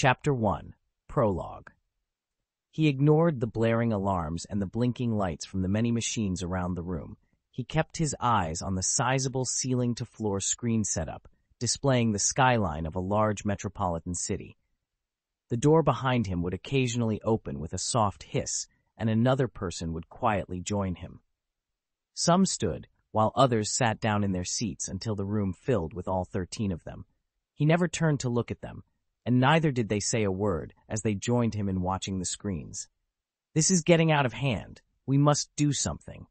Chapter 1 Prologue He ignored the blaring alarms and the blinking lights from the many machines around the room. He kept his eyes on the sizable ceiling-to-floor screen setup, displaying the skyline of a large metropolitan city. The door behind him would occasionally open with a soft hiss, and another person would quietly join him. Some stood, while others sat down in their seats until the room filled with all thirteen of them. He never turned to look at them, and neither did they say a word as they joined him in watching the screens. This is getting out of hand. We must do something.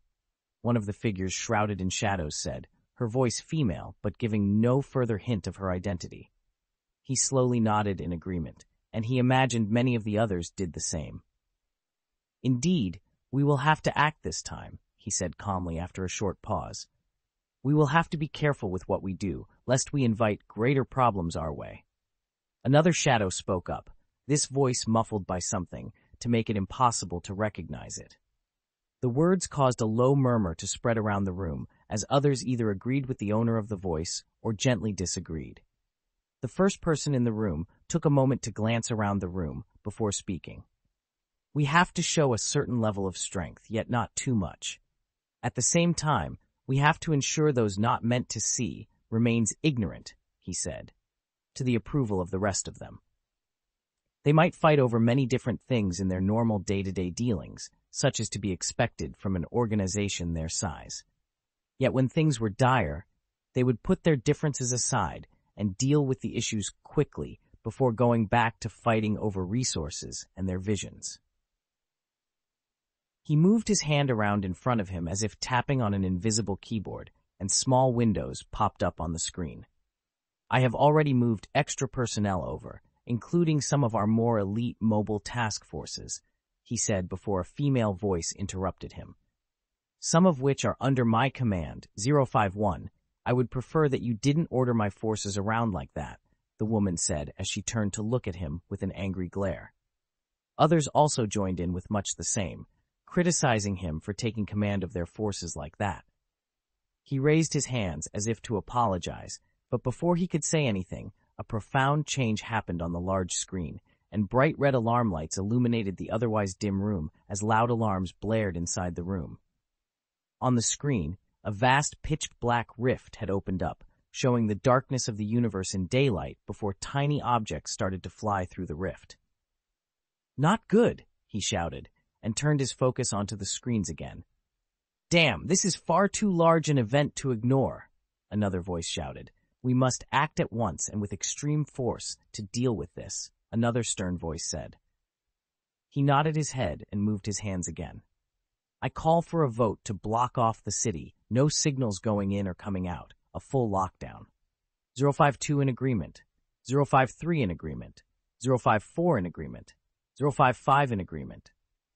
One of the figures shrouded in shadows said, her voice female but giving no further hint of her identity. He slowly nodded in agreement, and he imagined many of the others did the same. Indeed, we will have to act this time, he said calmly after a short pause. We will have to be careful with what we do, lest we invite greater problems our way. Another shadow spoke up, this voice muffled by something, to make it impossible to recognize it. The words caused a low murmur to spread around the room, as others either agreed with the owner of the voice or gently disagreed. The first person in the room took a moment to glance around the room before speaking. We have to show a certain level of strength, yet not too much. At the same time, we have to ensure those not meant to see remains ignorant, he said to the approval of the rest of them. They might fight over many different things in their normal day-to-day dealings, such as to be expected from an organization their size. Yet when things were dire, they would put their differences aside and deal with the issues quickly before going back to fighting over resources and their visions. He moved his hand around in front of him as if tapping on an invisible keyboard, and small windows popped up on the screen. I have already moved extra personnel over, including some of our more elite mobile task forces, he said before a female voice interrupted him. Some of which are under my command, 051. I would prefer that you didn't order my forces around like that, the woman said as she turned to look at him with an angry glare. Others also joined in with much the same, criticizing him for taking command of their forces like that. He raised his hands as if to apologize, but before he could say anything, a profound change happened on the large screen, and bright red alarm lights illuminated the otherwise dim room as loud alarms blared inside the room. On the screen, a vast pitch-black rift had opened up, showing the darkness of the universe in daylight before tiny objects started to fly through the rift. Not good, he shouted, and turned his focus onto the screens again. Damn, this is far too large an event to ignore, another voice shouted. We must act at once and with extreme force to deal with this, another stern voice said. He nodded his head and moved his hands again. I call for a vote to block off the city, no signals going in or coming out, a full lockdown. 052 in agreement, 053 in agreement, 054 in agreement, 055 in agreement,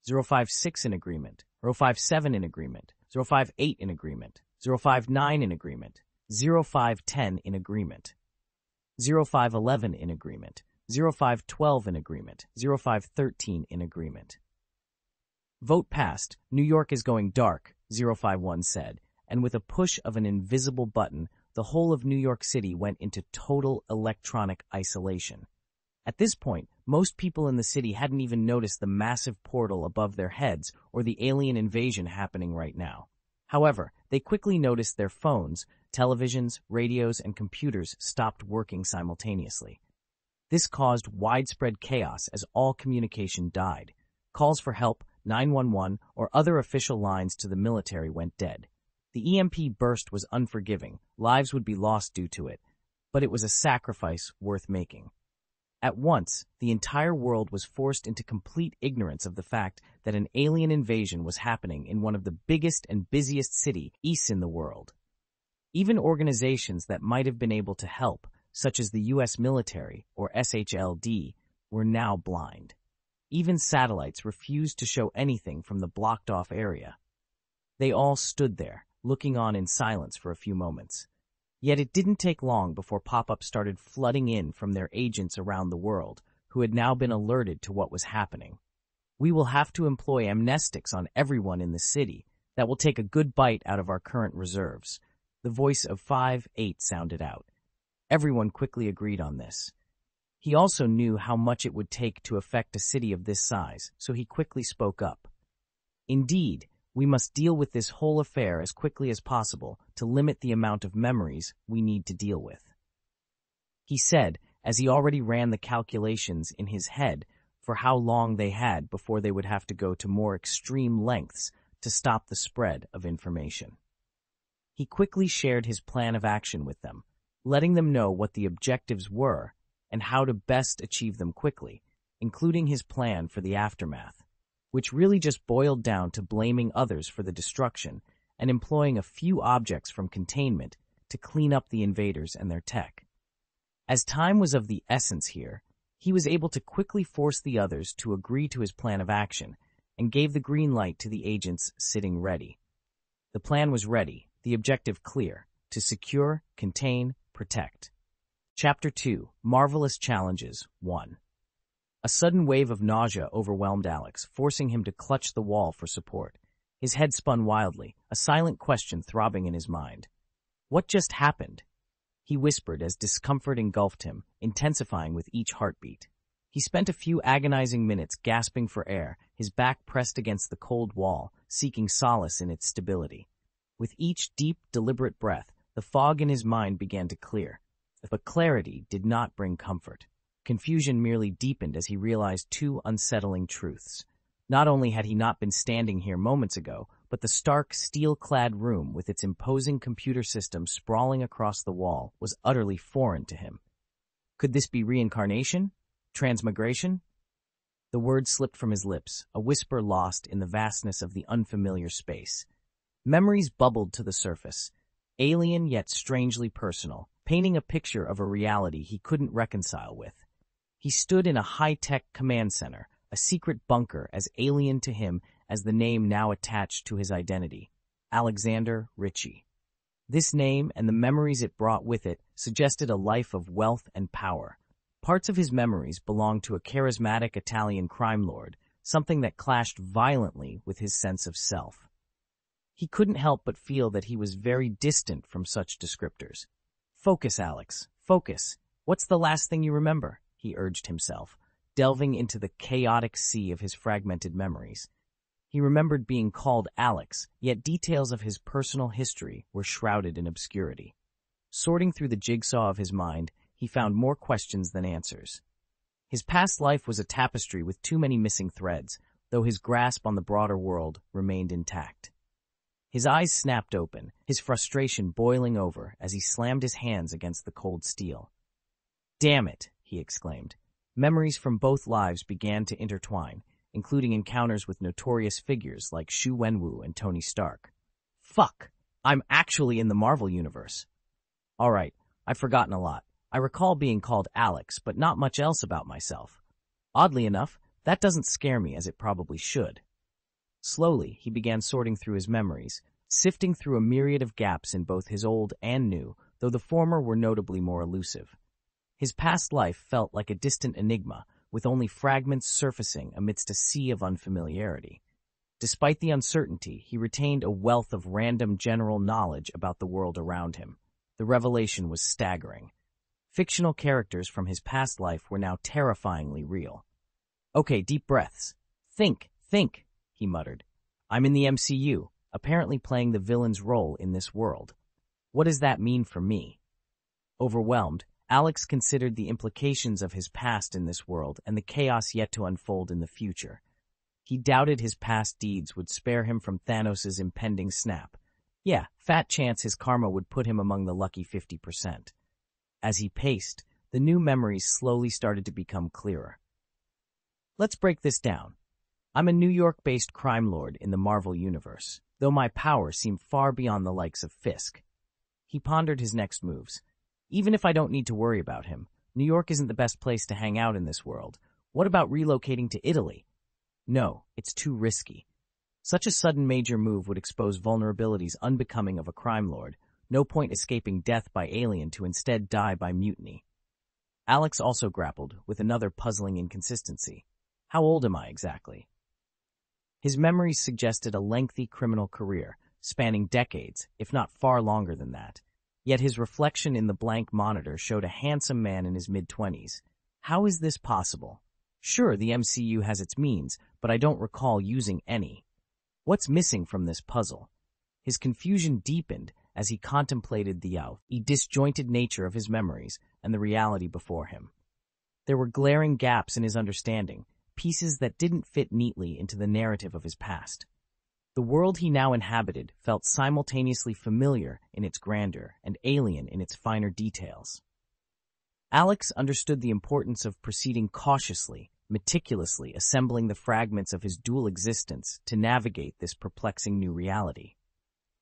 056 in agreement, 057 in agreement, 058 in agreement, 059 in agreement, 0510 in agreement, 0511 in agreement, 0512 in agreement, 0513 in agreement. Vote passed. New York is going dark, 051 said, and with a push of an invisible button, the whole of New York City went into total electronic isolation. At this point, most people in the city hadn't even noticed the massive portal above their heads or the alien invasion happening right now. However, they quickly noticed their phones, televisions, radios, and computers stopped working simultaneously. This caused widespread chaos as all communication died. Calls for help, 911, or other official lines to the military went dead. The EMP burst was unforgiving. Lives would be lost due to it, but it was a sacrifice worth making. At once, the entire world was forced into complete ignorance of the fact that an alien invasion was happening in one of the biggest and busiest city east in the world. Even organizations that might have been able to help, such as the U.S. military or S.H.I.E.L.D., were now blind. Even satellites refused to show anything from the blocked off area. They all stood there, looking on in silence for a few moments. Yet it didn't take long before pop-ups started flooding in from their agents around the world, who had now been alerted to what was happening. We will have to employ amnestics on everyone in the city. That will take a good bite out of our current reserves. The voice of 5-8 sounded out. Everyone quickly agreed on this. He also knew how much it would take to affect a city of this size, so he quickly spoke up. Indeed, we must deal with this whole affair as quickly as possible to limit the amount of memories we need to deal with. He said, as he already ran the calculations in his head for how long they had before they would have to go to more extreme lengths to stop the spread of information. He quickly shared his plan of action with them, letting them know what the objectives were and how to best achieve them quickly, including his plan for the aftermath, which really just boiled down to blaming others for the destruction and employing a few objects from containment to clean up the invaders and their tech. As time was of the essence here, he was able to quickly force the others to agree to his plan of action and gave the green light to the agents sitting ready. The plan was ready, the objective clear, to secure, contain, protect. Chapter 2 Marvelous Challenges 1 A sudden wave of nausea overwhelmed Alex, forcing him to clutch the wall for support. His head spun wildly, a silent question throbbing in his mind. What just happened? He whispered as discomfort engulfed him, intensifying with each heartbeat. He spent a few agonizing minutes gasping for air, his back pressed against the cold wall, seeking solace in its stability. With each deep, deliberate breath, the fog in his mind began to clear. But clarity did not bring comfort. Confusion merely deepened as he realized two unsettling truths. Not only had he not been standing here moments ago, but the stark, steel-clad room with its imposing computer system sprawling across the wall was utterly foreign to him. Could this be reincarnation? Transmigration? The word slipped from his lips, a whisper lost in the vastness of the unfamiliar space. Memories bubbled to the surface, alien yet strangely personal, painting a picture of a reality he couldn't reconcile with. He stood in a high-tech command center, a secret bunker as alien to him as the name now attached to his identity, Alexander Ritchie. This name and the memories it brought with it suggested a life of wealth and power. Parts of his memories belonged to a charismatic Italian crime lord, something that clashed violently with his sense of self. He couldn't help but feel that he was very distant from such descriptors. Focus, Alex. Focus. What's the last thing you remember? He urged himself, delving into the chaotic sea of his fragmented memories. He remembered being called Alex, yet details of his personal history were shrouded in obscurity. Sorting through the jigsaw of his mind, he found more questions than answers. His past life was a tapestry with too many missing threads, though his grasp on the broader world remained intact. His eyes snapped open, his frustration boiling over as he slammed his hands against the cold steel. Damn it, he exclaimed. Memories from both lives began to intertwine, including encounters with notorious figures like Xu Wenwu and Tony Stark. Fuck! I'm actually in the Marvel Universe. Alright, I've forgotten a lot. I recall being called Alex, but not much else about myself. Oddly enough, that doesn't scare me as it probably should. Slowly, he began sorting through his memories, sifting through a myriad of gaps in both his old and new, though the former were notably more elusive. His past life felt like a distant enigma, with only fragments surfacing amidst a sea of unfamiliarity. Despite the uncertainty, he retained a wealth of random general knowledge about the world around him. The revelation was staggering. Fictional characters from his past life were now terrifyingly real. Okay, deep breaths. Think, think, he muttered. I'm in the MCU, apparently playing the villain's role in this world. What does that mean for me? Overwhelmed, Alex considered the implications of his past in this world and the chaos yet to unfold in the future. He doubted his past deeds would spare him from Thanos' impending snap. Yeah, fat chance his karma would put him among the lucky 50%. As he paced, the new memories slowly started to become clearer. Let's break this down. I'm a New York-based crime lord in the Marvel Universe, though my power seemed far beyond the likes of Fisk. He pondered his next moves, even if I don't need to worry about him, New York isn't the best place to hang out in this world. What about relocating to Italy? No, it's too risky. Such a sudden major move would expose vulnerabilities unbecoming of a crime lord. No point escaping death by alien to instead die by mutiny. Alex also grappled with another puzzling inconsistency. How old am I exactly? His memories suggested a lengthy criminal career, spanning decades, if not far longer than that. Yet his reflection in the blank monitor showed a handsome man in his mid-twenties. How is this possible? Sure, the MCU has its means, but I don't recall using any. What's missing from this puzzle? His confusion deepened as he contemplated the out, the disjointed nature of his memories and the reality before him. There were glaring gaps in his understanding, pieces that didn't fit neatly into the narrative of his past. The world he now inhabited felt simultaneously familiar in its grandeur and alien in its finer details. Alex understood the importance of proceeding cautiously, meticulously assembling the fragments of his dual existence to navigate this perplexing new reality.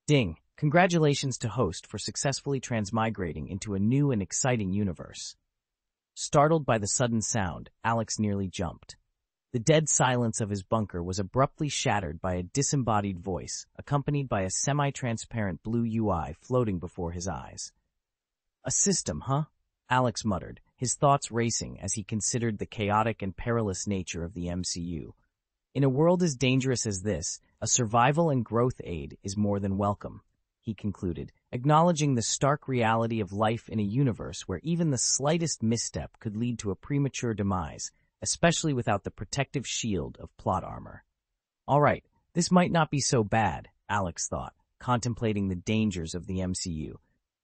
Ding, congratulations to host for successfully transmigrating into a new and exciting universe. Startled by the sudden sound, Alex nearly jumped. The dead silence of his bunker was abruptly shattered by a disembodied voice, accompanied by a semi-transparent blue UI floating before his eyes. A system, huh? Alex muttered, his thoughts racing as he considered the chaotic and perilous nature of the MCU. In a world as dangerous as this, a survival and growth aid is more than welcome he concluded, acknowledging the stark reality of life in a universe where even the slightest misstep could lead to a premature demise, especially without the protective shield of plot armor. All right, this might not be so bad, Alex thought, contemplating the dangers of the MCU.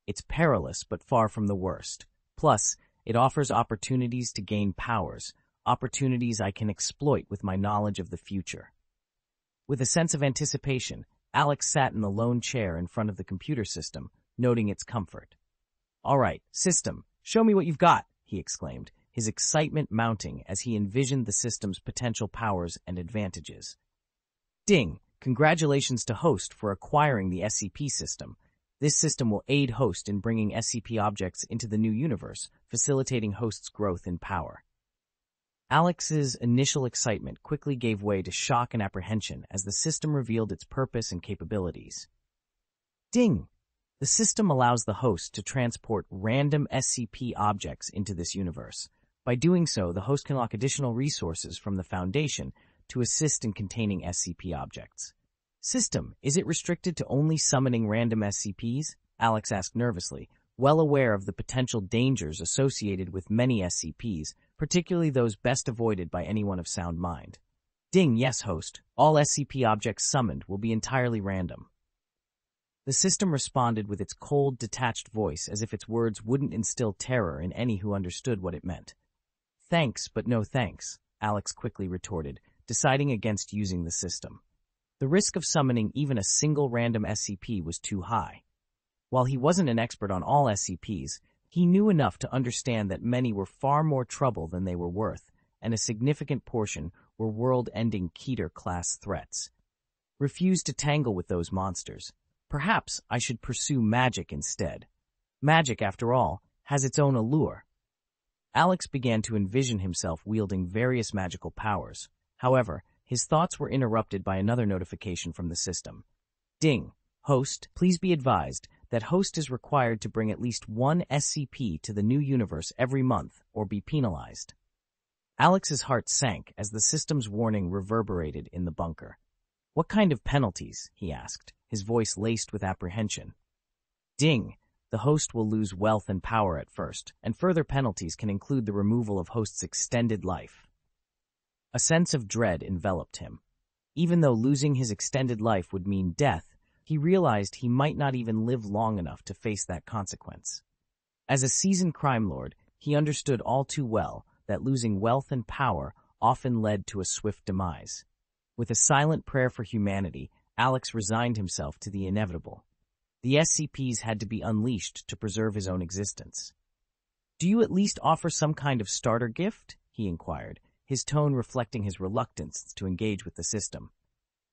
It's perilous, but far from the worst. Plus, it offers opportunities to gain powers, opportunities I can exploit with my knowledge of the future. With a sense of anticipation, Alex sat in the lone chair in front of the computer system, noting its comfort. All right, system, show me what you've got, he exclaimed, his excitement mounting as he envisioned the system's potential powers and advantages. Ding, congratulations to Host for acquiring the SCP system. This system will aid Host in bringing SCP objects into the new universe, facilitating Host's growth in power. Alex's initial excitement quickly gave way to shock and apprehension as the system revealed its purpose and capabilities. Ding! The system allows the host to transport random SCP objects into this universe. By doing so, the host can lock additional resources from the Foundation to assist in containing SCP objects. System, is it restricted to only summoning random SCPs? Alex asked nervously, well aware of the potential dangers associated with many SCPs, particularly those best avoided by anyone of sound mind. Ding, yes, host. All SCP objects summoned will be entirely random. The system responded with its cold, detached voice as if its words wouldn't instill terror in any who understood what it meant. Thanks, but no thanks, Alex quickly retorted, deciding against using the system. The risk of summoning even a single random SCP was too high. While he wasn't an expert on all SCPs, he knew enough to understand that many were far more trouble than they were worth, and a significant portion were world-ending Keter-class threats. Refuse to tangle with those monsters. Perhaps I should pursue magic instead. Magic, after all, has its own allure. Alex began to envision himself wielding various magical powers. However, his thoughts were interrupted by another notification from the system. Ding! Host, please be advised that host is required to bring at least one SCP to the new universe every month or be penalized. Alex's heart sank as the system's warning reverberated in the bunker. What kind of penalties? he asked, his voice laced with apprehension. Ding! The host will lose wealth and power at first, and further penalties can include the removal of host's extended life. A sense of dread enveloped him. Even though losing his extended life would mean death, he realized he might not even live long enough to face that consequence. As a seasoned crime lord, he understood all too well that losing wealth and power often led to a swift demise. With a silent prayer for humanity, Alex resigned himself to the inevitable. The SCPs had to be unleashed to preserve his own existence. Do you at least offer some kind of starter gift? he inquired, his tone reflecting his reluctance to engage with the system.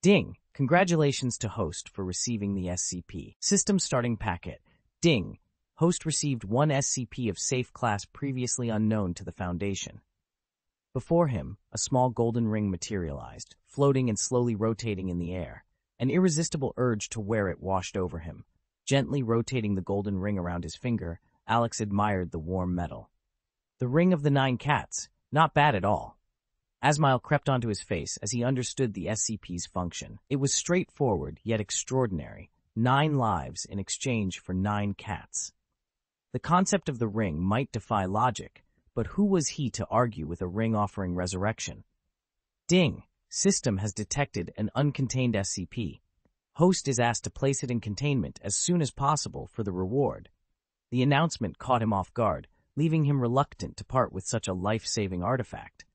Ding! Congratulations to Host for receiving the SCP. System starting packet. Ding! Host received one SCP of safe class previously unknown to the Foundation. Before him, a small golden ring materialized, floating and slowly rotating in the air. An irresistible urge to wear it washed over him. Gently rotating the golden ring around his finger, Alex admired the warm metal. The ring of the nine cats. Not bad at all. Asmile crept onto his face as he understood the SCP's function. It was straightforward, yet extraordinary. Nine lives in exchange for nine cats. The concept of the ring might defy logic, but who was he to argue with a ring offering resurrection? Ding! System has detected an uncontained SCP. Host is asked to place it in containment as soon as possible for the reward. The announcement caught him off guard, leaving him reluctant to part with such a life-saving artifact.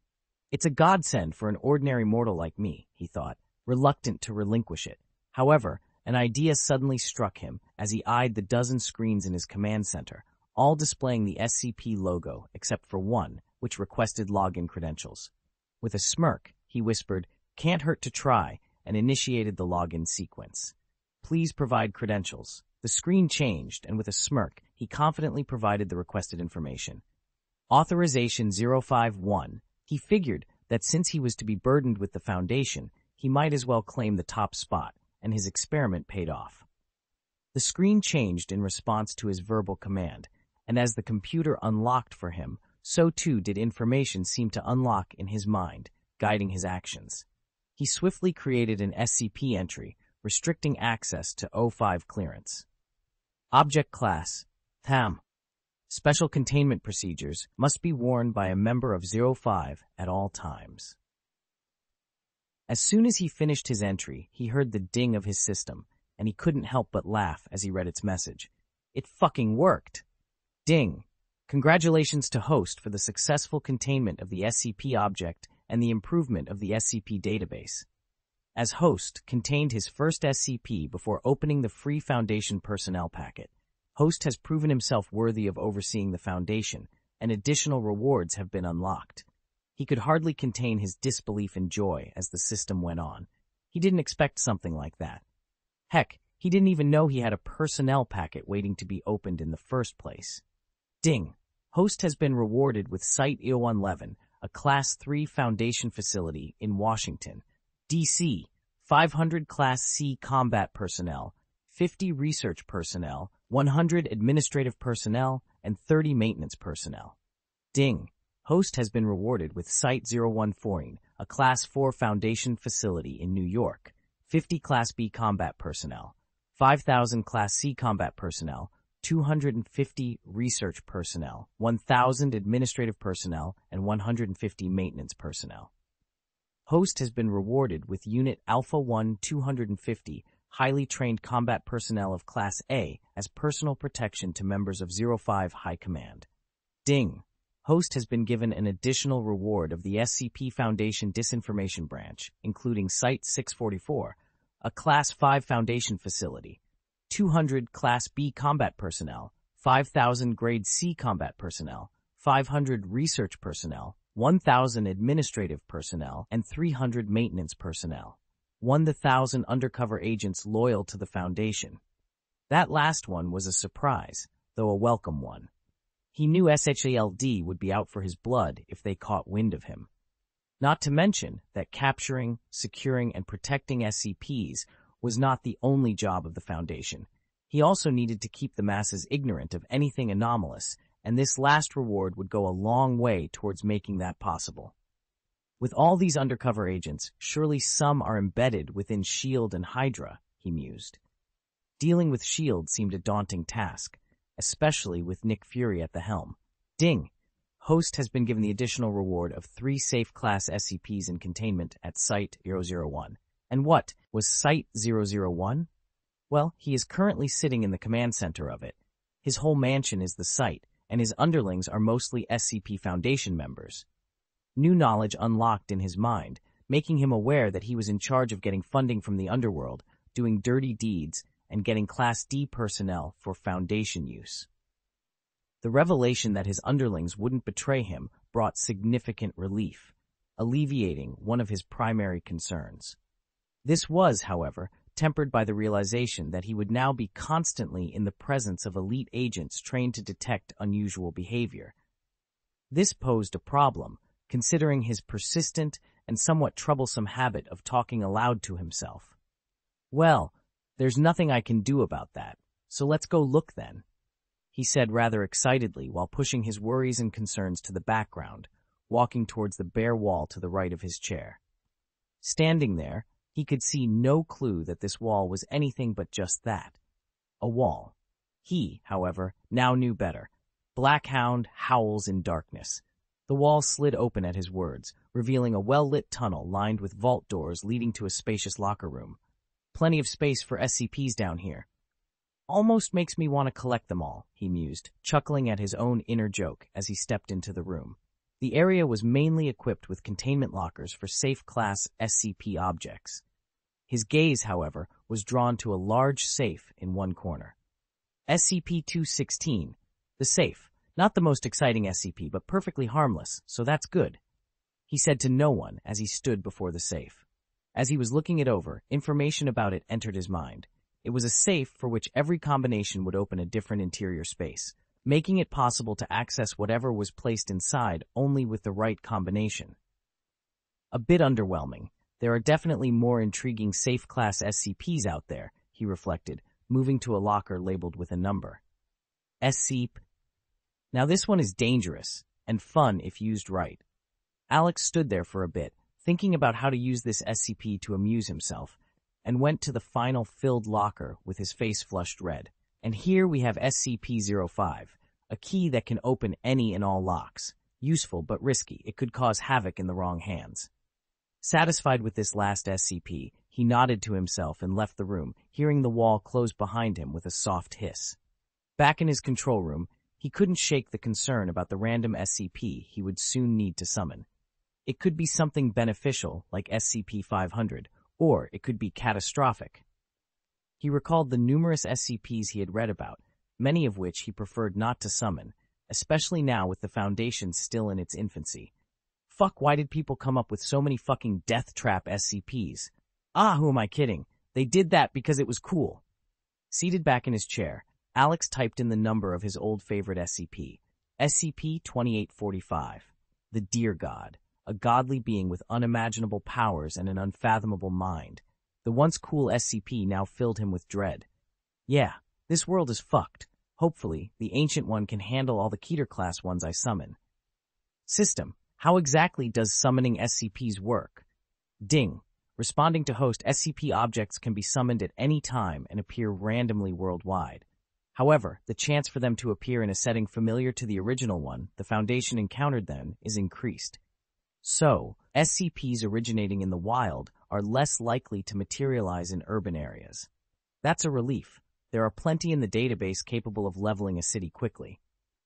It's a godsend for an ordinary mortal like me, he thought, reluctant to relinquish it. However, an idea suddenly struck him as he eyed the dozen screens in his command center, all displaying the SCP logo except for one, which requested login credentials. With a smirk, he whispered, can't hurt to try, and initiated the login sequence. Please provide credentials. The screen changed, and with a smirk, he confidently provided the requested information. Authorization 051. He figured that since he was to be burdened with the Foundation, he might as well claim the top spot, and his experiment paid off. The screen changed in response to his verbal command, and as the computer unlocked for him, so too did information seem to unlock in his mind, guiding his actions. He swiftly created an SCP entry, restricting access to O5 clearance. Object Class THAM Special containment procedures must be worn by a member of O5 at all times. As soon as he finished his entry, he heard the ding of his system, and he couldn't help but laugh as he read its message. It fucking worked! Ding! Congratulations to host for the successful containment of the SCP object and the improvement of the SCP database. As host contained his first SCP before opening the free Foundation personnel packet, host has proven himself worthy of overseeing the Foundation, and additional rewards have been unlocked. He could hardly contain his disbelief and joy as the system went on. He didn't expect something like that. Heck, he didn't even know he had a personnel packet waiting to be opened in the first place. Ding! Host has been rewarded with Site 0111, a Class 3 Foundation facility in Washington, D.C., 500 Class C combat personnel, 50 research personnel, 100 administrative personnel, and 30 maintenance personnel. Ding! Host has been rewarded with Site 014, a Class 4 Foundation facility in New York, 50 Class B combat personnel, 5,000 Class C combat personnel, 250 research personnel, 1,000 administrative personnel, and 150 maintenance personnel. Host has been rewarded with Unit Alpha 1 250 highly trained combat personnel of Class A as personal protection to members of O5 High Command. Ding! Host has been given an additional reward of the SCP Foundation Disinformation Branch, including Site 644, a Class 5 Foundation facility, 200 Class B combat personnel, 5,000 Grade C combat personnel, 500 research personnel, 1,000 administrative personnel, and 300 maintenance personnel. One the thousand undercover agents loyal to the Foundation. That last one was a surprise, though a welcome one. He knew S.H.I.E.L.D. would be out for his blood if they caught wind of him. Not to mention that capturing, securing, and protecting SCPs was not the only job of the Foundation. He also needed to keep the masses ignorant of anything anomalous, and this last reward would go a long way towards making that possible. With all these undercover agents, surely some are embedded within S.H.I.E.L.D. and Hydra, he mused. Dealing with S.H.I.E.L.D. seemed a daunting task, especially with Nick Fury at the helm. Ding! Host has been given the additional reward of three safe class SCPs in containment at Site 001. And what was Site 001? Well, he is currently sitting in the command center of it. His whole mansion is the site, and his underlings are mostly SCP Foundation members. New knowledge unlocked in his mind, making him aware that he was in charge of getting funding from the underworld, doing dirty deeds, and getting Class D personnel for Foundation use. The revelation that his underlings wouldn't betray him brought significant relief, alleviating one of his primary concerns. This was, however, tempered by the realization that he would now be constantly in the presence of elite agents trained to detect unusual behavior. This posed a problem, considering his persistent and somewhat troublesome habit of talking aloud to himself. Well, there's nothing I can do about that, so let's go look then, he said rather excitedly while pushing his worries and concerns to the background, walking towards the bare wall to the right of his chair. Standing there, he could see no clue that this wall was anything but just that, a wall. He, however, now knew better. Blackhound howls in darkness. The wall slid open at his words, revealing a well-lit tunnel lined with vault doors leading to a spacious locker room. Plenty of space for SCPs down here. Almost makes me want to collect them all, he mused, chuckling at his own inner joke as he stepped into the room. The area was mainly equipped with containment lockers for safe-class SCP objects. His gaze, however, was drawn to a large safe in one corner. SCP-216, the safe, not the most exciting SCP, but perfectly harmless, so that's good. He said to no one as he stood before the safe. As he was looking it over, information about it entered his mind. It was a safe for which every combination would open a different interior space, making it possible to access whatever was placed inside only with the right combination. A bit underwhelming. There are definitely more intriguing safe-class SCPs out there, he reflected, moving to a locker labeled with a number. SCP. Now this one is dangerous, and fun if used right. Alex stood there for a bit, thinking about how to use this SCP to amuse himself, and went to the final filled locker with his face flushed red. And here we have SCP-05, a key that can open any and all locks. Useful but risky, it could cause havoc in the wrong hands. Satisfied with this last SCP, he nodded to himself and left the room, hearing the wall close behind him with a soft hiss. Back in his control room, he couldn't shake the concern about the random SCP he would soon need to summon. It could be something beneficial, like SCP-500, or it could be catastrophic. He recalled the numerous SCPs he had read about, many of which he preferred not to summon, especially now with the Foundation still in its infancy. Fuck, why did people come up with so many fucking death trap SCPs? Ah, who am I kidding? They did that because it was cool. Seated back in his chair, Alex typed in the number of his old favorite SCP, SCP-2845, the Deer God a godly being with unimaginable powers and an unfathomable mind. The once cool SCP now filled him with dread. Yeah, this world is fucked. Hopefully, the Ancient One can handle all the Keter-class ones I summon. System. How exactly does summoning SCPs work? Ding. Responding to host, SCP objects can be summoned at any time and appear randomly worldwide. However, the chance for them to appear in a setting familiar to the original one the Foundation encountered then is increased. So, SCPs originating in the wild are less likely to materialize in urban areas. That's a relief. There are plenty in the database capable of leveling a city quickly.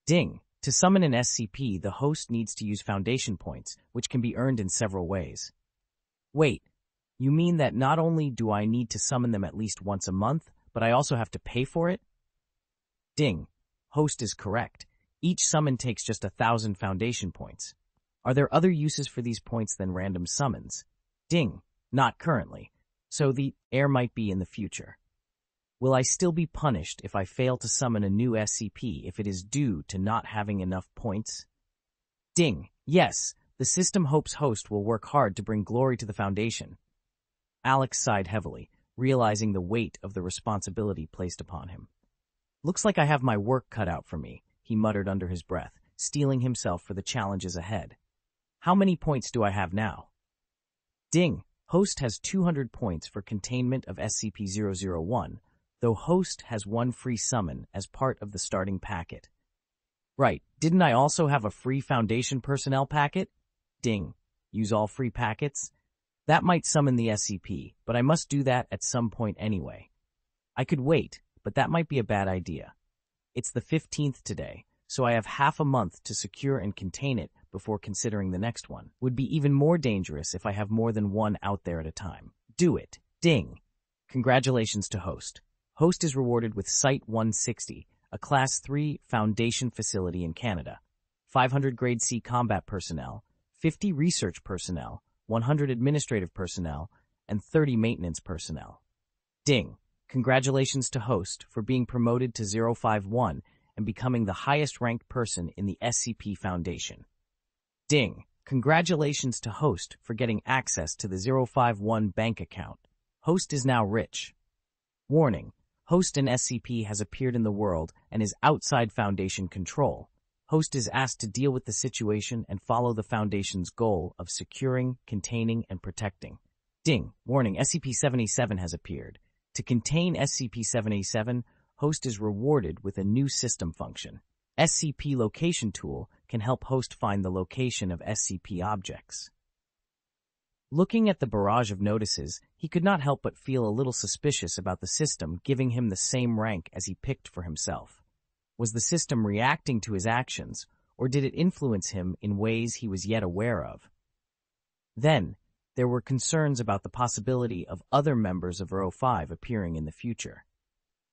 Ding! To summon an SCP, the host needs to use foundation points, which can be earned in several ways. Wait, you mean that not only do I need to summon them at least once a month, but I also have to pay for it? Ding. Host is correct. Each summon takes just a thousand foundation points. Are there other uses for these points than random summons? Ding, not currently, so the air might be in the future. Will I still be punished if I fail to summon a new SCP if it is due to not having enough points? Ding, yes, the system hopes host will work hard to bring glory to the Foundation. Alex sighed heavily, realizing the weight of the responsibility placed upon him. Looks like I have my work cut out for me, he muttered under his breath, steeling himself for the challenges ahead. How many points do I have now? Ding, host has 200 points for containment of SCP-001, though host has one free summon as part of the starting packet. Right, didn't I also have a free Foundation personnel packet? Ding, use all free packets? That might summon the SCP, but I must do that at some point anyway. I could wait, but that might be a bad idea. It's the 15th today, so I have half a month to secure and contain it before considering the next one. Would be even more dangerous if I have more than one out there at a time. Do it. Ding. Congratulations to Host. Host is rewarded with Site 160, a Class 3 Foundation facility in Canada. 500 Grade C combat personnel, 50 research personnel, 100 administrative personnel, and 30 maintenance personnel. Ding. Congratulations to Host for being promoted to 051 and becoming the highest ranked person in the SCP Foundation. Ding. Congratulations to Host for getting access to the 051 bank account. Host is now rich. Warning. Host and SCP has appeared in the world and is outside Foundation control. Host is asked to deal with the situation and follow the Foundation's goal of securing, containing, and protecting. Ding. Warning. SCP-77 has appeared. To contain SCP-77, Host is rewarded with a new system function. SCP location tool can help host find the location of SCP objects. Looking at the barrage of notices, he could not help but feel a little suspicious about the system giving him the same rank as he picked for himself. Was the system reacting to his actions, or did it influence him in ways he was yet aware of? Then, there were concerns about the possibility of other members of Row 5 appearing in the future.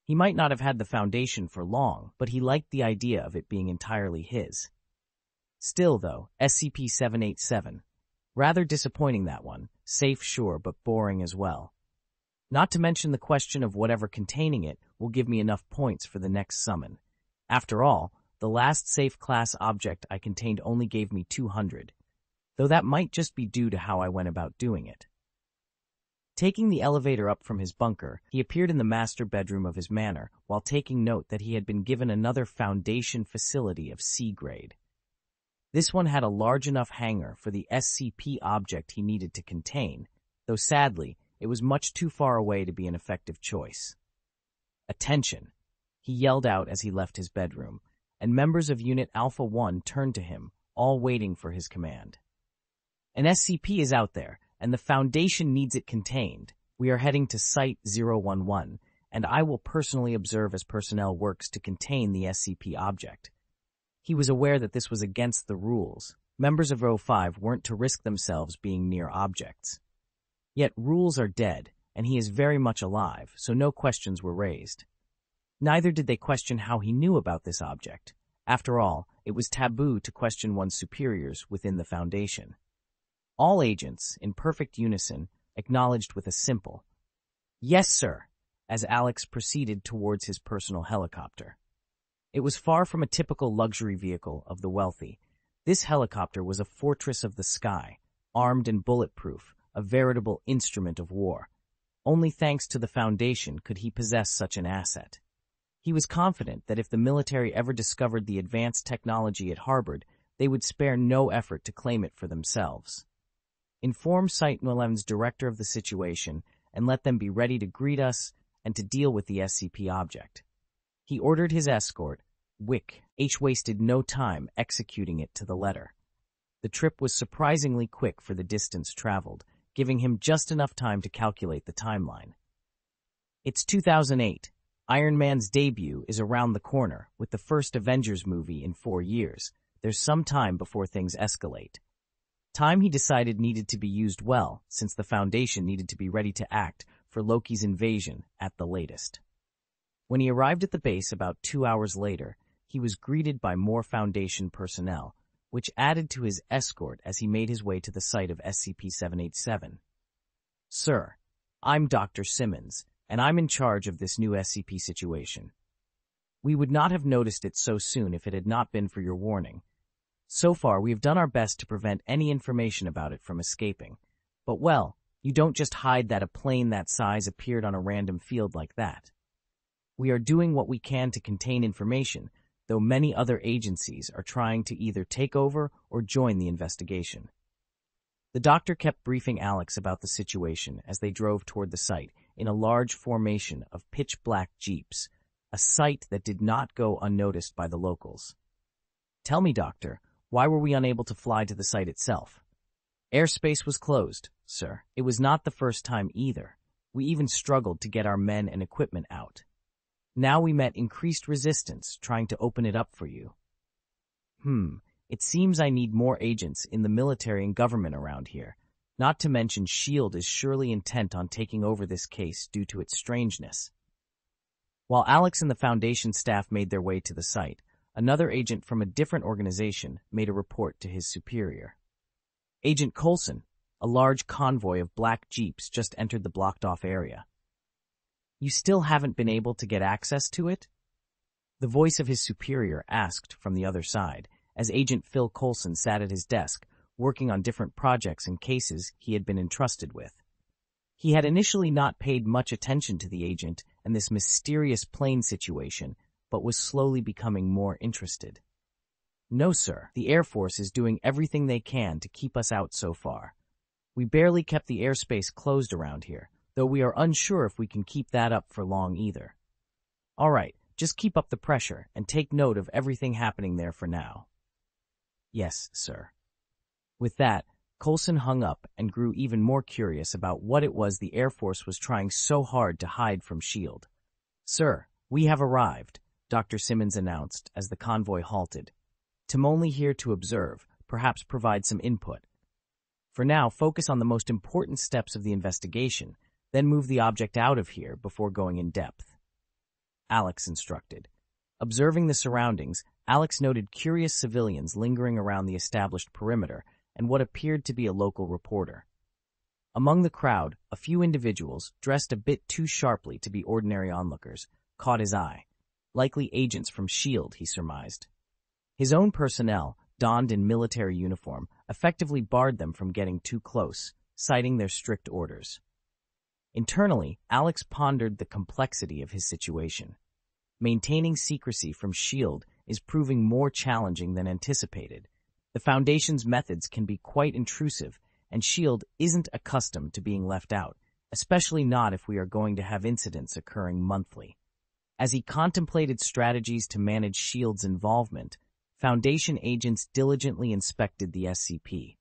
He might not have had the foundation for long, but he liked the idea of it being entirely his. Still, though, SCP-787. Rather disappointing that one. Safe, sure, but boring as well. Not to mention the question of whatever containing it will give me enough points for the next summon. After all, the last safe class object I contained only gave me 200, though that might just be due to how I went about doing it. Taking the elevator up from his bunker, he appeared in the master bedroom of his manor while taking note that he had been given another Foundation facility of C grade. This one had a large enough hangar for the SCP object he needed to contain, though sadly, it was much too far away to be an effective choice. Attention! He yelled out as he left his bedroom, and members of Unit Alpha 1 turned to him, all waiting for his command. An SCP is out there, and the Foundation needs it contained. We are heading to Site-011, and I will personally observe as personnel works to contain the SCP object. He was aware that this was against the rules. Members of Row 5 weren't to risk themselves being near objects. Yet rules are dead, and he is very much alive, so no questions were raised. Neither did they question how he knew about this object. After all, it was taboo to question one's superiors within the Foundation. All agents, in perfect unison, acknowledged with a simple, Yes, sir, as Alex proceeded towards his personal helicopter. It was far from a typical luxury vehicle of the wealthy. This helicopter was a fortress of the sky, armed and bulletproof, a veritable instrument of war. Only thanks to the Foundation could he possess such an asset. He was confident that if the military ever discovered the advanced technology it harbored, they would spare no effort to claim it for themselves. Inform Site 11's director of the situation and let them be ready to greet us and to deal with the SCP object. He ordered his escort, Wick. H wasted no time executing it to the letter. The trip was surprisingly quick for the distance traveled, giving him just enough time to calculate the timeline. It's 2008. Iron Man's debut is around the corner, with the first Avengers movie in four years. There's some time before things escalate. Time he decided needed to be used well, since the Foundation needed to be ready to act for Loki's invasion at the latest. When he arrived at the base about two hours later, he was greeted by more Foundation personnel, which added to his escort as he made his way to the site of SCP-787. Sir, I'm Dr. Simmons, and I'm in charge of this new SCP situation. We would not have noticed it so soon if it had not been for your warning, so far, we have done our best to prevent any information about it from escaping. But well, you don't just hide that a plane that size appeared on a random field like that. We are doing what we can to contain information, though many other agencies are trying to either take over or join the investigation. The doctor kept briefing Alex about the situation as they drove toward the site in a large formation of pitch-black jeeps, a sight that did not go unnoticed by the locals. Tell me, doctor, why were we unable to fly to the site itself? Airspace was closed, sir. It was not the first time either. We even struggled to get our men and equipment out. Now we met increased resistance trying to open it up for you. Hmm, it seems I need more agents in the military and government around here. Not to mention S.H.I.E.L.D. is surely intent on taking over this case due to its strangeness. While Alex and the Foundation staff made their way to the site, another agent from a different organization made a report to his superior. Agent Coulson, a large convoy of black jeeps just entered the blocked-off area. You still haven't been able to get access to it? The voice of his superior asked from the other side, as Agent Phil Coulson sat at his desk, working on different projects and cases he had been entrusted with. He had initially not paid much attention to the agent and this mysterious plane situation but was slowly becoming more interested. No, sir, the Air Force is doing everything they can to keep us out so far. We barely kept the airspace closed around here, though we are unsure if we can keep that up for long either. All right, Just keep up the pressure and take note of everything happening there for now. Yes, sir. With that, Coulson hung up and grew even more curious about what it was the Air Force was trying so hard to hide from S.H.I.E.L.D. Sir, we have arrived, Dr. Simmons announced as the convoy halted. Tim only here to observe, perhaps provide some input. For now, focus on the most important steps of the investigation, then move the object out of here before going in depth. Alex instructed. Observing the surroundings, Alex noted curious civilians lingering around the established perimeter and what appeared to be a local reporter. Among the crowd, a few individuals, dressed a bit too sharply to be ordinary onlookers, caught his eye. Likely agents from S.H.I.E.L.D., he surmised. His own personnel, donned in military uniform, effectively barred them from getting too close, citing their strict orders. Internally, Alex pondered the complexity of his situation. Maintaining secrecy from S.H.I.E.L.D. is proving more challenging than anticipated, the Foundation's methods can be quite intrusive, and S.H.I.E.L.D. isn't accustomed to being left out, especially not if we are going to have incidents occurring monthly. As he contemplated strategies to manage S.H.I.E.L.D.'s involvement, Foundation agents diligently inspected the SCP.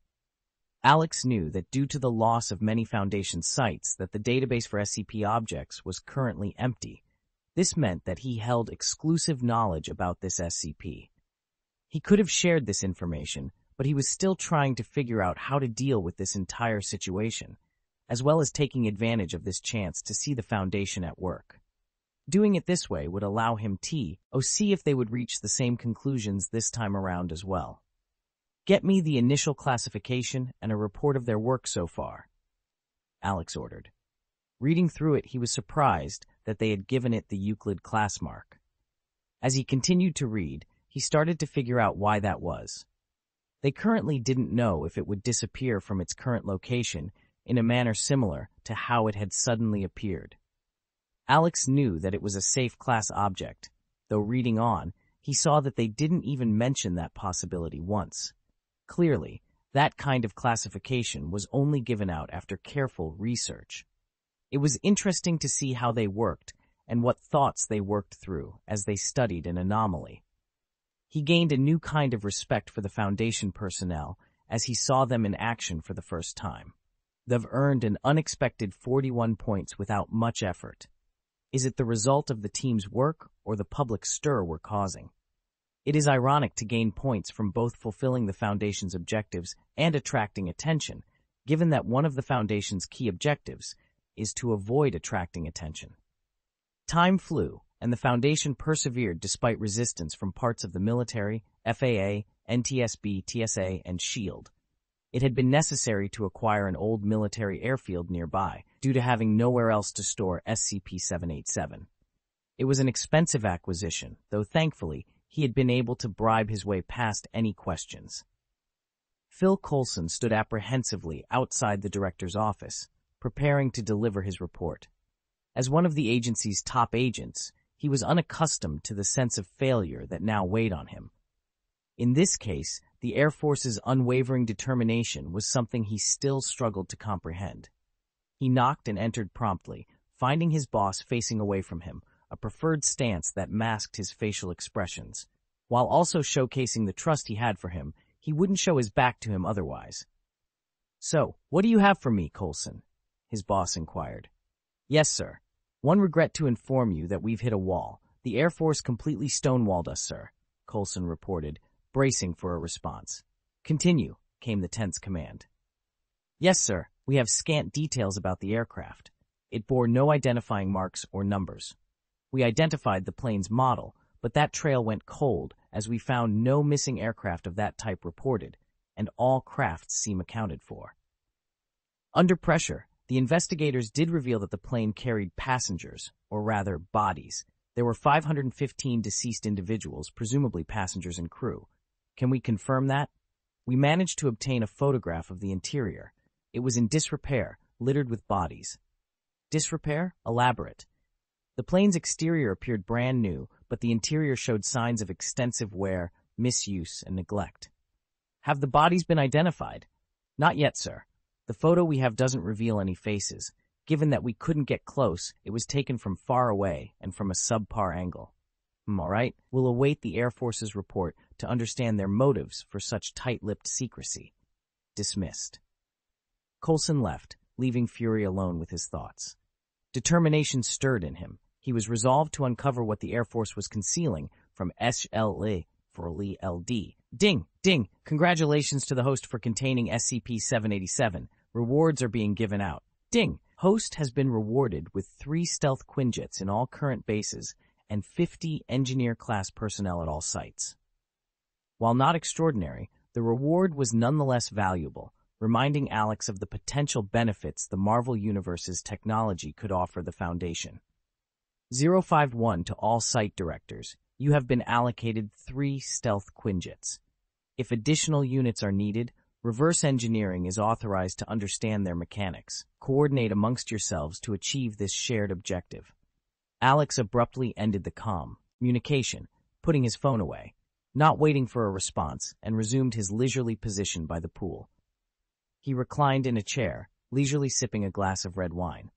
Alex knew that due to the loss of many Foundation sites that the database for SCP objects was currently empty. This meant that he held exclusive knowledge about this SCP. He could have shared this information, but he was still trying to figure out how to deal with this entire situation, as well as taking advantage of this chance to see the Foundation at work. Doing it this way would allow him to see if they would reach the same conclusions this time around as well. Get me the initial classification and a report of their work so far, Alex ordered. Reading through it, he was surprised that they had given it the Euclid class mark. As he continued to read, he started to figure out why that was. They currently didn't know if it would disappear from its current location in a manner similar to how it had suddenly appeared. Alex knew that it was a safe class object, though reading on, he saw that they didn't even mention that possibility once. Clearly, that kind of classification was only given out after careful research. It was interesting to see how they worked and what thoughts they worked through as they studied an anomaly. He gained a new kind of respect for the Foundation personnel as he saw them in action for the first time. They've earned an unexpected 41 points without much effort. Is it the result of the team's work or the public stir we're causing? It is ironic to gain points from both fulfilling the Foundation's objectives and attracting attention, given that one of the Foundation's key objectives is to avoid attracting attention. Time flew, and the Foundation persevered despite resistance from parts of the military, FAA, NTSB, TSA, and SHIELD. It had been necessary to acquire an old military airfield nearby due to having nowhere else to store SCP-787. It was an expensive acquisition, though thankfully, he had been able to bribe his way past any questions. Phil Coulson stood apprehensively outside the director's office, preparing to deliver his report. As one of the agency's top agents, he was unaccustomed to the sense of failure that now weighed on him. In this case, the Air Force's unwavering determination was something he still struggled to comprehend. He knocked and entered promptly, finding his boss facing away from him, a preferred stance that masked his facial expressions. While also showcasing the trust he had for him, he wouldn't show his back to him otherwise. So, what do you have for me, Coulson? His boss inquired. Yes, sir. One regret to inform you that we've hit a wall. The Air Force completely stonewalled us, sir, Coulson reported, bracing for a response. Continue, came the tense command. Yes, sir, we have scant details about the aircraft. It bore no identifying marks or numbers. We identified the plane's model, but that trail went cold as we found no missing aircraft of that type reported, and all crafts seem accounted for. Under pressure, the investigators did reveal that the plane carried passengers, or rather, bodies. There were 515 deceased individuals, presumably passengers and crew. Can we confirm that? We managed to obtain a photograph of the interior. It was in disrepair, littered with bodies. Disrepair? Elaborate. The plane's exterior appeared brand new, but the interior showed signs of extensive wear, misuse, and neglect. Have the bodies been identified? Not yet, sir. The photo we have doesn't reveal any faces. Given that we couldn't get close, it was taken from far away and from a subpar angle. Hmm, all right. We'll await the Air Force's report to understand their motives for such tight-lipped secrecy. Dismissed. Coulson left, leaving Fury alone with his thoughts. Determination stirred in him. He was resolved to uncover what the Air Force was concealing from SLA for Lee LD. Ding! Ding! Congratulations to the host for containing SCP-787. Rewards are being given out. Ding! Host has been rewarded with three stealth Quinjets in all current bases and 50 engineer-class personnel at all sites. While not extraordinary, the reward was nonetheless valuable, reminding Alex of the potential benefits the Marvel Universe's technology could offer the Foundation. 051 to all site directors, you have been allocated three stealth Quinjets. If additional units are needed, reverse engineering is authorized to understand their mechanics. Coordinate amongst yourselves to achieve this shared objective. Alex abruptly ended the com communication, putting his phone away, not waiting for a response, and resumed his leisurely position by the pool. He reclined in a chair, leisurely sipping a glass of red wine.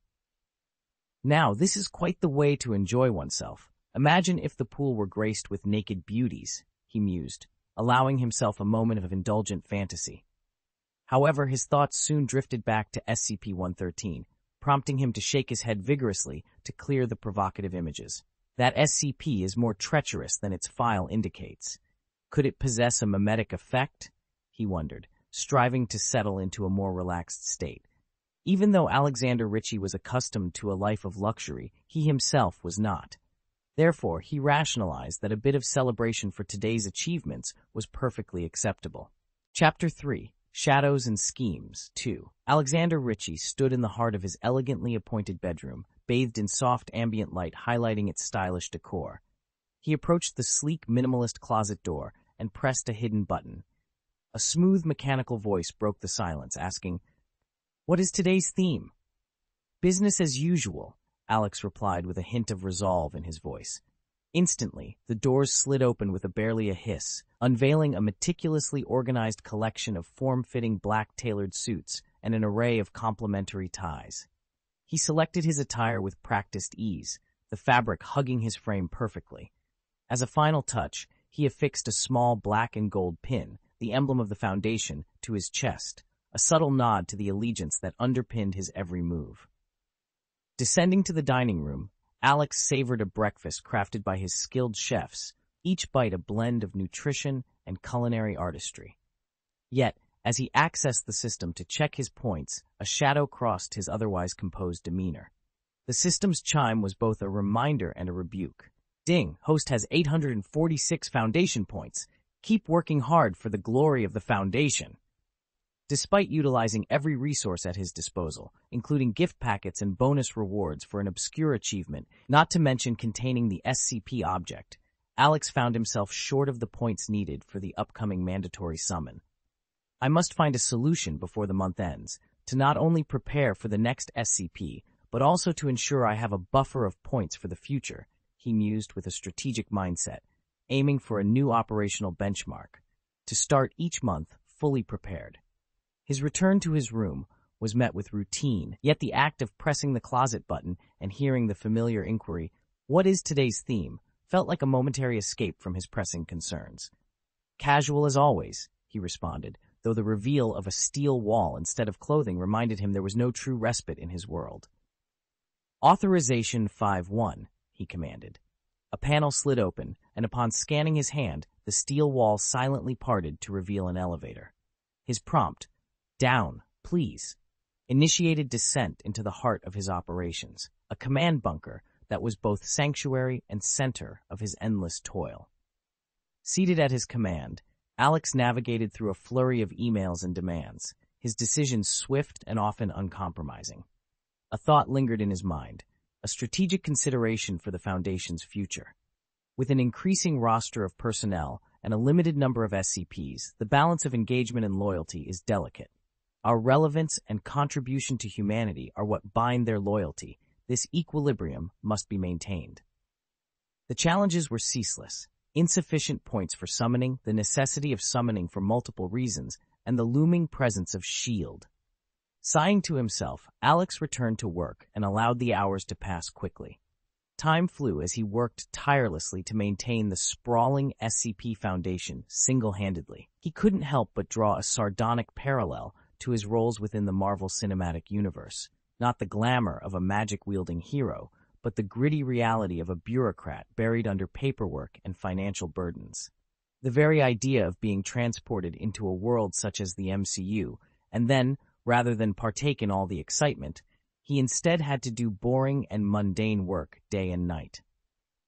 Now, this is quite the way to enjoy oneself. Imagine if the pool were graced with naked beauties, he mused, allowing himself a moment of indulgent fantasy. However, his thoughts soon drifted back to SCP-113, prompting him to shake his head vigorously to clear the provocative images. That SCP is more treacherous than its file indicates. Could it possess a memetic effect? He wondered, striving to settle into a more relaxed state. Even though Alexander Ritchie was accustomed to a life of luxury, he himself was not. Therefore, he rationalized that a bit of celebration for today's achievements was perfectly acceptable. Chapter 3 Shadows and Schemes 2 Alexander Ritchie stood in the heart of his elegantly appointed bedroom, bathed in soft ambient light highlighting its stylish decor. He approached the sleek minimalist closet door and pressed a hidden button. A smooth mechanical voice broke the silence, asking, What is today's theme? Business as usual, Alex replied with a hint of resolve in his voice. Instantly, the doors slid open with a barely a hiss, unveiling a meticulously organized collection of form-fitting black-tailored suits and an array of complementary ties. He selected his attire with practiced ease, the fabric hugging his frame perfectly. As a final touch, he affixed a small black and gold pin, the emblem of the Foundation, to his chest, a subtle nod to the allegiance that underpinned his every move. Descending to the dining room, Alex savored a breakfast crafted by his skilled chefs, each bite a blend of nutrition and culinary artistry. Yet, as he accessed the system to check his points, a shadow crossed his otherwise composed demeanor. The system's chime was both a reminder and a rebuke. Ding, host has 846 foundation points. Keep working hard for the glory of the Foundation. Despite utilizing every resource at his disposal, including gift packets and bonus rewards for an obscure achievement, not to mention containing the SCP object, Alex found himself short of the points needed for the upcoming mandatory summon. I must find a solution before the month ends, to not only prepare for the next SCP, but also to ensure I have a buffer of points for the future, he mused with a strategic mindset, aiming for a new operational benchmark, to start each month fully prepared. His return to his room was met with routine, yet the act of pressing the closet button and hearing the familiar inquiry, what is today's theme, felt like a momentary escape from his pressing concerns. Casual as always, he responded, though the reveal of a steel wall instead of clothing reminded him there was no true respite in his world. Authorization 5-1, he commanded. A panel slid open, and upon scanning his hand, the steel wall silently parted to reveal an elevator. His prompt, down, please, initiated descent into the heart of his operations, a command bunker that was both sanctuary and center of his endless toil. Seated at his command, Alex navigated through a flurry of emails and demands, his decisions swift and often uncompromising. A thought lingered in his mind, a strategic consideration for the Foundation's future. With an increasing roster of personnel and a limited number of SCPs, the balance of engagement and loyalty is delicate. Our relevance and contribution to humanity are what bind their loyalty. This equilibrium must be maintained. The challenges were ceaseless. Insufficient points for summoning, the necessity of summoning for multiple reasons, and the looming presence of S.H.I.E.L.D. Sighing to himself, Alex returned to work and allowed the hours to pass quickly. Time flew as he worked tirelessly to maintain the sprawling SCP Foundation single-handedly. He couldn't help but draw a sardonic parallel to his roles within the Marvel Cinematic Universe. Not the glamour of a magic-wielding hero, but the gritty reality of a bureaucrat buried under paperwork and financial burdens. The very idea of being transported into a world such as the MCU, and then, rather than partake in all the excitement, he instead had to do boring and mundane work day and night.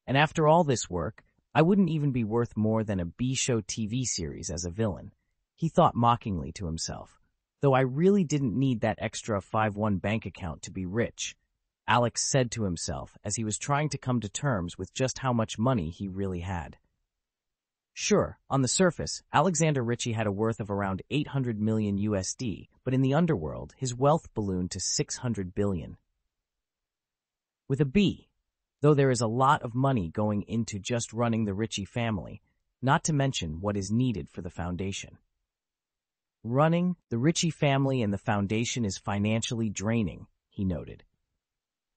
And after all this work, I wouldn't even be worth more than a B-show TV series as a villain. He thought mockingly to himself, though I really didn't need that extra 5-1 bank account to be rich. Alex said to himself as he was trying to come to terms with just how much money he really had. Sure, on the surface, Alexander Ritchie had a worth of around 800 million USD, but in the underworld, his wealth ballooned to 600 billion. With a B, though there is a lot of money going into just running the Ritchie family, not to mention what is needed for the foundation. Running the Ritchie family and the foundation is financially draining, he noted.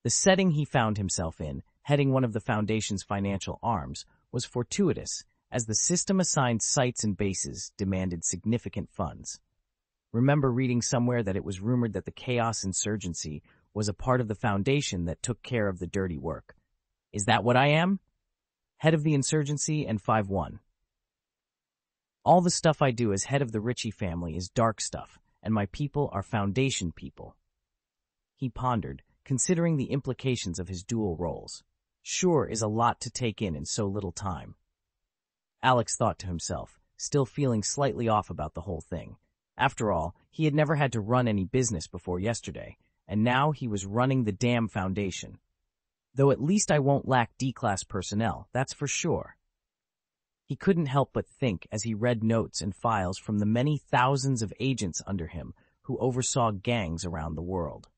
The setting he found himself in, heading one of the foundation's financial arms, was fortuitous as the system assigned sites and bases demanded significant funds. Remember reading somewhere that it was rumored that the Chaos Insurgency was a part of the foundation that took care of the dirty work. Is that what I am? Head of the insurgency and 5-1. All the stuff I do as head of the Ritchie family is dark stuff, and my people are foundation people. He pondered, considering the implications of his dual roles. Sure is a lot to take in in so little time. Alex thought to himself, still feeling slightly off about the whole thing. After all, he had never had to run any business before yesterday, and now he was running the damn foundation. Though at least I won't lack D-class personnel, that's for sure. He couldn't help but think as he read notes and files from the many thousands of agents under him who oversaw gangs around the world.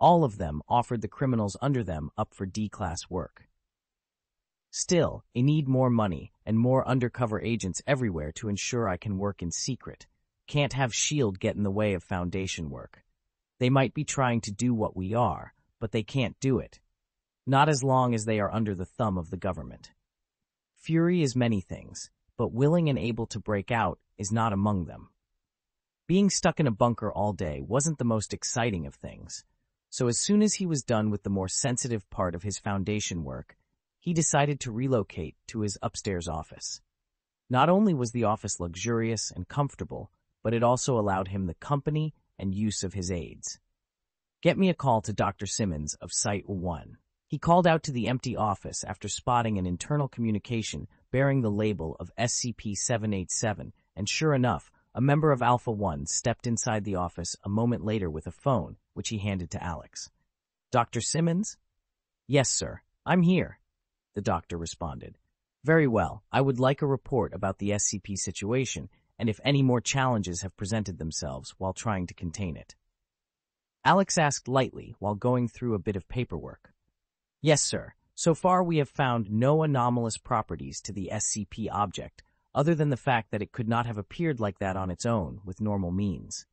All of them offered the criminals under them up for D-class work. Still, I need more money and more undercover agents everywhere to ensure I can work in secret. Can't have S.H.I.E.L.D. get in the way of Foundation work. They might be trying to do what we are, but they can't do it. Not as long as they are under the thumb of the government. Fury is many things, but willing and able to break out is not among them. Being stuck in a bunker all day wasn't the most exciting of things, so as soon as he was done with the more sensitive part of his foundation work, he decided to relocate to his upstairs office. Not only was the office luxurious and comfortable, but it also allowed him the company and use of his aides. Get me a call to Dr. Simmons of Site 1. He called out to the empty office after spotting an internal communication bearing the label of SCP-787, and sure enough, a member of Alpha 1 stepped inside the office a moment later with a phone, which he handed to Alex. Dr. Simmons? Yes, sir. I'm here the doctor responded. Very well, I would like a report about the SCP situation and if any more challenges have presented themselves while trying to contain it. Alex asked lightly while going through a bit of paperwork. Yes, sir. So far we have found no anomalous properties to the SCP object, other than the fact that it could not have appeared like that on its own with normal means.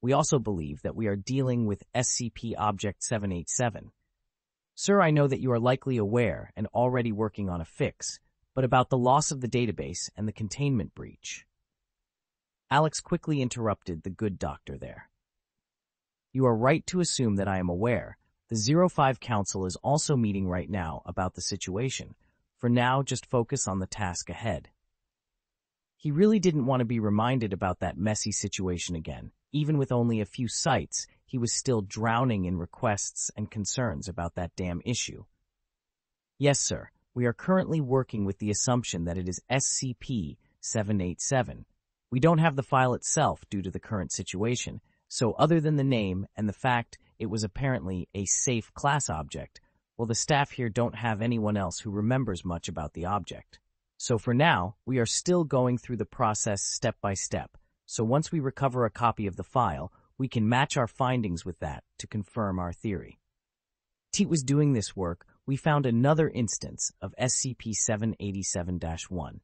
We also believe that we are dealing with SCP Object 787, Sir, I know that you are likely aware and already working on a fix, but about the loss of the database and the containment breach. Alex quickly interrupted the good doctor there. You are right to assume that I am aware. The O5 Council is also meeting right now about the situation. For now, just focus on the task ahead. He really didn't want to be reminded about that messy situation again. Even with only a few sites, he was still drowning in requests and concerns about that damn issue. Yes, sir, we are currently working with the assumption that it is SCP-787. We don't have the file itself due to the current situation, so other than the name and the fact it was apparently a safe class object, well, the staff here don't have anyone else who remembers much about the object. So for now, we are still going through the process step by step, so once we recover a copy of the file, we can match our findings with that to confirm our theory. Teat was doing this work, we found another instance of SCP-787-1.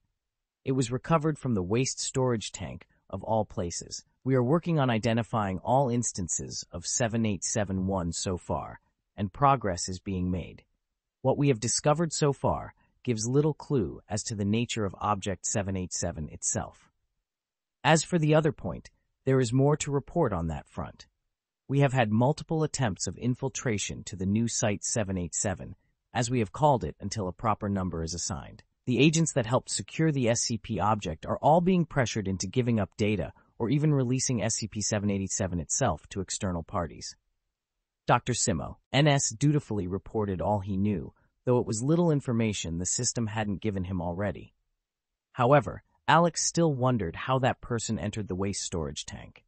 It was recovered from the waste storage tank of all places. We are working on identifying all instances of 7871 so far, and progress is being made. What we have discovered so far gives little clue as to the nature of Object 787 itself. As for the other point, there is more to report on that front. We have had multiple attempts of infiltration to the new Site 787, as we have called it until a proper number is assigned. The agents that helped secure the SCP object are all being pressured into giving up data or even releasing SCP-787 itself to external parties. Dr. Simo, NS dutifully reported all he knew, though it was little information the system hadn't given him already. However, Alex still wondered how that person entered the waste storage tank.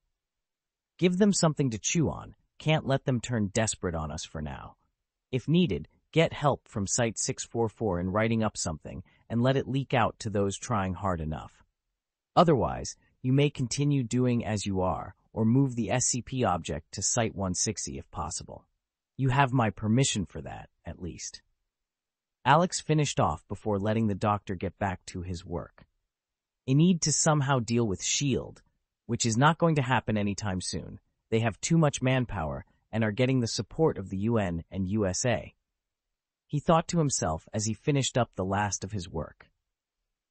Give them something to chew on, can't let them turn desperate on us for now. If needed, get help from Site 644 in writing up something and let it leak out to those trying hard enough. Otherwise, you may continue doing as you are or move the SCP object to Site 160 if possible. You have my permission for that, at least. Alex finished off before letting the doctor get back to his work. A need to somehow deal with S.H.I.E.L.D., which is not going to happen anytime soon. They have too much manpower and are getting the support of the UN and USA. He thought to himself as he finished up the last of his work.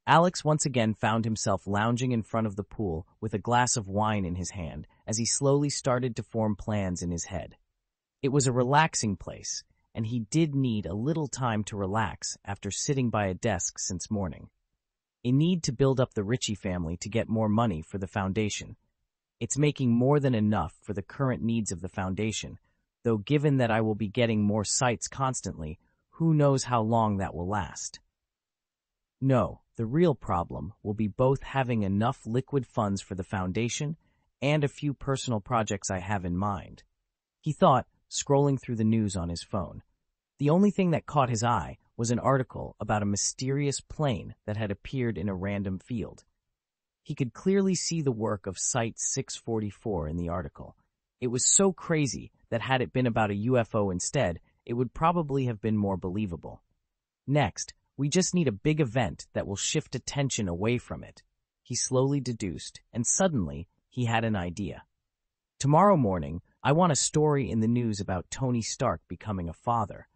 Alex once again found himself lounging in front of the pool with a glass of wine in his hand as he slowly started to form plans in his head. It was a relaxing place, and he did need a little time to relax after sitting by a desk since morning a need to build up the Ritchie family to get more money for the foundation. It's making more than enough for the current needs of the foundation, though given that I will be getting more sites constantly, who knows how long that will last. No, the real problem will be both having enough liquid funds for the foundation and a few personal projects I have in mind. He thought, scrolling through the news on his phone. The only thing that caught his eye was an article about a mysterious plane that had appeared in a random field. He could clearly see the work of Site 644 in the article. It was so crazy that had it been about a UFO instead, it would probably have been more believable. Next, we just need a big event that will shift attention away from it. He slowly deduced, and suddenly he had an idea. Tomorrow morning, I want a story in the news about Tony Stark becoming a father.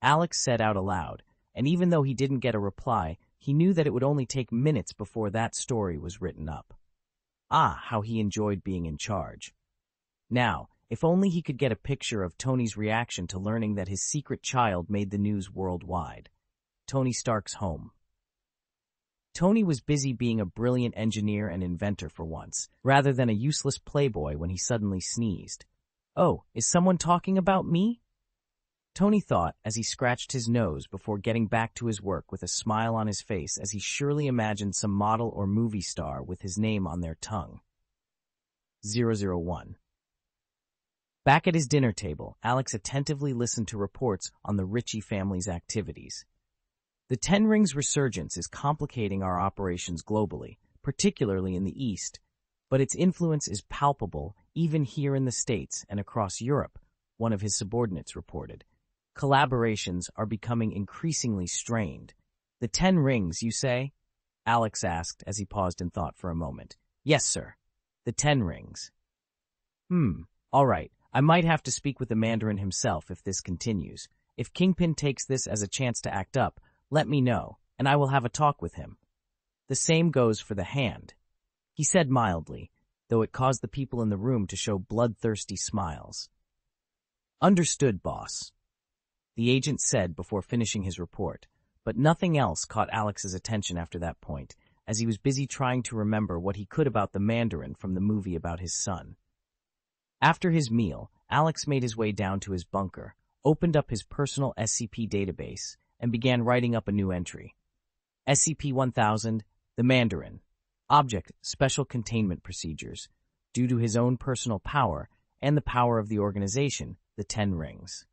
Alex said out aloud, and even though he didn't get a reply, he knew that it would only take minutes before that story was written up. Ah, how he enjoyed being in charge. Now, if only he could get a picture of Tony's reaction to learning that his secret child made the news worldwide. Tony Stark's home. Tony was busy being a brilliant engineer and inventor for once, rather than a useless playboy when he suddenly sneezed. Oh, is someone talking about me? Tony thought as he scratched his nose before getting back to his work with a smile on his face as he surely imagined some model or movie star with his name on their tongue. 001 Back at his dinner table, Alex attentively listened to reports on the Ritchie family's activities. The Ten Rings resurgence is complicating our operations globally, particularly in the East, but its influence is palpable even here in the States and across Europe, one of his subordinates reported. Collaborations are becoming increasingly strained. The Ten Rings, you say? Alex asked as he paused in thought for a moment. Yes, sir. The Ten Rings. Hmm, all right. I might have to speak with the Mandarin himself if this continues. If Kingpin takes this as a chance to act up, let me know, and I will have a talk with him. The same goes for the hand. He said mildly, though it caused the people in the room to show bloodthirsty smiles. Understood, boss the agent said before finishing his report, but nothing else caught Alex's attention after that point, as he was busy trying to remember what he could about the Mandarin from the movie about his son. After his meal, Alex made his way down to his bunker, opened up his personal SCP database, and began writing up a new entry. SCP-1000, the Mandarin. Object, Special Containment Procedures. Due to his own personal power and the power of the organization, the Ten Rings.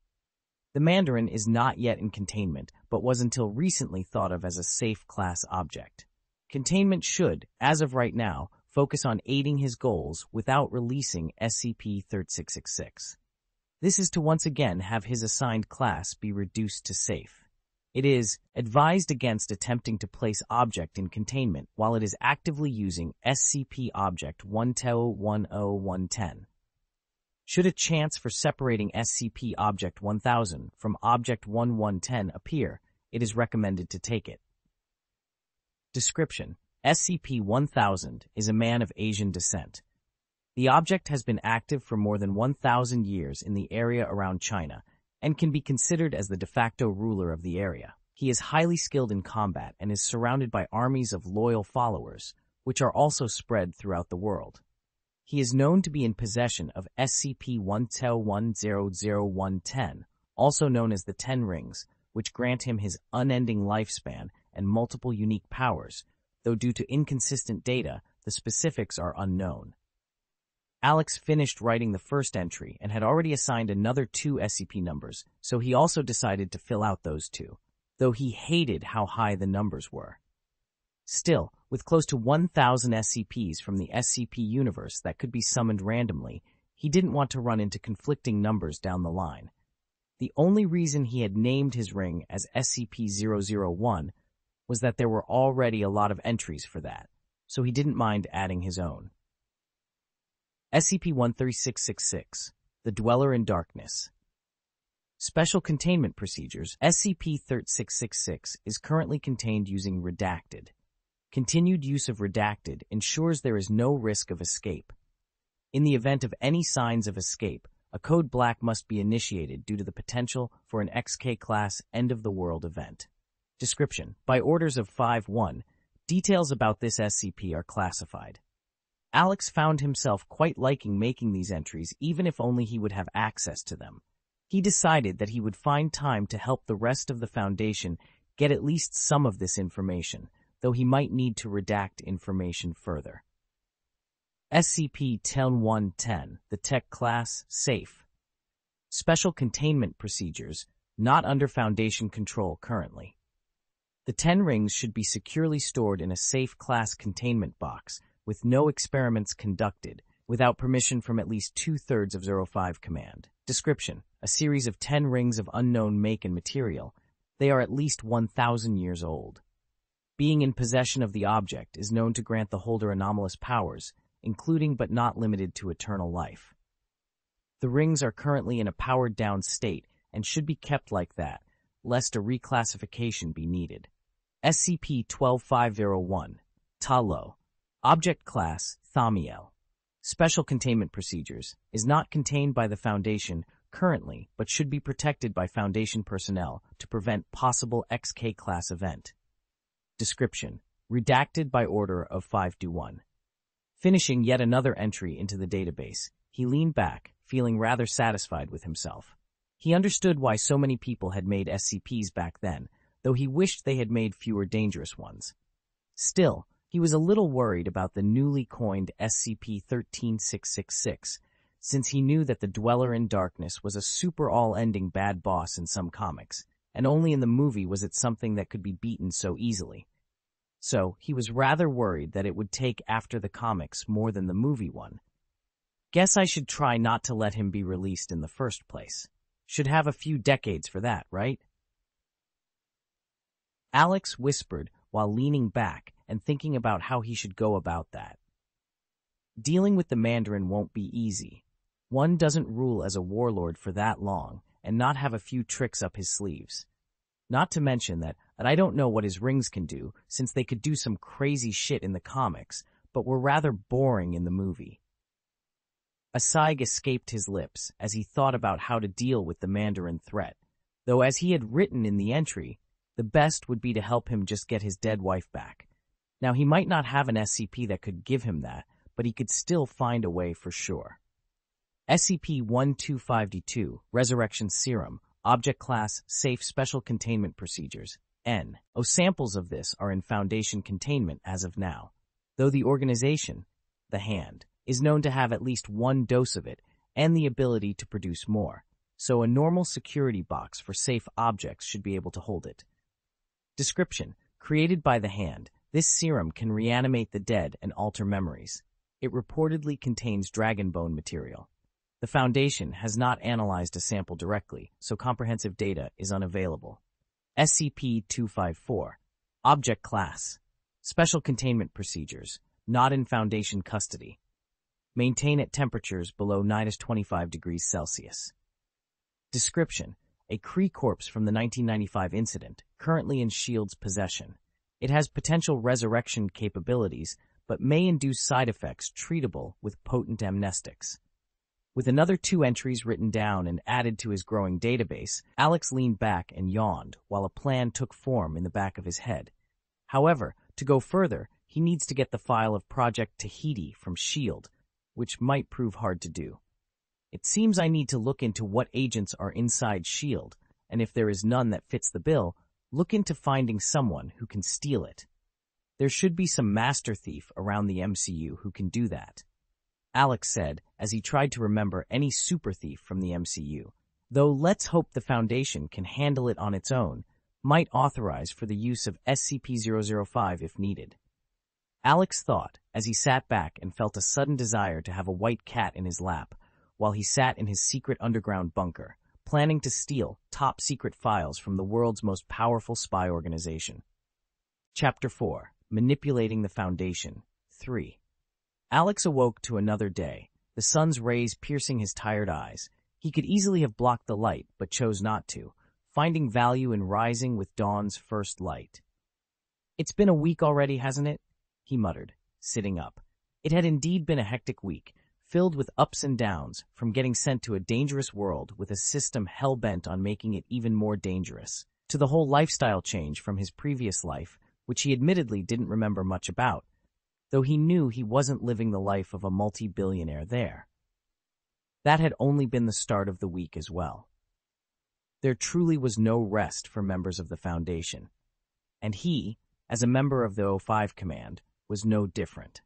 The Mandarin is not yet in containment, but was until recently thought of as a safe class object. Containment should, as of right now, focus on aiding his goals without releasing SCP-3666. This is to once again have his assigned class be reduced to safe. It is advised against attempting to place object in containment while it is actively using SCP object 1101010. Should a chance for separating SCP Object 1000 from Object 1110 appear, it is recommended to take it. Description: SCP-1000 is a man of Asian descent. The object has been active for more than 1,000 years in the area around China and can be considered as the de facto ruler of the area. He is highly skilled in combat and is surrounded by armies of loyal followers, which are also spread throughout the world. He is known to be in possession of SCP-100110, also known as the Ten Rings, which grant him his unending lifespan and multiple unique powers, though due to inconsistent data, the specifics are unknown. Alex finished writing the first entry and had already assigned another two SCP numbers, so he also decided to fill out those two, though he hated how high the numbers were. Still, with close to 1,000 SCPs from the SCP universe that could be summoned randomly, he didn't want to run into conflicting numbers down the line. The only reason he had named his ring as SCP-001 was that there were already a lot of entries for that, so he didn't mind adding his own. SCP-13666, The Dweller in Darkness. Special Containment Procedures SCP-3666 is currently contained using Redacted. Continued use of Redacted ensures there is no risk of escape. In the event of any signs of escape, a code black must be initiated due to the potential for an XK-class end-of-the-world event. Description. By orders of 5-1, details about this SCP are classified. Alex found himself quite liking making these entries even if only he would have access to them. He decided that he would find time to help the rest of the Foundation get at least some of this information, though he might need to redact information further. SCP-10110, the Tech Class, Safe. Special Containment Procedures, not under Foundation control currently. The ten rings should be securely stored in a safe class containment box with no experiments conducted without permission from at least two-thirds of O5 Command. Description: A series of ten rings of unknown make and material. They are at least 1,000 years old. Being in possession of the object is known to grant the holder anomalous powers, including but not limited to eternal life. The rings are currently in a powered-down state and should be kept like that, lest a reclassification be needed. SCP-12501, Talo, Object Class, Thamiel. Special Containment Procedures is not contained by the Foundation currently, but should be protected by Foundation personnel to prevent possible XK-class event. Description: Redacted by order of 5-1. Finishing yet another entry into the database, he leaned back, feeling rather satisfied with himself. He understood why so many people had made SCPs back then, though he wished they had made fewer dangerous ones. Still, he was a little worried about the newly coined SCP-13666, since he knew that the Dweller in Darkness was a super all-ending bad boss in some comics, and only in the movie was it something that could be beaten so easily. So, he was rather worried that it would take after the comics more than the movie one. Guess I should try not to let him be released in the first place. Should have a few decades for that, right? Alex whispered while leaning back and thinking about how he should go about that. Dealing with the Mandarin won't be easy. One doesn't rule as a warlord for that long and not have a few tricks up his sleeves. Not to mention that, I don't know what his rings can do, since they could do some crazy shit in the comics, but were rather boring in the movie. A sigh escaped his lips as he thought about how to deal with the Mandarin threat, though as he had written in the entry, the best would be to help him just get his dead wife back. Now, he might not have an SCP that could give him that, but he could still find a way for sure. SCP-125D2, Resurrection Serum, Object Class, Safe Special Containment Procedures, N. O samples of this are in Foundation containment as of now, though the organization, the Hand, is known to have at least one dose of it and the ability to produce more, so a normal security box for safe objects should be able to hold it. Description: Created by the hand, this serum can reanimate the dead and alter memories. It reportedly contains dragon bone material. The Foundation has not analyzed a sample directly, so comprehensive data is unavailable. SCP-254 Object Class Special Containment Procedures Not in Foundation Custody Maintain at temperatures below 25 degrees Celsius. Description. A Kree corpse from the 1995 incident, currently in S.H.I.E.L.D.'s possession. It has potential resurrection capabilities, but may induce side effects treatable with potent amnestics. With another two entries written down and added to his growing database, Alex leaned back and yawned while a plan took form in the back of his head. However, to go further, he needs to get the file of Project Tahiti from S.H.I.E.L.D., which might prove hard to do. It seems I need to look into what agents are inside S.H.I.E.L.D., and if there is none that fits the bill, look into finding someone who can steal it. There should be some master thief around the MCU who can do that. Alex said as he tried to remember any super thief from the MCU, though let's hope the Foundation can handle it on its own, might authorize for the use of SCP-005 if needed. Alex thought as he sat back and felt a sudden desire to have a white cat in his lap while he sat in his secret underground bunker, planning to steal top secret files from the world's most powerful spy organization. Chapter 4 Manipulating the Foundation 3 Alex awoke to another day, the sun's rays piercing his tired eyes. He could easily have blocked the light, but chose not to, finding value in rising with dawn's first light. It's been a week already, hasn't it? He muttered, sitting up. It had indeed been a hectic week, filled with ups and downs, from getting sent to a dangerous world with a system hell-bent on making it even more dangerous, to the whole lifestyle change from his previous life, which he admittedly didn't remember much about, though he knew he wasn't living the life of a multi-billionaire there. That had only been the start of the week as well. There truly was no rest for members of the Foundation, and he, as a member of the O5 Command, was no different.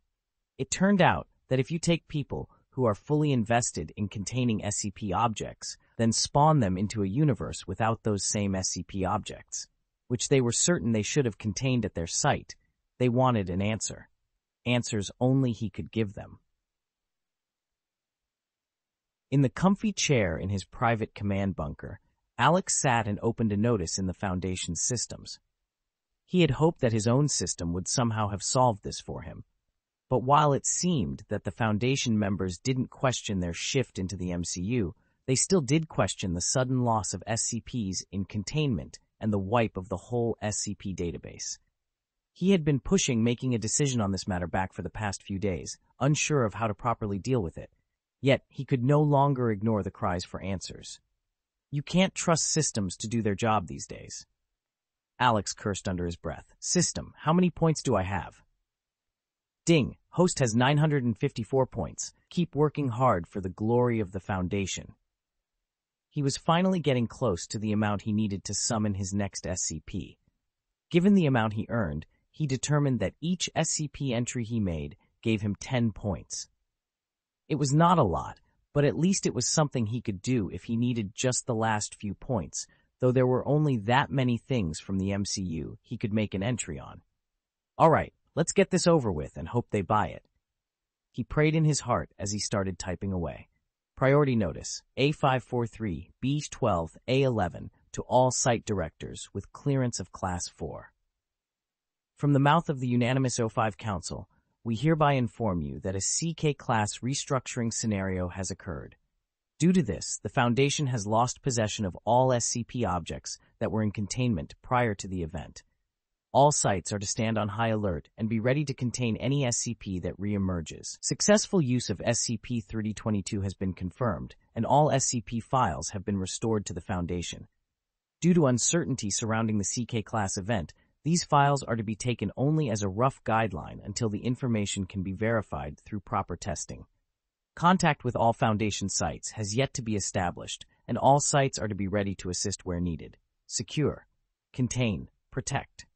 It turned out that if you take people who are fully invested in containing SCP objects, then spawn them into a universe without those same SCP objects, which they were certain they should have contained at their site, they wanted an answer answers only he could give them. In the comfy chair in his private command bunker, Alex sat and opened a notice in the Foundation's systems. He had hoped that his own system would somehow have solved this for him. But while it seemed that the Foundation members didn't question their shift into the MCU, they still did question the sudden loss of SCPs in containment and the wipe of the whole SCP database. He had been pushing making a decision on this matter back for the past few days, unsure of how to properly deal with it. Yet, he could no longer ignore the cries for answers. You can't trust systems to do their job these days. Alex cursed under his breath. System, how many points do I have? Ding, host has 954 points. Keep working hard for the glory of the Foundation. He was finally getting close to the amount he needed to summon his next SCP. Given the amount he earned, he determined that each SCP entry he made gave him 10 points. It was not a lot, but at least it was something he could do if he needed just the last few points, though there were only that many things from the MCU he could make an entry on. All right, let's get this over with and hope they buy it. He prayed in his heart as he started typing away. Priority notice, A543, B12, A11 to all site directors with clearance of Class 4. From the mouth of the unanimous O5 Council, we hereby inform you that a CK-class restructuring scenario has occurred. Due to this, the Foundation has lost possession of all SCP objects that were in containment prior to the event. All sites are to stand on high alert and be ready to contain any SCP that reemerges. Successful use of SCP-3022 has been confirmed, and all SCP files have been restored to the Foundation. Due to uncertainty surrounding the CK-class event, these files are to be taken only as a rough guideline until the information can be verified through proper testing. Contact with all Foundation sites has yet to be established, and all sites are to be ready to assist where needed. Secure. Contain. Protect.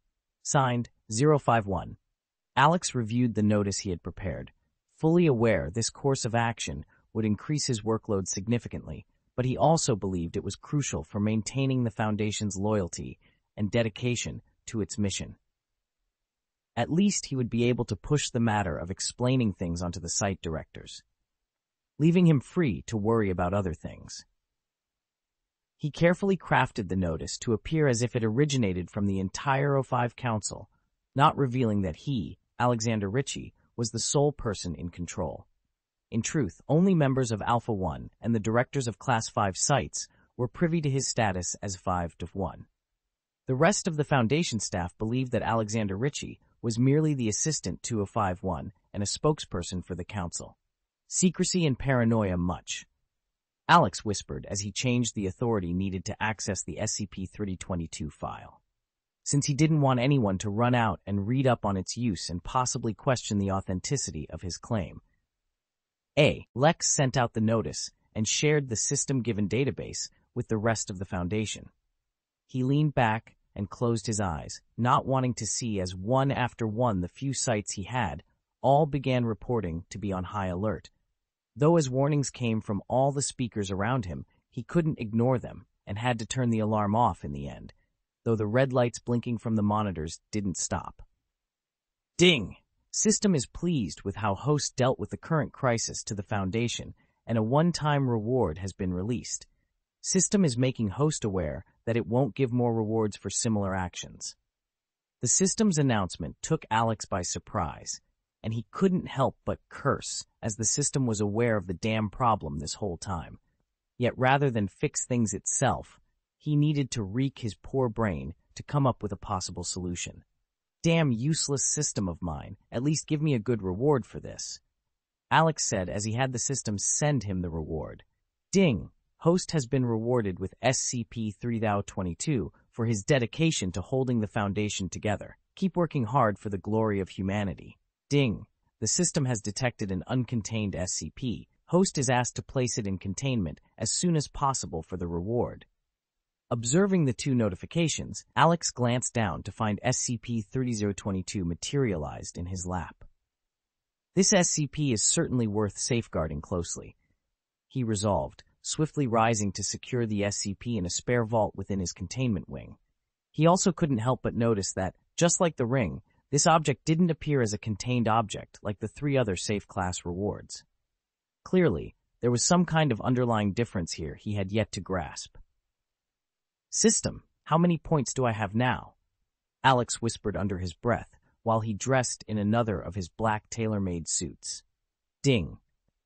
Signed, 051. Alex reviewed the notice he had prepared, fully aware this course of action would increase his workload significantly, but he also believed it was crucial for maintaining the Foundation's loyalty and dedication to its mission. At least he would be able to push the matter of explaining things onto the site directors, leaving him free to worry about other things. He carefully crafted the notice to appear as if it originated from the entire O5 Council, not revealing that he, Alexander Ritchie, was the sole person in control. In truth, only members of Alpha 1 and the directors of Class 5 sites were privy to his status as 5 to 1. The rest of the Foundation staff believed that Alexander Ritchie was merely the assistant to a 5-1 and a spokesperson for the council. Secrecy and paranoia much. Alex whispered as he changed the authority needed to access the SCP-3022 file. Since he didn't want anyone to run out and read up on its use and possibly question the authenticity of his claim. Alex sent out the notice and shared the system-given database with the rest of the Foundation. He leaned back and closed his eyes, not wanting to see as one after one the few sites he had all began reporting to be on high alert. Though as warnings came from all the speakers around him, he couldn't ignore them and had to turn the alarm off in the end, though the red lights blinking from the monitors didn't stop. Ding! System is pleased with how host dealt with the current crisis to the Foundation, and a one-time reward has been released. System is making host aware that it won't give more rewards for similar actions. The system's announcement took Alex by surprise, and he couldn't help but curse as the system was aware of the damn problem this whole time. Yet rather than fix things itself, he needed to wreak his poor brain to come up with a possible solution. Damn useless system of mine, at least give me a good reward for this. Alex said as he had the system send him the reward. Ding! Host has been rewarded with SCP-3022 for his dedication to holding the Foundation together. Keep working hard for the glory of humanity. Ding. The system has detected an uncontained SCP. Host is asked to place it in containment as soon as possible for the reward. Observing the two notifications, Alex glanced down to find SCP-3022 materialized in his lap. This SCP is certainly worth safeguarding closely. He resolved, swiftly rising to secure the SCP in a spare vault within his containment wing. He also couldn't help but notice that, just like the ring, this object didn't appear as a contained object like the three other safe class rewards. Clearly, there was some kind of underlying difference here he had yet to grasp. System, how many points do I have now? Alex whispered under his breath while he dressed in another of his black tailor-made suits. Ding,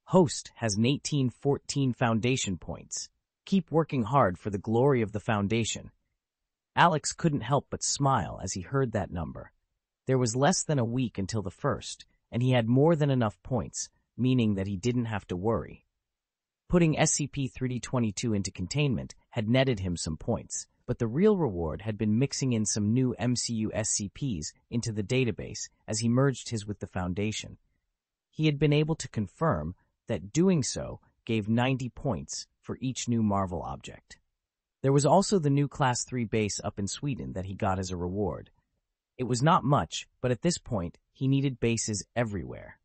Host has 1814 foundation points. Keep working hard for the glory of the foundation. Alex couldn't help but smile as he heard that number. There was less than a week until the first, and he had more than enough points, meaning that he didn't have to worry. Putting SCP-3022 into containment had netted him some points, but the real reward had been mixing in some new MCU SCPs into the database as he merged his with the Foundation. He had been able to confirm that doing so gave 90 points for each new Marvel object. There was also the new Class 3 base up in Sweden that he got as a reward. It was not much, but at this point, he needed bases everywhere.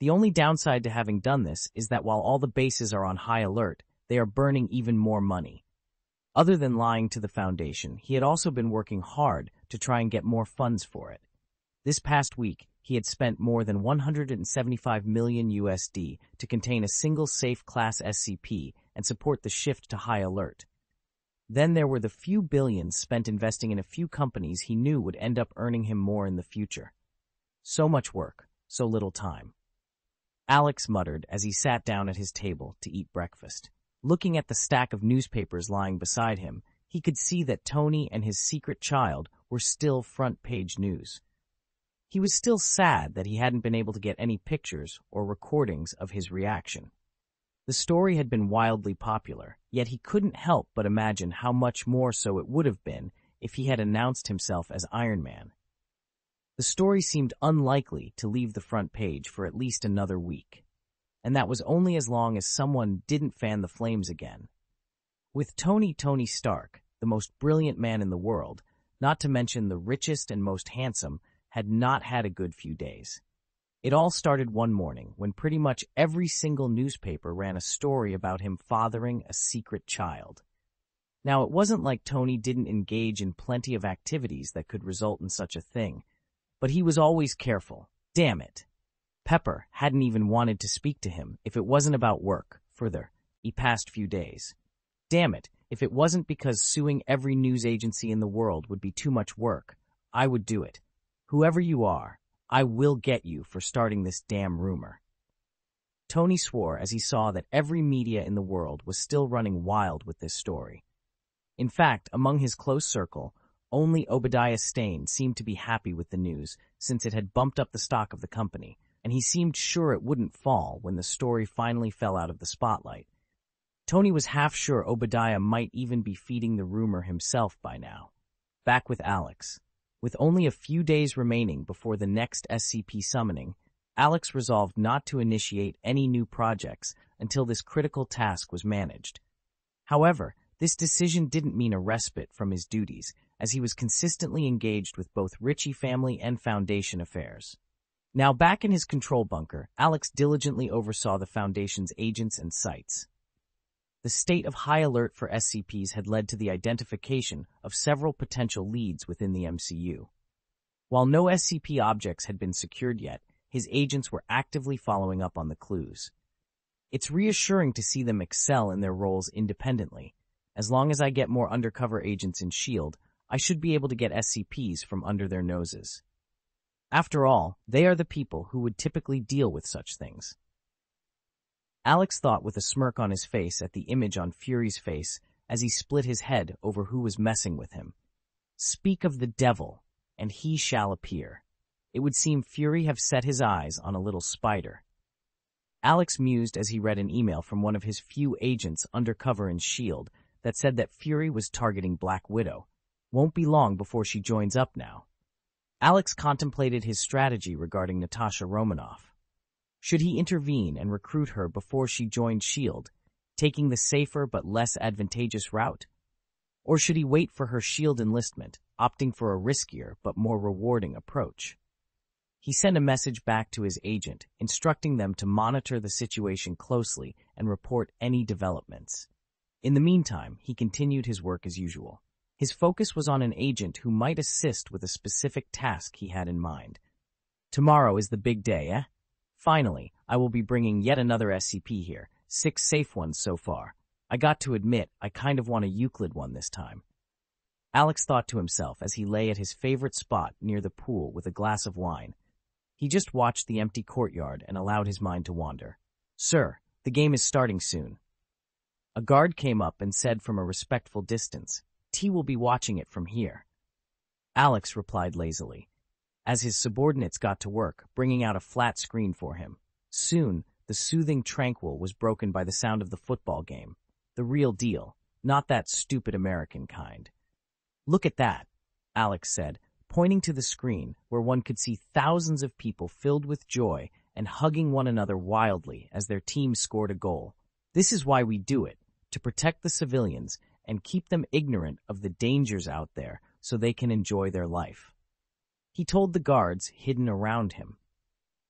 The only downside to having done this is that while all the bases are on high alert, they are burning even more money. Other than lying to the Foundation, he had also been working hard to try and get more funds for it. This past week, he had spent more than 175 million USD to contain a single safe class SCP and support the shift to high alert. Then there were the few billions spent investing in a few companies he knew would end up earning him more in the future. So much work, so little time. Alex muttered as he sat down at his table to eat breakfast. Looking at the stack of newspapers lying beside him, he could see that Tony and his secret child were still front page news. He was still sad that he hadn't been able to get any pictures or recordings of his reaction. The story had been wildly popular, yet he couldn't help but imagine how much more so it would have been if he had announced himself as Iron Man. The story seemed unlikely to leave the front page for at least another week, and that was only as long as someone didn't fan the flames again. With Tony Tony Stark, the most brilliant man in the world, not to mention the richest and most handsome, had not had a good few days. It all started one morning when pretty much every single newspaper ran a story about him fathering a secret child. Now, it wasn't like Tony didn't engage in plenty of activities that could result in such a thing, but he was always careful. Damn it. Pepper hadn't even wanted to speak to him if it wasn't about work further, he past few days. Damn it, if it wasn't because suing every news agency in the world would be too much work, I would do it. Whoever you are, I will get you for starting this damn rumor. Tony swore as he saw that every media in the world was still running wild with this story. In fact, among his close circle, only Obadiah Stane seemed to be happy with the news since it had bumped up the stock of the company, and he seemed sure it wouldn't fall when the story finally fell out of the spotlight. Tony was half sure Obadiah might even be feeding the rumor himself by now. Back with Alex. With only a few days remaining before the next SCP summoning, Alex resolved not to initiate any new projects until this critical task was managed. However, this decision didn't mean a respite from his duties, as he was consistently engaged with both Ritchie family and Foundation affairs. Now back in his control bunker, Alex diligently oversaw the Foundation's agents and sites. The state of high alert for SCPs had led to the identification of several potential leads within the MCU. While no SCP objects had been secured yet, his agents were actively following up on the clues. It's reassuring to see them excel in their roles independently. As long as I get more undercover agents in S.H.I.E.L.D., I should be able to get SCPs from under their noses. After all, they are the people who would typically deal with such things. Alex thought with a smirk on his face at the image on Fury's face as he split his head over who was messing with him. Speak of the devil, and he shall appear. It would seem Fury have set his eyes on a little spider. Alex mused as he read an email from one of his few agents undercover in S.H.I.E.L.D. that said that Fury was targeting Black Widow. Won't be long before she joins up now. Alex contemplated his strategy regarding Natasha Romanoff. Should he intervene and recruit her before she joined S.H.I.E.L.D., taking the safer but less advantageous route? Or should he wait for her S.H.I.E.L.D. enlistment, opting for a riskier but more rewarding approach? He sent a message back to his agent, instructing them to monitor the situation closely and report any developments. In the meantime, he continued his work as usual. His focus was on an agent who might assist with a specific task he had in mind. Tomorrow is the big day, eh? Finally, I will be bringing yet another SCP here, six safe ones so far. I got to admit, I kind of want a Euclid one this time. Alex thought to himself as he lay at his favorite spot near the pool with a glass of wine. He just watched the empty courtyard and allowed his mind to wander. Sir, the game is starting soon. A guard came up and said from a respectful distance, T will be watching it from here. Alex replied lazily as his subordinates got to work, bringing out a flat screen for him. Soon, the soothing tranquil was broken by the sound of the football game. The real deal, not that stupid American kind. Look at that, Alex said, pointing to the screen where one could see thousands of people filled with joy and hugging one another wildly as their team scored a goal. This is why we do it, to protect the civilians and keep them ignorant of the dangers out there so they can enjoy their life. He told the guards hidden around him.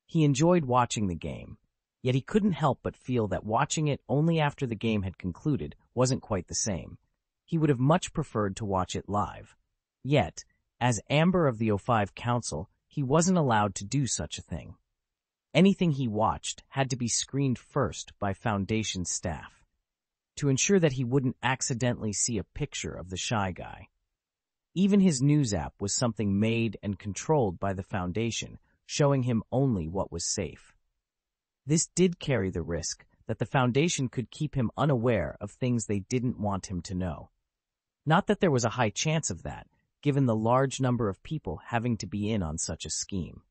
He enjoyed watching the game, yet he couldn't help but feel that watching it only after the game had concluded wasn't quite the same. He would have much preferred to watch it live. Yet, as Amber of the O5 Council, he wasn't allowed to do such a thing. Anything he watched had to be screened first by Foundation staff to ensure that he wouldn't accidentally see a picture of the shy guy. Even his news app was something made and controlled by the Foundation, showing him only what was safe. This did carry the risk that the Foundation could keep him unaware of things they didn't want him to know. Not that there was a high chance of that, given the large number of people having to be in on such a scheme.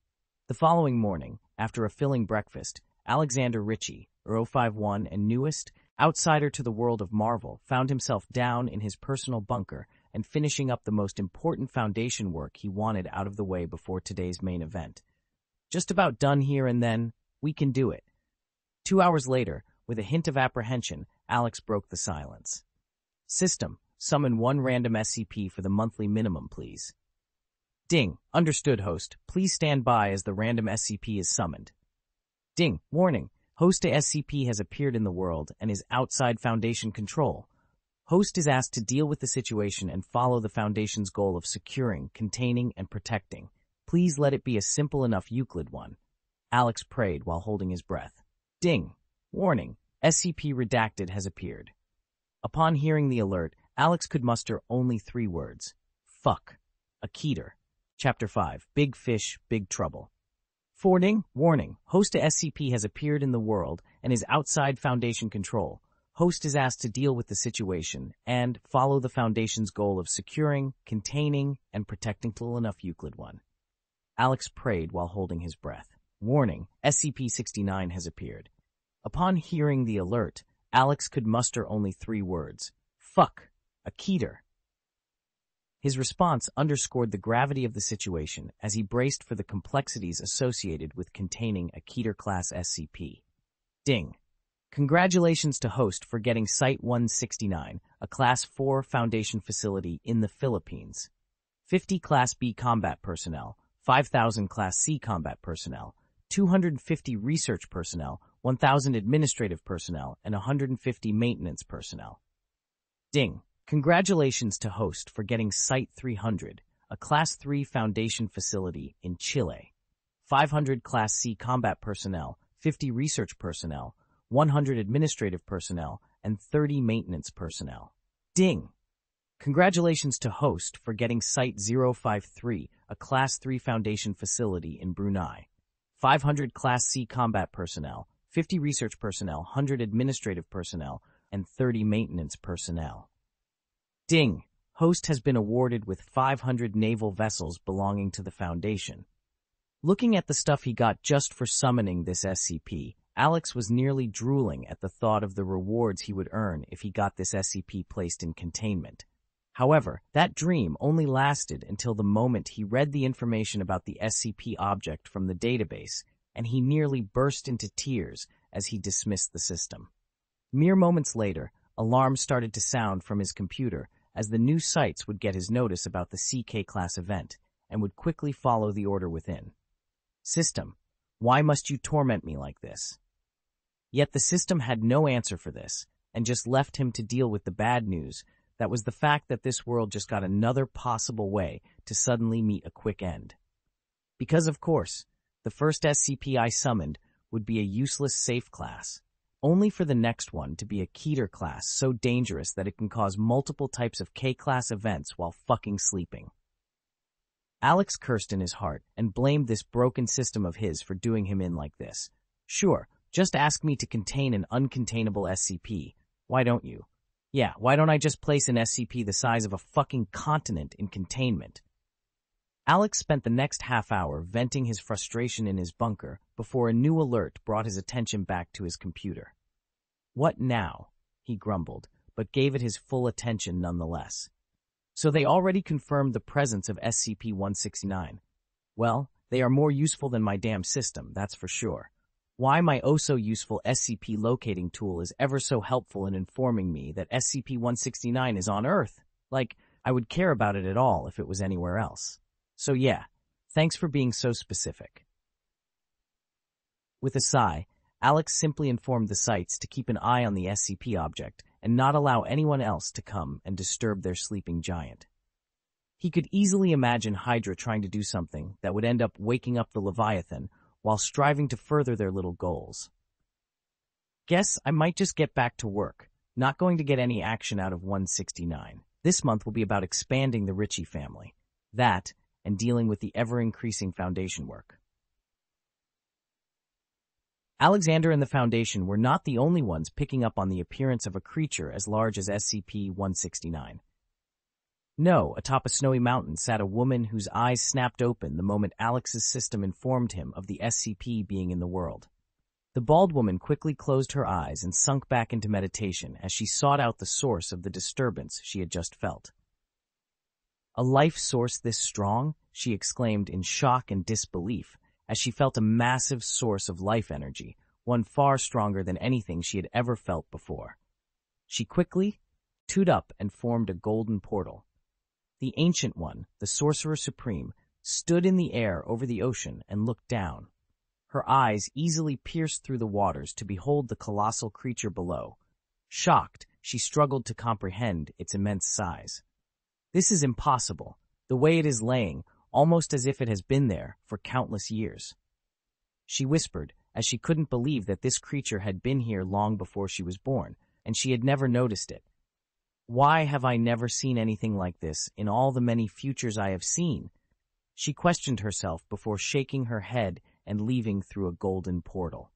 The following morning, after a filling breakfast, Alexander Ritchie, O5-1 and newest, outsider to the world of Marvel, found himself down in his personal bunker and finishing up the most important foundation work he wanted out of the way before today's main event. Just about done here and then, we can do it. Two hours later, with a hint of apprehension, Alex broke the silence. System, summon one random SCP for the monthly minimum, please. Ding, understood host. Please stand by as the random SCP is summoned. Ding, warning, host SCP has appeared in the world and is outside Foundation control. Host is asked to deal with the situation and follow the Foundation's goal of securing, containing, and protecting. Please let it be a simple enough Euclid one. Alex prayed while holding his breath. Ding! Warning! SCP Redacted has appeared. Upon hearing the alert, Alex could muster only three words. Fuck. A Keter. Chapter 5. Big Fish, Big Trouble. Forwarding, warning, host to SCP has appeared in the world and is outside Foundation control. Host is asked to deal with the situation and follow the Foundation's goal of securing, containing, and protecting little enough Euclid 1. Alex prayed while holding his breath. Warning, SCP-69 has appeared. Upon hearing the alert, Alex could muster only three words. Fuck, a Keter. His response underscored the gravity of the situation as he braced for the complexities associated with containing a Keter-class SCP. Ding. Congratulations to host for getting Site-169, a Class 4 Foundation facility in the Philippines. 50 Class B combat personnel, 5,000 Class C combat personnel, 250 research personnel, 1,000 administrative personnel, and 150 maintenance personnel. Ding. Congratulations to host for getting Site 300, a Class 3 Foundation facility in Chile. 500 Class C combat personnel, 50 research personnel, 100 administrative personnel, and 30 maintenance personnel. Ding! Congratulations to host for getting Site 053, a Class 3 Foundation facility in Brunei. 500 Class C combat personnel, 50 research personnel, 100 administrative personnel, and 30 maintenance personnel. Ding! Host has been awarded with 500 naval vessels belonging to the Foundation. Looking at the stuff he got just for summoning this SCP, Alex was nearly drooling at the thought of the rewards he would earn if he got this SCP placed in containment. However, that dream only lasted until the moment he read the information about the SCP object from the database, and he nearly burst into tears as he dismissed the system. Mere moments later, alarms started to sound from his computer as the new sites would get his notice about the XK-class event and would quickly follow the order within. System, why must you torment me like this? Yet the system had no answer for this, and just left him to deal with the bad news that was the fact that this world just got another possible way to suddenly meet a quick end. Because, of course, the first SCP I summoned would be a useless safe class, only for the next one to be a Keter class so dangerous that it can cause multiple types of K-class events while fucking sleeping. Alex cursed in his heart and blamed this broken system of his for doing him in like this. Sure, just ask me to contain an uncontainable SCP. Why don't you? Yeah, why don't I just place an SCP the size of a fucking continent in containment? Alex spent the next half hour venting his frustration in his bunker before a new alert brought his attention back to his computer. What now? he grumbled, but gave it his full attention nonetheless. So they already confirmed the presence of SCP-169. Well, they are more useful than my damn system, that's for sure. Why my oh-so-useful SCP locating tool is ever so helpful in informing me that SCP-169 is on Earth. Like, I would care about it at all if it was anywhere else. So yeah, thanks for being so specific. With a sigh, Alex simply informed the sites to keep an eye on the SCP object and not allow anyone else to come and disturb their sleeping giant. He could easily imagine Hydra trying to do something that would end up waking up the Leviathan while striving to further their little goals. Guess I might just get back to work. Not going to get any action out of 169. This month will be about expanding the Ritchie family. That, and dealing with the ever-increasing Foundation work. Alexander and the Foundation were not the only ones picking up on the appearance of a creature as large as SCP-169. No, atop a snowy mountain sat a woman whose eyes snapped open the moment Alex's system informed him of the SCP being in the world. The bald woman quickly closed her eyes and sunk back into meditation as she sought out the source of the disturbance she had just felt. A life source this strong? she exclaimed in shock and disbelief as she felt a massive source of life energy, one far stronger than anything she had ever felt before. She quickly toed up and formed a golden portal, the Ancient One, the Sorcerer Supreme, stood in the air over the ocean and looked down. Her eyes easily pierced through the waters to behold the colossal creature below. Shocked, she struggled to comprehend its immense size. This is impossible, the way it is laying, almost as if it has been there for countless years. She whispered, as she couldn't believe that this creature had been here long before she was born, and she had never noticed it. Why have I never seen anything like this in all the many futures I have seen? She questioned herself before shaking her head and leaving through a golden portal.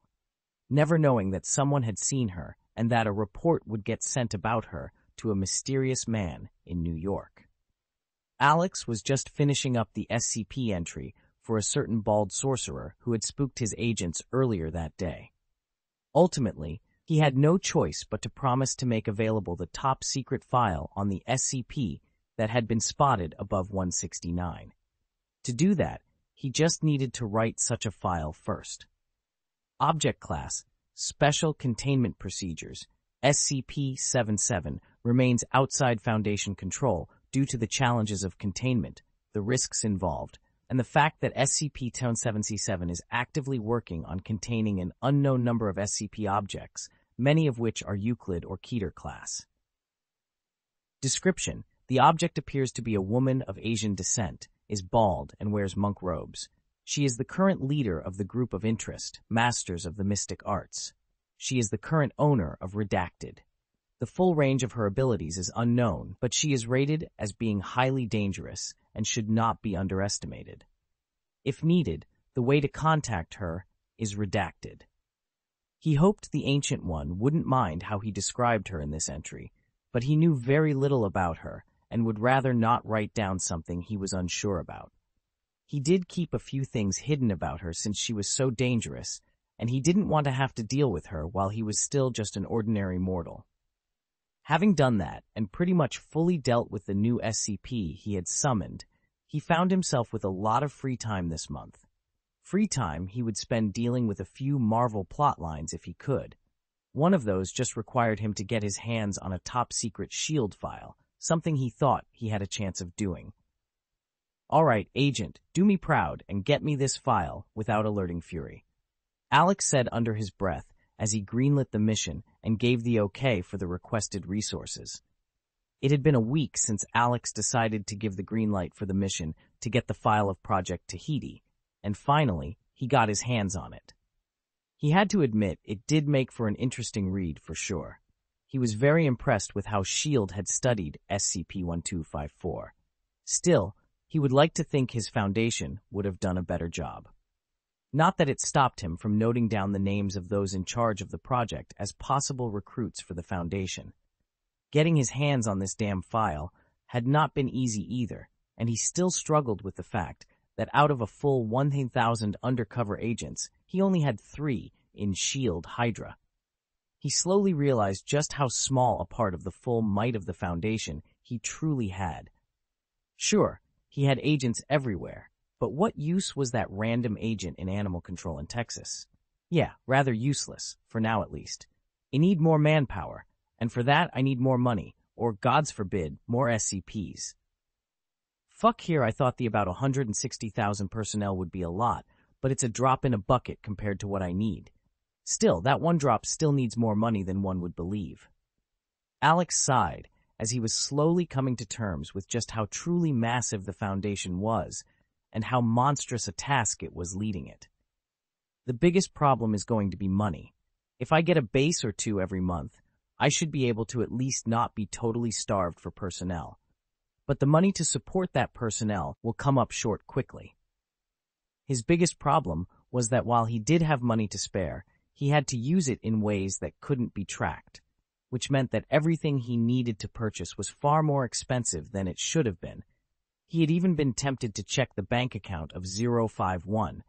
Never knowing that someone had seen her and that a report would get sent about her to a mysterious man in New York. Alex was just finishing up the SCP entry for a certain bald sorcerer who had spooked his agents earlier that day. Ultimately, he had no choice but to promise to make available the top secret file on the SCP that had been spotted above 169. To do that, he just needed to write such a file first. Object Class Special Containment Procedures SCP-77 remains outside Foundation control due to the challenges of containment, the risks involved, and the fact that SCP-77C7 is actively working on containing an unknown number of SCP objects, many of which are Euclid or Keter class. Description: The object appears to be a woman of Asian descent, is bald, and wears monk robes. She is the current leader of the group of interest, Masters of the Mystic Arts. She is the current owner of Redacted. The full range of her abilities is unknown, but she is rated as being highly dangerous and should not be underestimated. If needed, the way to contact her is redacted. He hoped the Ancient One wouldn't mind how he described her in this entry, but he knew very little about her and would rather not write down something he was unsure about. He did keep a few things hidden about her since she was so dangerous, and he didn't want to have to deal with her while he was still just an ordinary mortal. Having done that, and pretty much fully dealt with the new SCP he had summoned, he found himself with a lot of free time this month. Free time he would spend dealing with a few Marvel plotlines if he could. One of those just required him to get his hands on a top-secret S.H.I.E.L.D. file, something he thought he had a chance of doing. All right, agent, do me proud and get me this file without alerting Fury. Alex said under his breath as he greenlit the mission and gave the okay for the requested resources. It had been a week since Alex decided to give the green light for the mission to get the file of Project Tahiti, and finally, he got his hands on it. He had to admit it did make for an interesting read for sure. He was very impressed with how S.H.I.E.L.D. had studied SCP-1254. Still, he would like to think his foundation would have done a better job. Not that it stopped him from noting down the names of those in charge of the project as possible recruits for the Foundation. Getting his hands on this damn file had not been easy either, and he still struggled with the fact that out of a full 1,000 undercover agents, he only had three in S.H.I.E.L.D. Hydra. He slowly realized just how small a part of the full might of the Foundation he truly had. Sure, he had agents everywhere, but what use was that random agent in animal control in Texas? Yeah, rather useless, for now at least. I need more manpower, and for that I need more money, or gods forbid, more SCPs. Fuck here I thought the about 160,000 personnel would be a lot, but it's a drop in a bucket compared to what I need. Still, that one drop still needs more money than one would believe. Alex sighed as he was slowly coming to terms with just how truly massive the Foundation was and how monstrous a task it was leading it. The biggest problem is going to be money. If I get a base or two every month, I should be able to at least not be totally starved for personnel. But the money to support that personnel will come up short quickly. His biggest problem was that while he did have money to spare, he had to use it in ways that couldn't be tracked, which meant that everything he needed to purchase was far more expensive than it should have been. He had even been tempted to check the bank account of O5-1,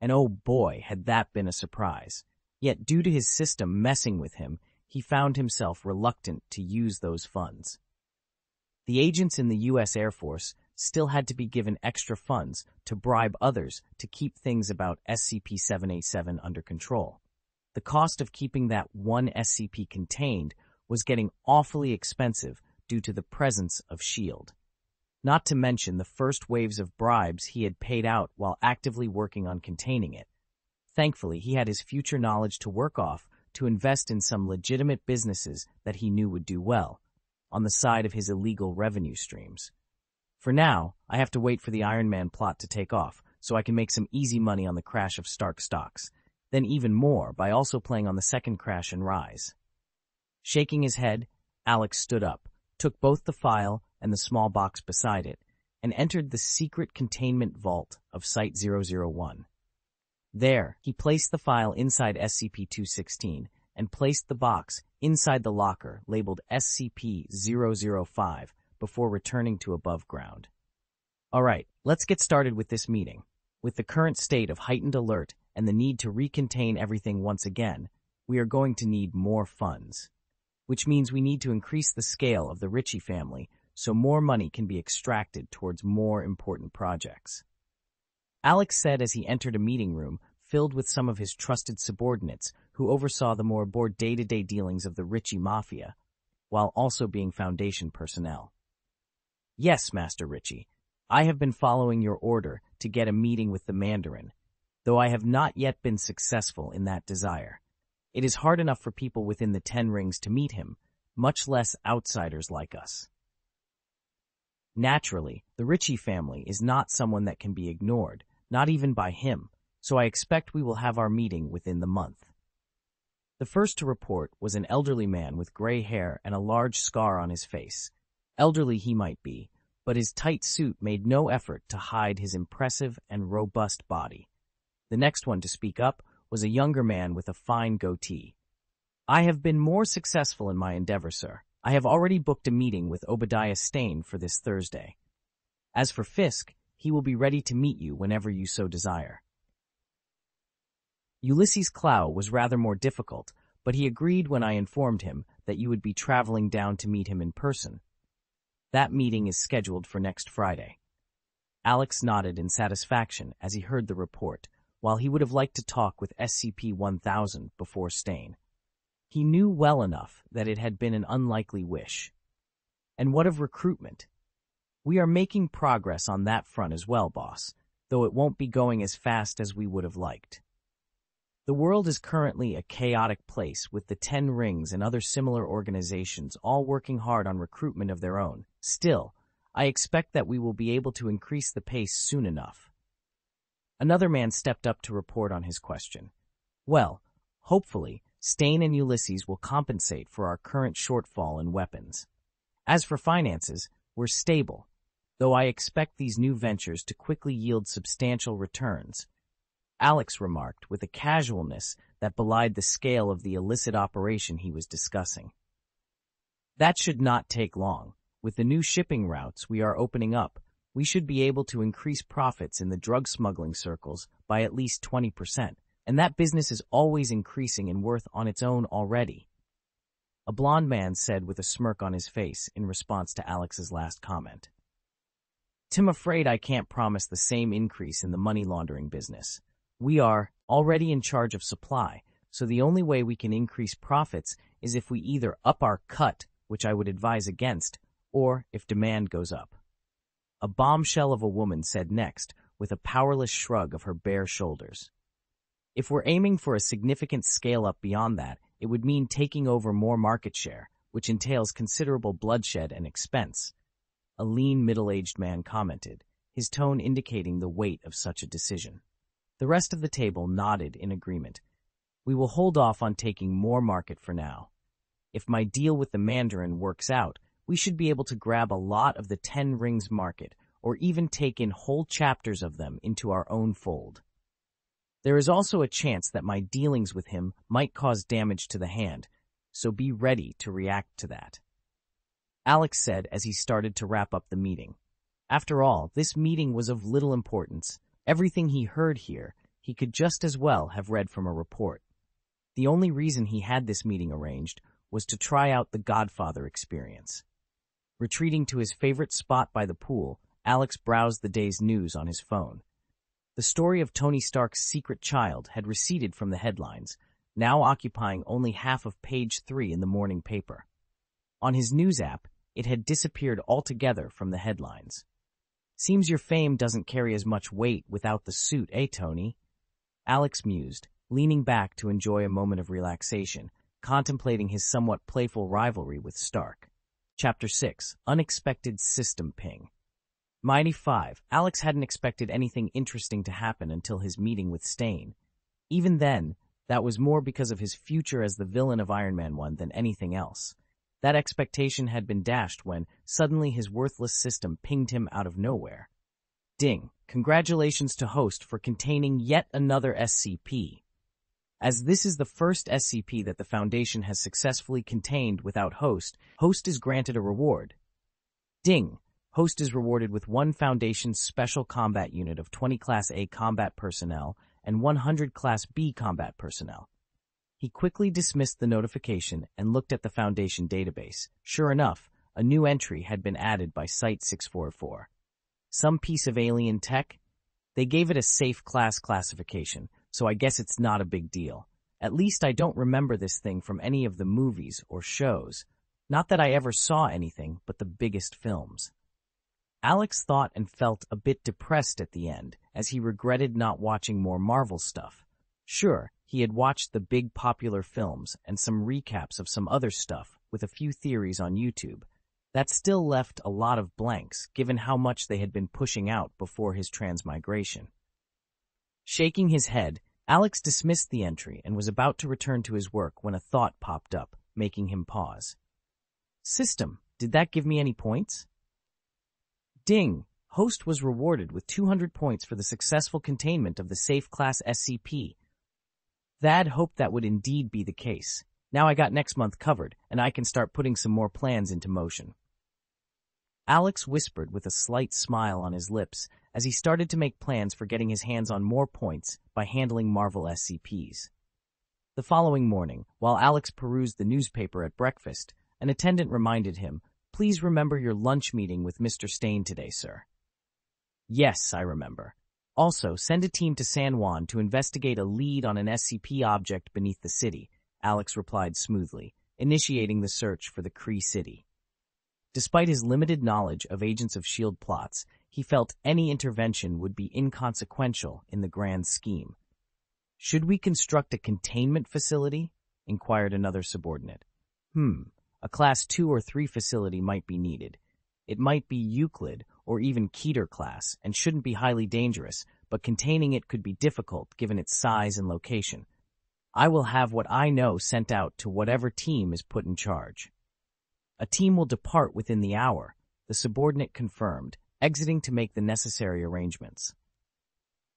and oh boy, had that been a surprise. Yet due to his system messing with him, he found himself reluctant to use those funds. The agents in the U.S. Air Force still had to be given extra funds to bribe others to keep things about SCP-787 under control the cost of keeping that one SCP contained was getting awfully expensive due to the presence of S.H.I.E.L.D. Not to mention the first waves of bribes he had paid out while actively working on containing it. Thankfully, he had his future knowledge to work off to invest in some legitimate businesses that he knew would do well, on the side of his illegal revenue streams. For now, I have to wait for the Iron Man plot to take off, so I can make some easy money on the crash of Stark stocks then even more by also playing on the second crash and rise. Shaking his head, Alex stood up, took both the file and the small box beside it, and entered the secret containment vault of Site-001. There, he placed the file inside SCP-216 and placed the box inside the locker labeled SCP-005 before returning to above ground. Alright, let's get started with this meeting. With the current state of heightened alert and the need to recontain everything once again, we are going to need more funds. Which means we need to increase the scale of the Ritchie family so more money can be extracted towards more important projects. Alex said as he entered a meeting room filled with some of his trusted subordinates who oversaw the more bored day-to-day dealings of the Ritchie Mafia, while also being Foundation personnel. Yes, Master Ritchie, I have been following your order to get a meeting with the Mandarin, though I have not yet been successful in that desire. It is hard enough for people within the Ten Rings to meet him, much less outsiders like us. Naturally, the Ritchie family is not someone that can be ignored, not even by him, so I expect we will have our meeting within the month. The first to report was an elderly man with gray hair and a large scar on his face. Elderly he might be, but his tight suit made no effort to hide his impressive and robust body. The next one to speak up was a younger man with a fine goatee. I have been more successful in my endeavor, sir. I have already booked a meeting with Obadiah Stane for this Thursday. As for Fisk, he will be ready to meet you whenever you so desire. Ulysses Klaue was rather more difficult, but he agreed when I informed him that you would be traveling down to meet him in person. That meeting is scheduled for next Friday. Alex nodded in satisfaction as he heard the report, while he would have liked to talk with SCP-1000 before Stane. He knew well enough that it had been an unlikely wish. And what of recruitment? We are making progress on that front as well, boss, though it won't be going as fast as we would have liked. The world is currently a chaotic place with the Ten Rings and other similar organizations all working hard on recruitment of their own. Still, I expect that we will be able to increase the pace soon enough. Another man stepped up to report on his question. Well, hopefully, Stane and Ulysses will compensate for our current shortfall in weapons. As for finances, we're stable, though I expect these new ventures to quickly yield substantial returns. Alex remarked with a casualness that belied the scale of the illicit operation he was discussing. That should not take long. With the new shipping routes we are opening up, we should be able to increase profits in the drug smuggling circles by at least 20%, and that business is always increasing in worth on its own already. A blond man said with a smirk on his face in response to Alex's last comment. Tim afraid I can't promise the same increase in the money laundering business. We are already in charge of supply, so the only way we can increase profits is if we either up our cut, which I would advise against, or if demand goes up. A bombshell of a woman said next, with a powerless shrug of her bare shoulders. If we're aiming for a significant scale up beyond that, it would mean taking over more market share, which entails considerable bloodshed and expense. A lean, middle-aged man commented, his tone indicating the weight of such a decision. The rest of the table nodded in agreement. We will hold off on taking more market for now. If my deal with the Mandarin works out, we should be able to grab a lot of the Ten Rings market, or even take in whole chapters of them into our own fold. There is also a chance that my dealings with him might cause damage to the hand, so be ready to react to that. Alex said as he started to wrap up the meeting. After all, this meeting was of little importance. Everything he heard here, he could just as well have read from a report. The only reason he had this meeting arranged was to try out the Godfather experience. Retreating to his favorite spot by the pool, Alex browsed the day's news on his phone. The story of Tony Stark's secret child had receded from the headlines, now occupying only half of page three in the morning paper. On his news app, it had disappeared altogether from the headlines. Seems your fame doesn't carry as much weight without the suit, eh, Tony? Alex mused, leaning back to enjoy a moment of relaxation, contemplating his somewhat playful rivalry with Stark. Chapter 6 Unexpected System Ping Mighty 5. Alex hadn't expected anything interesting to happen until his meeting with Stane. Even then, that was more because of his future as the villain of Iron Man 1 than anything else. That expectation had been dashed when, suddenly his worthless system pinged him out of nowhere. Ding. Congratulations to Host for containing yet another SCP. As this is the first SCP that the Foundation has successfully contained without Host, Host is granted a reward. Ding. Host is rewarded with one Foundation Special Combat Unit of 20 Class A combat personnel and 100 Class B combat personnel. He quickly dismissed the notification and looked at the Foundation database. Sure enough, a new entry had been added by Site-644. Some piece of alien tech? They gave it a safe class classification, so I guess it's not a big deal. At least I don't remember this thing from any of the movies or shows. Not that I ever saw anything but the biggest films. Alex thought and felt a bit depressed at the end, as he regretted not watching more Marvel stuff. Sure, he had watched the big popular films and some recaps of some other stuff with a few theories on YouTube. That still left a lot of blanks, given how much they had been pushing out before his transmigration. Shaking his head, Alex dismissed the entry and was about to return to his work when a thought popped up, making him pause. System, did that give me any points? Ding! Host was rewarded with 200 points for the successful containment of the Safe Class SCP. Thad hoped that would indeed be the case. Now I got next month covered, and I can start putting some more plans into motion. Alex whispered with a slight smile on his lips as he started to make plans for getting his hands on more points by handling Marvel SCPs. The following morning, while Alex perused the newspaper at breakfast, an attendant reminded him Please remember your lunch meeting with Mr. Stane today, sir. Yes, I remember. Also, send a team to San Juan to investigate a lead on an SCP object beneath the city, Alex replied smoothly, initiating the search for the Kree City. Despite his limited knowledge of Agents of S.H.I.E.L.D. plots, he felt any intervention would be inconsequential in the grand scheme. Should we construct a containment facility? inquired another subordinate. Hmm, a Class 2 or 3 facility might be needed. It might be Euclid or even Keter class and shouldn't be highly dangerous, but containing it could be difficult given its size and location. I will have what I know sent out to whatever team is put in charge. A team will depart within the hour, the subordinate confirmed, exiting to make the necessary arrangements.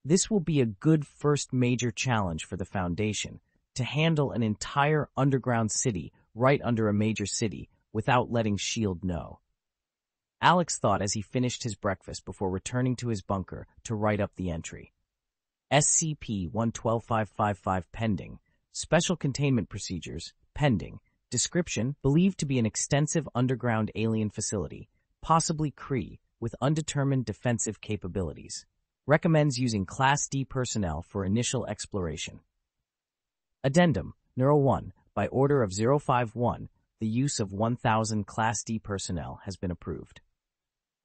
This will be a good first major challenge for the Foundation, to handle an entire underground city right under a major city without letting S.H.I.E.L.D. know. Alex thought as he finished his breakfast before returning to his bunker to write up the entry. SCP-112555 pending. Special containment procedures pending. Description believed to be an extensive underground alien facility, possibly Kree, with undetermined defensive capabilities. Recommends using Class D personnel for initial exploration. Addendum, Neural 1, by order of O5-1, the use of 1,000 Class D personnel has been approved.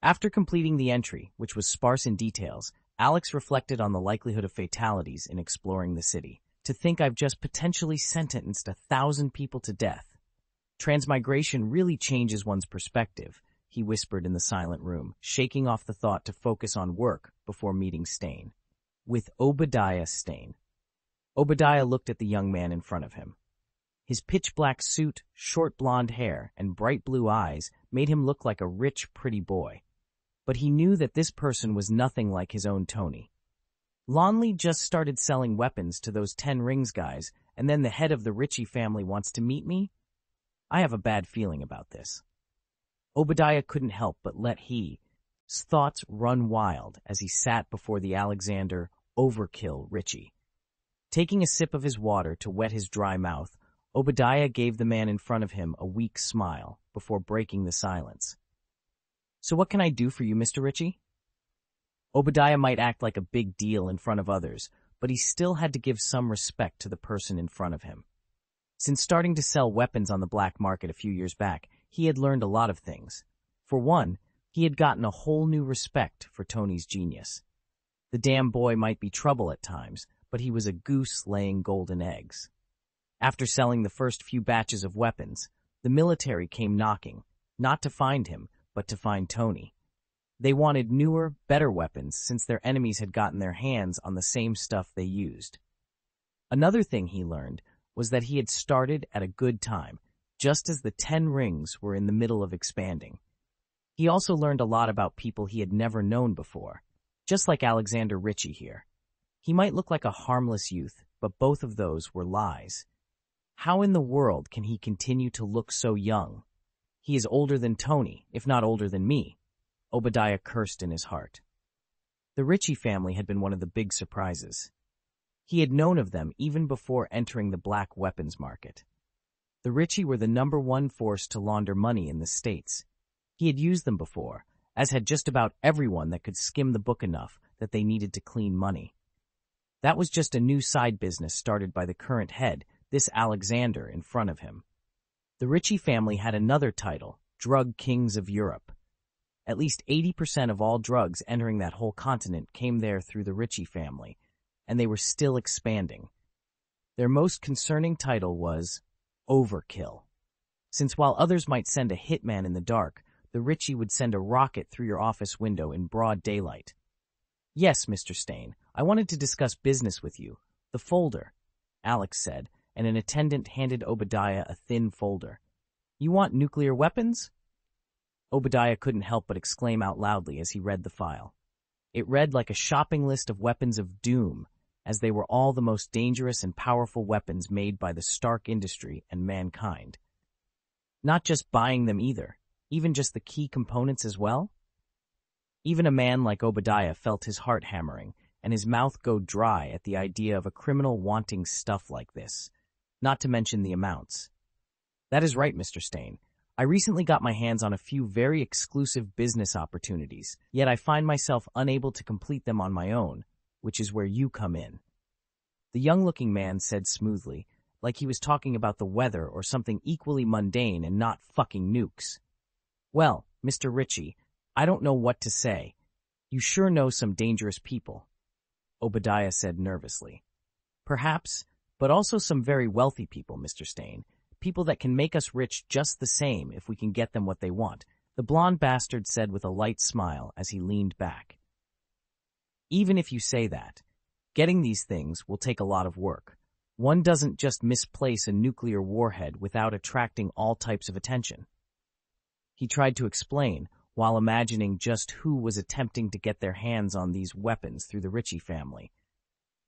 After completing the entry, which was sparse in details, Alex reflected on the likelihood of fatalities in exploring the city. To think I've just potentially sentenced a thousand people to death. Transmigration really changes one's perspective, he whispered in the silent room, shaking off the thought to focus on work before meeting Stane. With Obadiah Stane. Obadiah looked at the young man in front of him. His pitch-black suit, short blonde hair, and bright blue eyes made him look like a rich, pretty boy. But he knew that this person was nothing like his own Tony. Lonley just started selling weapons to those Ten Rings guys, and then the head of the Ritchie family wants to meet me? I have a bad feeling about this. Obadiah couldn't help but let his thoughts run wild as he sat before the Alexander Overkill Ritchie. Taking a sip of his water to wet his dry mouth, Obadiah gave the man in front of him a weak smile before breaking the silence. So what can I do for you, Mr. Ritchie? Obadiah might act like a big deal in front of others, but he still had to give some respect to the person in front of him. Since starting to sell weapons on the black market a few years back, he had learned a lot of things. For one, he had gotten a whole new respect for Tony's genius. The damn boy might be trouble at times, but he was a goose laying golden eggs. After selling the first few batches of weapons, the military came knocking, not to find him, but to find Tony. They wanted newer, better weapons since their enemies had gotten their hands on the same stuff they used. Another thing he learned was that he had started at a good time, just as the Ten Rings were in the middle of expanding. He also learned a lot about people he had never known before. Just like Alexander Ritchie here. He might look like a harmless youth, but both of those were lies. How in the world can he continue to look so young? He is older than Tony, if not older than me. Obadiah cursed in his heart. The Ritchie family had been one of the big surprises. He had known of them even before entering the black weapons market. The Ritchie were the number one force to launder money in the States. He had used them before, as had just about everyone that could skim the book enough that they needed to clean money. That was just a new side business started by the current head, this Alexander, in front of him. The Ritchie family had another title, Drug Kings of Europe. At least 80% of all drugs entering that whole continent came there through the Ritchie family, and they were still expanding. Their most concerning title was Overkill. Since while others might send a hitman in the dark, the Ritchie would send a rocket through your office window in broad daylight. Yes, Mr. Stane, I wanted to discuss business with you. The folder, Alex said, and an attendant handed Obadiah a thin folder. You want nuclear weapons? Obadiah couldn't help but exclaim out loudly as he read the file. It read like a shopping list of weapons of doom, as they were all the most dangerous and powerful weapons made by the Stark industry and mankind. Not just buying them either, even just the key components as well? Even a man like Obadiah felt his heart hammering and his mouth go dry at the idea of a criminal wanting stuff like this, not to mention the amounts. That is right, Mr. Stane. I recently got my hands on a few very exclusive business opportunities, yet I find myself unable to complete them on my own, which is where you come in. The young-looking man said smoothly, like he was talking about the weather or something equally mundane and not fucking nukes. Well, Mr. Ritchie, I don't know what to say. You sure know some dangerous people. Obadiah said nervously. Perhaps, but also some very wealthy people, Mr. Stane, people that can make us rich just the same if we can get them what they want, the blond bastard said with a light smile as he leaned back. Even if you say that, getting these things will take a lot of work. One doesn't just misplace a nuclear warhead without attracting all types of attention. He tried to explain, while imagining just who was attempting to get their hands on these weapons through the Ritchie family,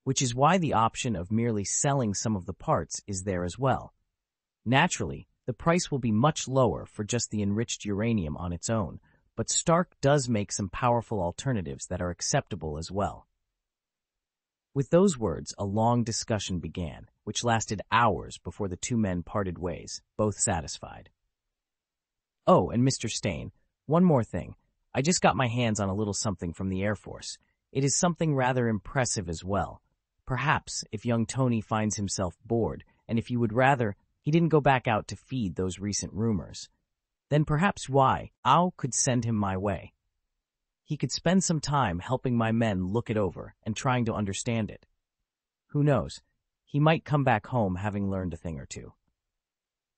which is why the option of merely selling some of the parts is there as well. Naturally, the price will be much lower for just the enriched uranium on its own, but Stark does make some powerful alternatives that are acceptable as well. With those words, a long discussion began, which lasted hours before the two men parted ways, both satisfied. Oh, and Mr. Stane, one more thing. I just got my hands on a little something from the Air Force. It is something rather impressive as well. Perhaps, if young Tony finds himself bored, and if he would rather, he didn't go back out to feed those recent rumors. Then perhaps why, Ao could send him my way. He could spend some time helping my men look it over and trying to understand it. Who knows? He might come back home having learned a thing or two.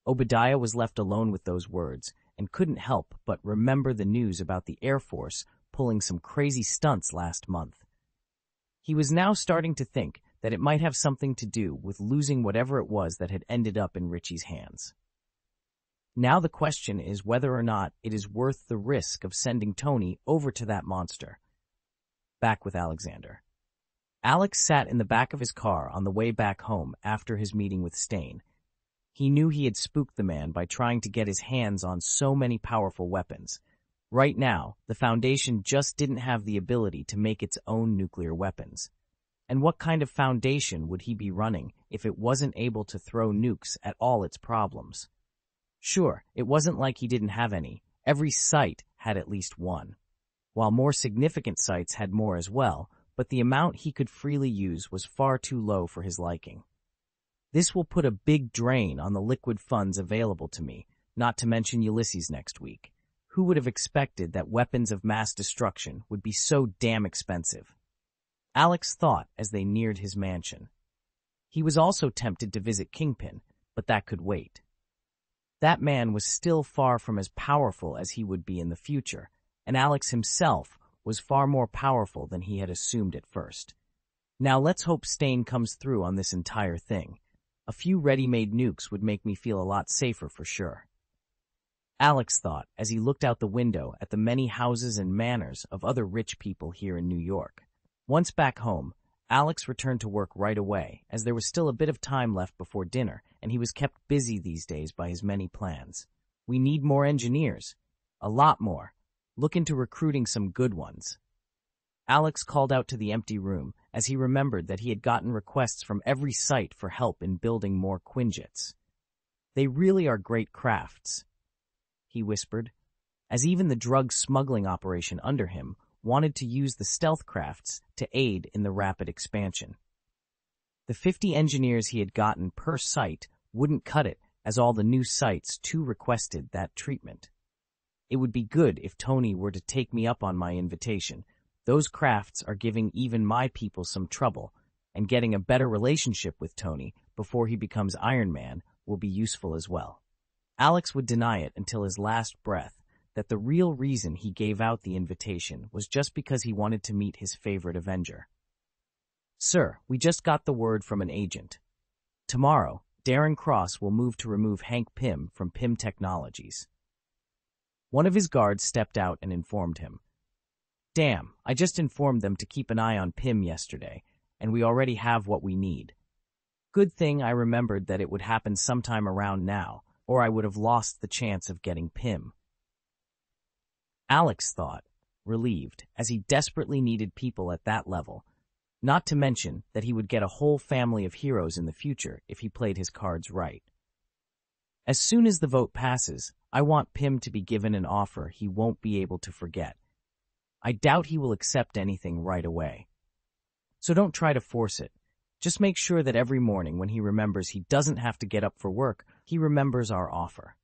Obadiah was left alone with those words and couldn't help but remember the news about the Air Force pulling some crazy stunts last month. He was now starting to think that it might have something to do with losing whatever it was that had ended up in Ritchie's hands. Now the question is whether or not it is worth the risk of sending Tony over to that monster. Back with Alexander. Alex sat in the back of his car on the way back home after his meeting with Stane. He knew he had spooked the man by trying to get his hands on so many powerful weapons. Right now, the Foundation just didn't have the ability to make its own nuclear weapons. And what kind of foundation would he be running if it wasn't able to throw nukes at all its problems? Sure, it wasn't like he didn't have any. Every site had at least one. While more significant sites had more as well, but the amount he could freely use was far too low for his liking. This will put a big drain on the liquid funds available to me, not to mention Ulysses next week. Who would have expected that weapons of mass destruction would be so damn expensive? Alex thought as they neared his mansion. He was also tempted to visit Kingpin, but that could wait. That man was still far from as powerful as he would be in the future, and Alex himself was far more powerful than he had assumed at first. Now let's hope Stane comes through on this entire thing. A few ready-made nukes would make me feel a lot safer for sure. Alex thought as he looked out the window at the many houses and manors of other rich people here in New York. Once back home, Alex returned to work right away, as there was still a bit of time left before dinner, and he was kept busy these days by his many plans. We need more engineers. A lot more. Look into recruiting some good ones. Alex called out to the empty room as he remembered that he had gotten requests from every site for help in building more Quinjets. They really are great crafts, he whispered, as even the drug smuggling operation under him wanted to use the stealth crafts to aid in the rapid expansion. The 50 engineers he had gotten per site wouldn't cut it as all the new sites too requested that treatment. It would be good if Tony were to take me up on my invitation. Those crafts are giving even my people some trouble, and getting a better relationship with Tony before he becomes Iron Man will be useful as well. Alex would deny it until his last breath that the real reason he gave out the invitation was just because he wanted to meet his favorite Avenger. Sir, we just got the word from an agent. Tomorrow, Darren Cross will move to remove Hank Pym from Pym Technologies. One of his guards stepped out and informed him. Damn, I just informed them to keep an eye on Pym yesterday, and we already have what we need. Good thing I remembered that it would happen sometime around now, or I would have lost the chance of getting Pym. Alex thought, relieved, as he desperately needed people at that level, not to mention that he would get a whole family of heroes in the future if he played his cards right. As soon as the vote passes, I want Pym to be given an offer he won't be able to forget. I doubt he will accept anything right away. So don't try to force it. Just make sure that every morning when he remembers he doesn't have to get up for work, he remembers our offer.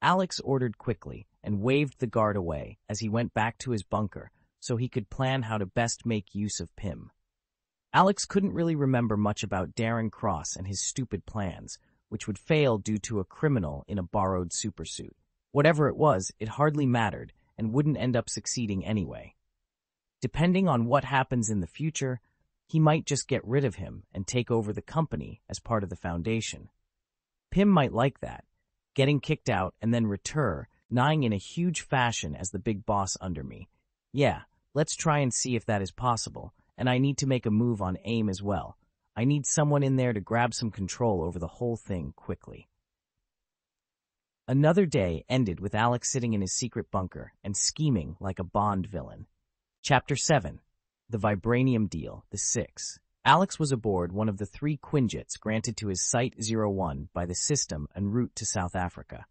Alex ordered quickly and waved the guard away as he went back to his bunker so he could plan how to best make use of Pym. Alex couldn't really remember much about Darren Cross and his stupid plans, which would fail due to a criminal in a borrowed supersuit. Whatever it was, it hardly mattered and wouldn't end up succeeding anyway. Depending on what happens in the future, he might just get rid of him and take over the company as part of the foundation. Pym might like that, getting kicked out and then retur, lying in a huge fashion as the big boss under me. Yeah, let's try and see if that is possible, and I need to make a move on AIM as well. I need someone in there to grab some control over the whole thing quickly. Another day ended with Alex sitting in his secret bunker and scheming like a Bond villain. Chapter 7 the Vibranium Deal, the Six. Alex was aboard one of the three Quinjets granted to his Site-01 by the system en route to South Africa.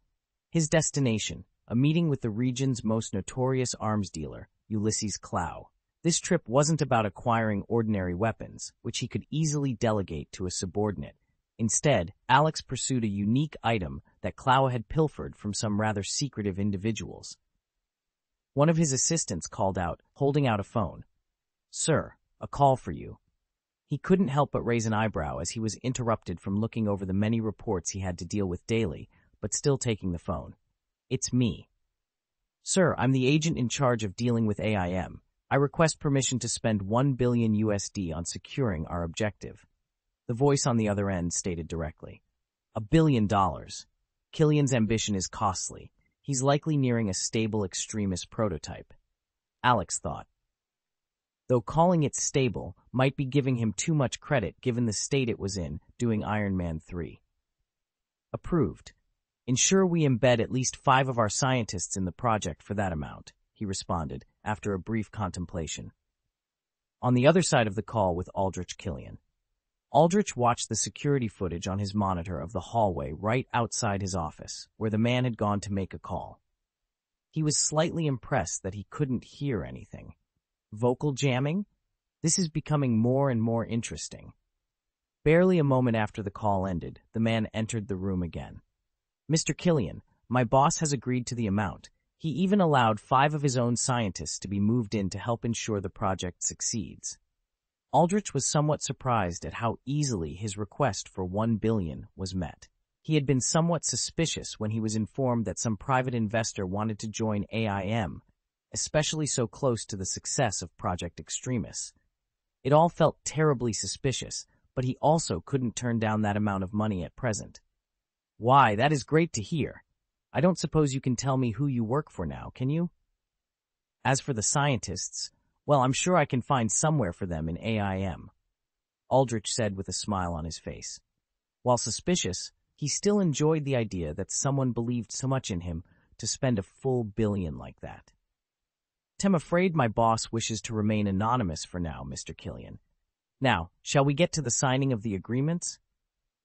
His destination, a meeting with the region's most notorious arms dealer, Ulysses Klaue. This trip wasn't about acquiring ordinary weapons, which he could easily delegate to a subordinate. Instead, Alex pursued a unique item that Klaue had pilfered from some rather secretive individuals. One of his assistants called out, holding out a phone. Sir, a call for you. He couldn't help but raise an eyebrow as he was interrupted from looking over the many reports he had to deal with daily, but still taking the phone. It's me. Sir, I'm the agent in charge of dealing with AIM. I request permission to spend 1 billion USD on securing our objective. The voice on the other end stated directly. A billion dollars. Killian's ambition is costly. He's likely nearing a stable Extremis prototype. Alex thought though calling it stable might be giving him too much credit given the state it was in doing Iron Man 3. Approved. Ensure we embed at least five of our scientists in the project for that amount, he responded after a brief contemplation. On the other side of the call with Aldrich Killian. Aldrich watched the security footage on his monitor of the hallway right outside his office, where the man had gone to make a call. He was slightly impressed that he couldn't hear anything vocal jamming, this is becoming more and more interesting. Barely a moment after the call ended, the man entered the room again. Mr. Killian, my boss has agreed to the amount. He even allowed five of his own scientists to be moved in to help ensure the project succeeds. Aldrich was somewhat surprised at how easily his request for one billion was met. He had been somewhat suspicious when he was informed that some private investor wanted to join AIM especially so close to the success of Project Extremis. It all felt terribly suspicious, but he also couldn't turn down that amount of money at present. Why, that is great to hear. I don't suppose you can tell me who you work for now, can you? As for the scientists, well, I'm sure I can find somewhere for them in AIM. Aldrich said with a smile on his face. While suspicious, he still enjoyed the idea that someone believed so much in him to spend a full billion like that. I'm afraid my boss wishes to remain anonymous for now, Mr. Killian. Now, shall we get to the signing of the agreements?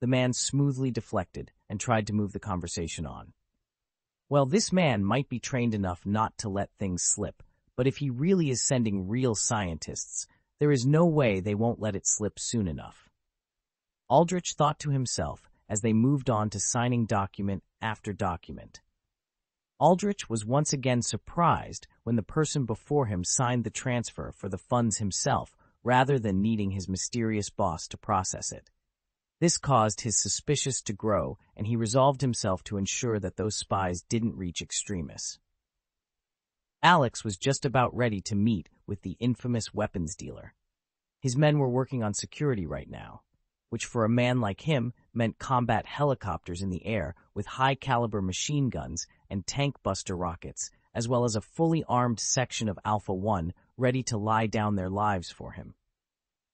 The man smoothly deflected and tried to move the conversation on. Well, this man might be trained enough not to let things slip, but if he really is sending real scientists, there is no way they won't let it slip soon enough. Aldrich thought to himself as they moved on to signing document after document. Aldrich was once again surprised when the person before him signed the transfer for the funds himself rather than needing his mysterious boss to process it. This caused his suspicions to grow, and he resolved himself to ensure that those spies didn't reach extremis. Alex was just about ready to meet with the infamous weapons dealer. His men were working on security right now, which for a man like him meant combat helicopters in the air with high-caliber machine guns and tank-buster rockets, as well as a fully armed section of Alpha 1 ready to lie down their lives for him.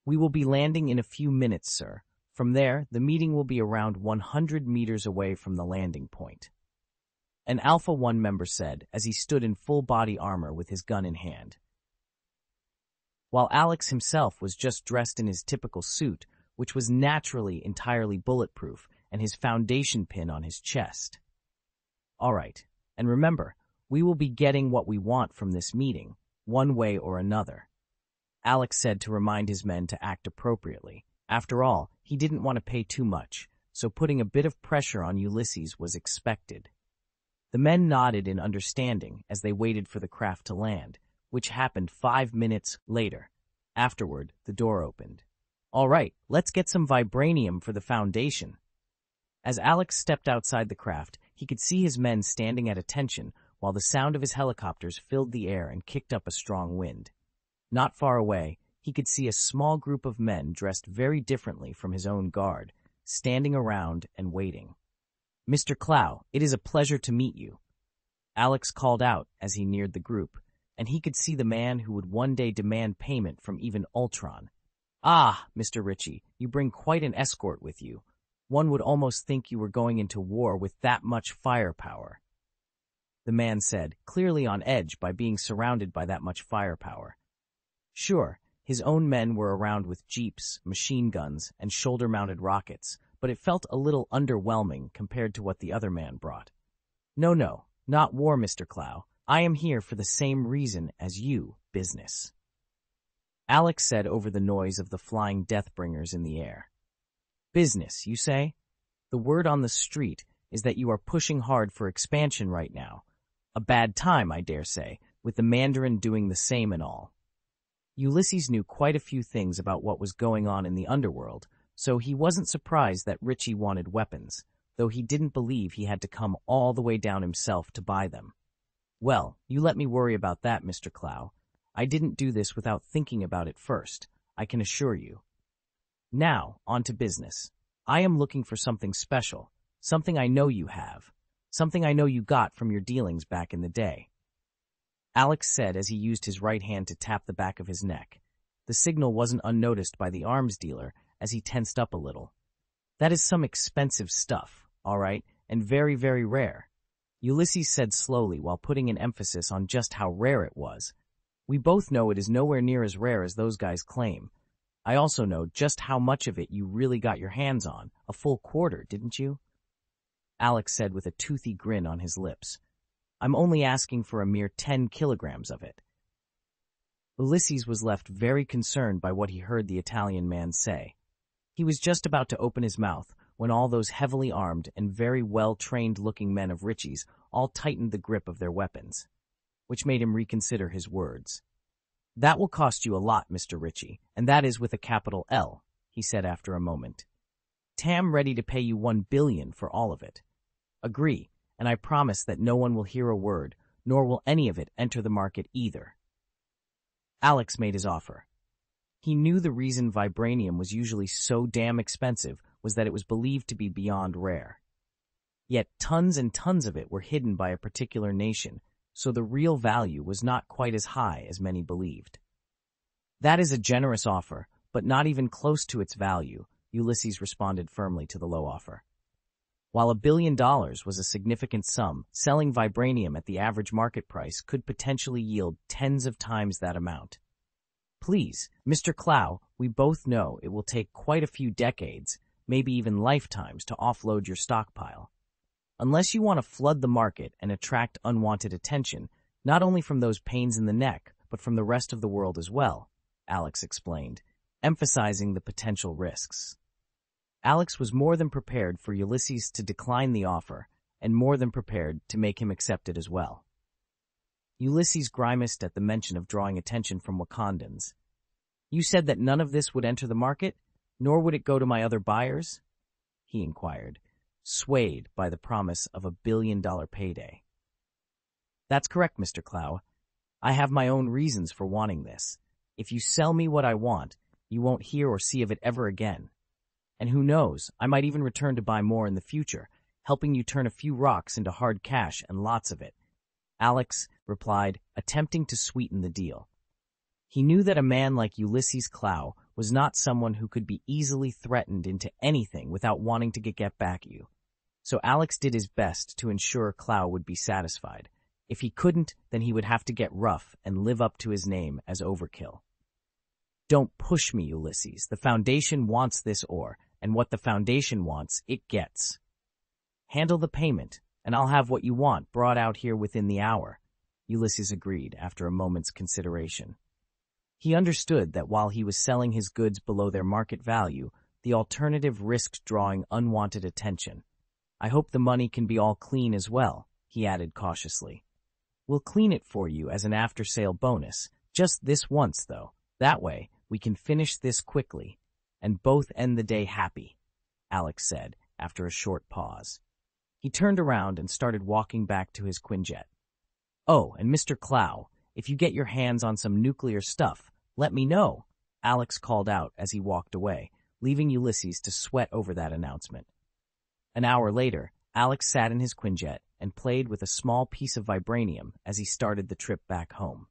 We will be landing in a few minutes, sir. From there, the meeting will be around 100 meters away from the landing point. An Alpha 1 member said as he stood in full body armor with his gun in hand. While Alex himself was just dressed in his typical suit, which was naturally entirely bulletproof, and his foundation pin on his chest. All right, and remember, we will be getting what we want from this meeting, one way or another. Alex said to remind his men to act appropriately. After all, he didn't want to pay too much, so putting a bit of pressure on Ulysses was expected. The men nodded in understanding as they waited for the craft to land, which happened five minutes later. Afterward, the door opened. All right, let's get some vibranium for the foundation. As Alex stepped outside the craft, he could see his men standing at attention while the sound of his helicopters filled the air and kicked up a strong wind. Not far away, he could see a small group of men dressed very differently from his own guard, standing around and waiting. Mr. Klaue, it is a pleasure to meet you. Alex called out as he neared the group, and he could see the man who would one day demand payment from even Ultron, Ah, Mr. Ritchie, you bring quite an escort with you. One would almost think you were going into war with that much firepower. The man said, clearly on edge by being surrounded by that much firepower. Sure, his own men were around with jeeps, machine guns, and shoulder-mounted rockets, but it felt a little underwhelming compared to what the other man brought. No, no, not war, Mr. Klaue. I am here for the same reason as you, business. Alex said over the noise of the flying Deathbringers in the air. Business, you say? The word on the street is that you are pushing hard for expansion right now. A bad time, I dare say, with the Mandarin doing the same and all. Ulysses knew quite a few things about what was going on in the underworld, so he wasn't surprised that Ritchie wanted weapons, though he didn't believe he had to come all the way down himself to buy them. Well, you let me worry about that, Mr. Klaue. I didn't do this without thinking about it first, I can assure you. Now, on to business. I am looking for something special, something I know you have, something I know you got from your dealings back in the day. Alex said as he used his right hand to tap the back of his neck. The signal wasn't unnoticed by the arms dealer as he tensed up a little. That is some expensive stuff, all right, and very, very rare. Ulysses said slowly while putting an emphasis on just how rare it was, we both know it is nowhere near as rare as those guys claim. I also know just how much of it you really got your hands on. A full quarter, didn't you? Alex said with a toothy grin on his lips. I'm only asking for a mere 10 kilograms of it. Ulysses was left very concerned by what he heard the Italian man say. He was just about to open his mouth when all those heavily armed and very well-trained looking men of Ritchie's all tightened the grip of their weapons which made him reconsider his words. That will cost you a lot, Mr. Ritchie, and that is with a capital L, he said after a moment. Tam ready to pay you one billion for all of it. Agree, and I promise that no one will hear a word, nor will any of it enter the market either. Alex made his offer. He knew the reason vibranium was usually so damn expensive was that it was believed to be beyond rare. Yet tons and tons of it were hidden by a particular nation, so the real value was not quite as high as many believed. That is a generous offer, but not even close to its value, Ulysses responded firmly to the low offer. While a billion dollars was a significant sum, selling vibranium at the average market price could potentially yield tens of times that amount. Please, Mr. Klaue, we both know it will take quite a few decades, maybe even lifetimes, to offload your stockpile. Unless you want to flood the market and attract unwanted attention, not only from those pains in the neck, but from the rest of the world as well, Alex explained, emphasizing the potential risks. Alex was more than prepared for Ulysses to decline the offer, and more than prepared to make him accept it as well. Ulysses grimaced at the mention of drawing attention from Wakandans. You said that none of this would enter the market, nor would it go to my other buyers? He inquired, swayed by the promise of a billion-dollar payday. That's correct, Mr. Klaue. I have my own reasons for wanting this. If you sell me what I want, you won't hear or see of it ever again. And who knows, I might even return to buy more in the future, helping you turn a few rocks into hard cash and lots of it. Alex replied, attempting to sweeten the deal. He knew that a man like Ulysses Klaue was not someone who could be easily threatened into anything without wanting to get, get back at you. So Alex did his best to ensure Klaue would be satisfied. If he couldn't, then he would have to get rough and live up to his name as Overkill. Don't push me, Ulysses. The Foundation wants this ore, and what the Foundation wants, it gets. Handle the payment, and I'll have what you want brought out here within the hour. Ulysses agreed after a moment's consideration. He understood that while he was selling his goods below their market value, the alternative risked drawing unwanted attention. I hope the money can be all clean as well, he added cautiously. We'll clean it for you as an after-sale bonus, just this once though. That way, we can finish this quickly and both end the day happy, Alex said after a short pause. He turned around and started walking back to his Quinjet. Oh, and Mr. Klaue, if you get your hands on some nuclear stuff, let me know, Alex called out as he walked away, leaving Ulysses to sweat over that announcement. An hour later, Alex sat in his Quinjet and played with a small piece of vibranium as he started the trip back home.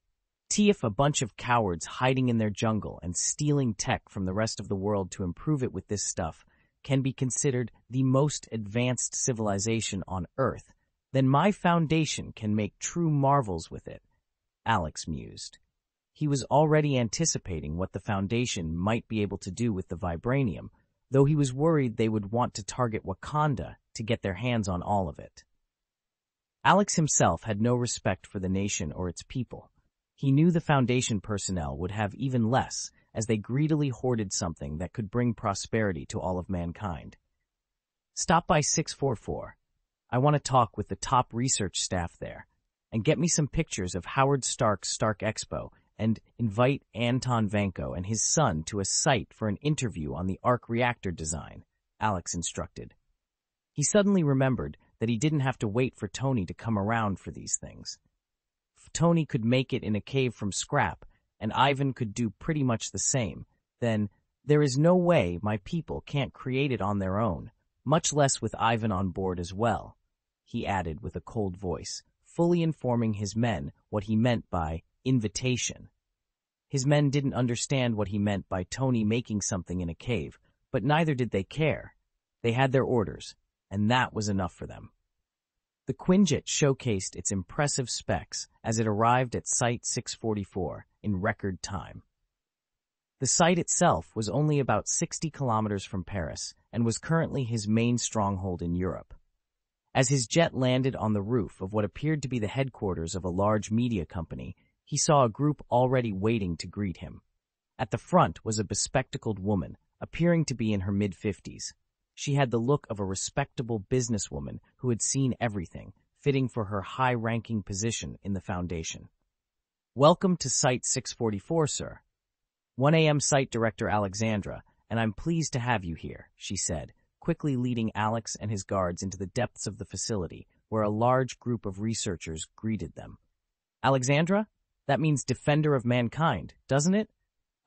if a bunch of cowards hiding in their jungle and stealing tech from the rest of the world to improve it with this stuff can be considered the most advanced civilization on Earth, then my foundation can make true marvels with it, Alex mused. He was already anticipating what the Foundation might be able to do with the vibranium, though he was worried they would want to target Wakanda to get their hands on all of it. Alex himself had no respect for the nation or its people. He knew the Foundation personnel would have even less as they greedily hoarded something that could bring prosperity to all of mankind. Stop by 644. I want to talk with the top research staff there and get me some pictures of Howard Stark's Stark Expo and invite Anton Vanko and his son to a site for an interview on the arc reactor design, Alex instructed. He suddenly remembered that he didn't have to wait for Tony to come around for these things. Tony could make it in a cave from scrap, and Ivan could do pretty much the same, then there is no way my people can't create it on their own, much less with Ivan on board as well, he added with a cold voice, fully informing his men what he meant by invitation. His men didn't understand what he meant by Tony making something in a cave, but neither did they care. They had their orders, and that was enough for them. The Quinjet showcased its impressive specs as it arrived at Site 644 in record time. The site itself was only about 60 kilometers from Paris and was currently his main stronghold in Europe. As his jet landed on the roof of what appeared to be the headquarters of a large media company, he saw a group already waiting to greet him. At the front was a bespectacled woman, appearing to be in her mid-fifties. She had the look of a respectable businesswoman who had seen everything, fitting for her high-ranking position in the Foundation. Welcome to Site 644, sir. 1 a.m. Site Director Alexandra, and I'm pleased to have you here, she said, quickly leading Alex and his guards into the depths of the facility, where a large group of researchers greeted them. Alexandra? That means defender of mankind, doesn't it?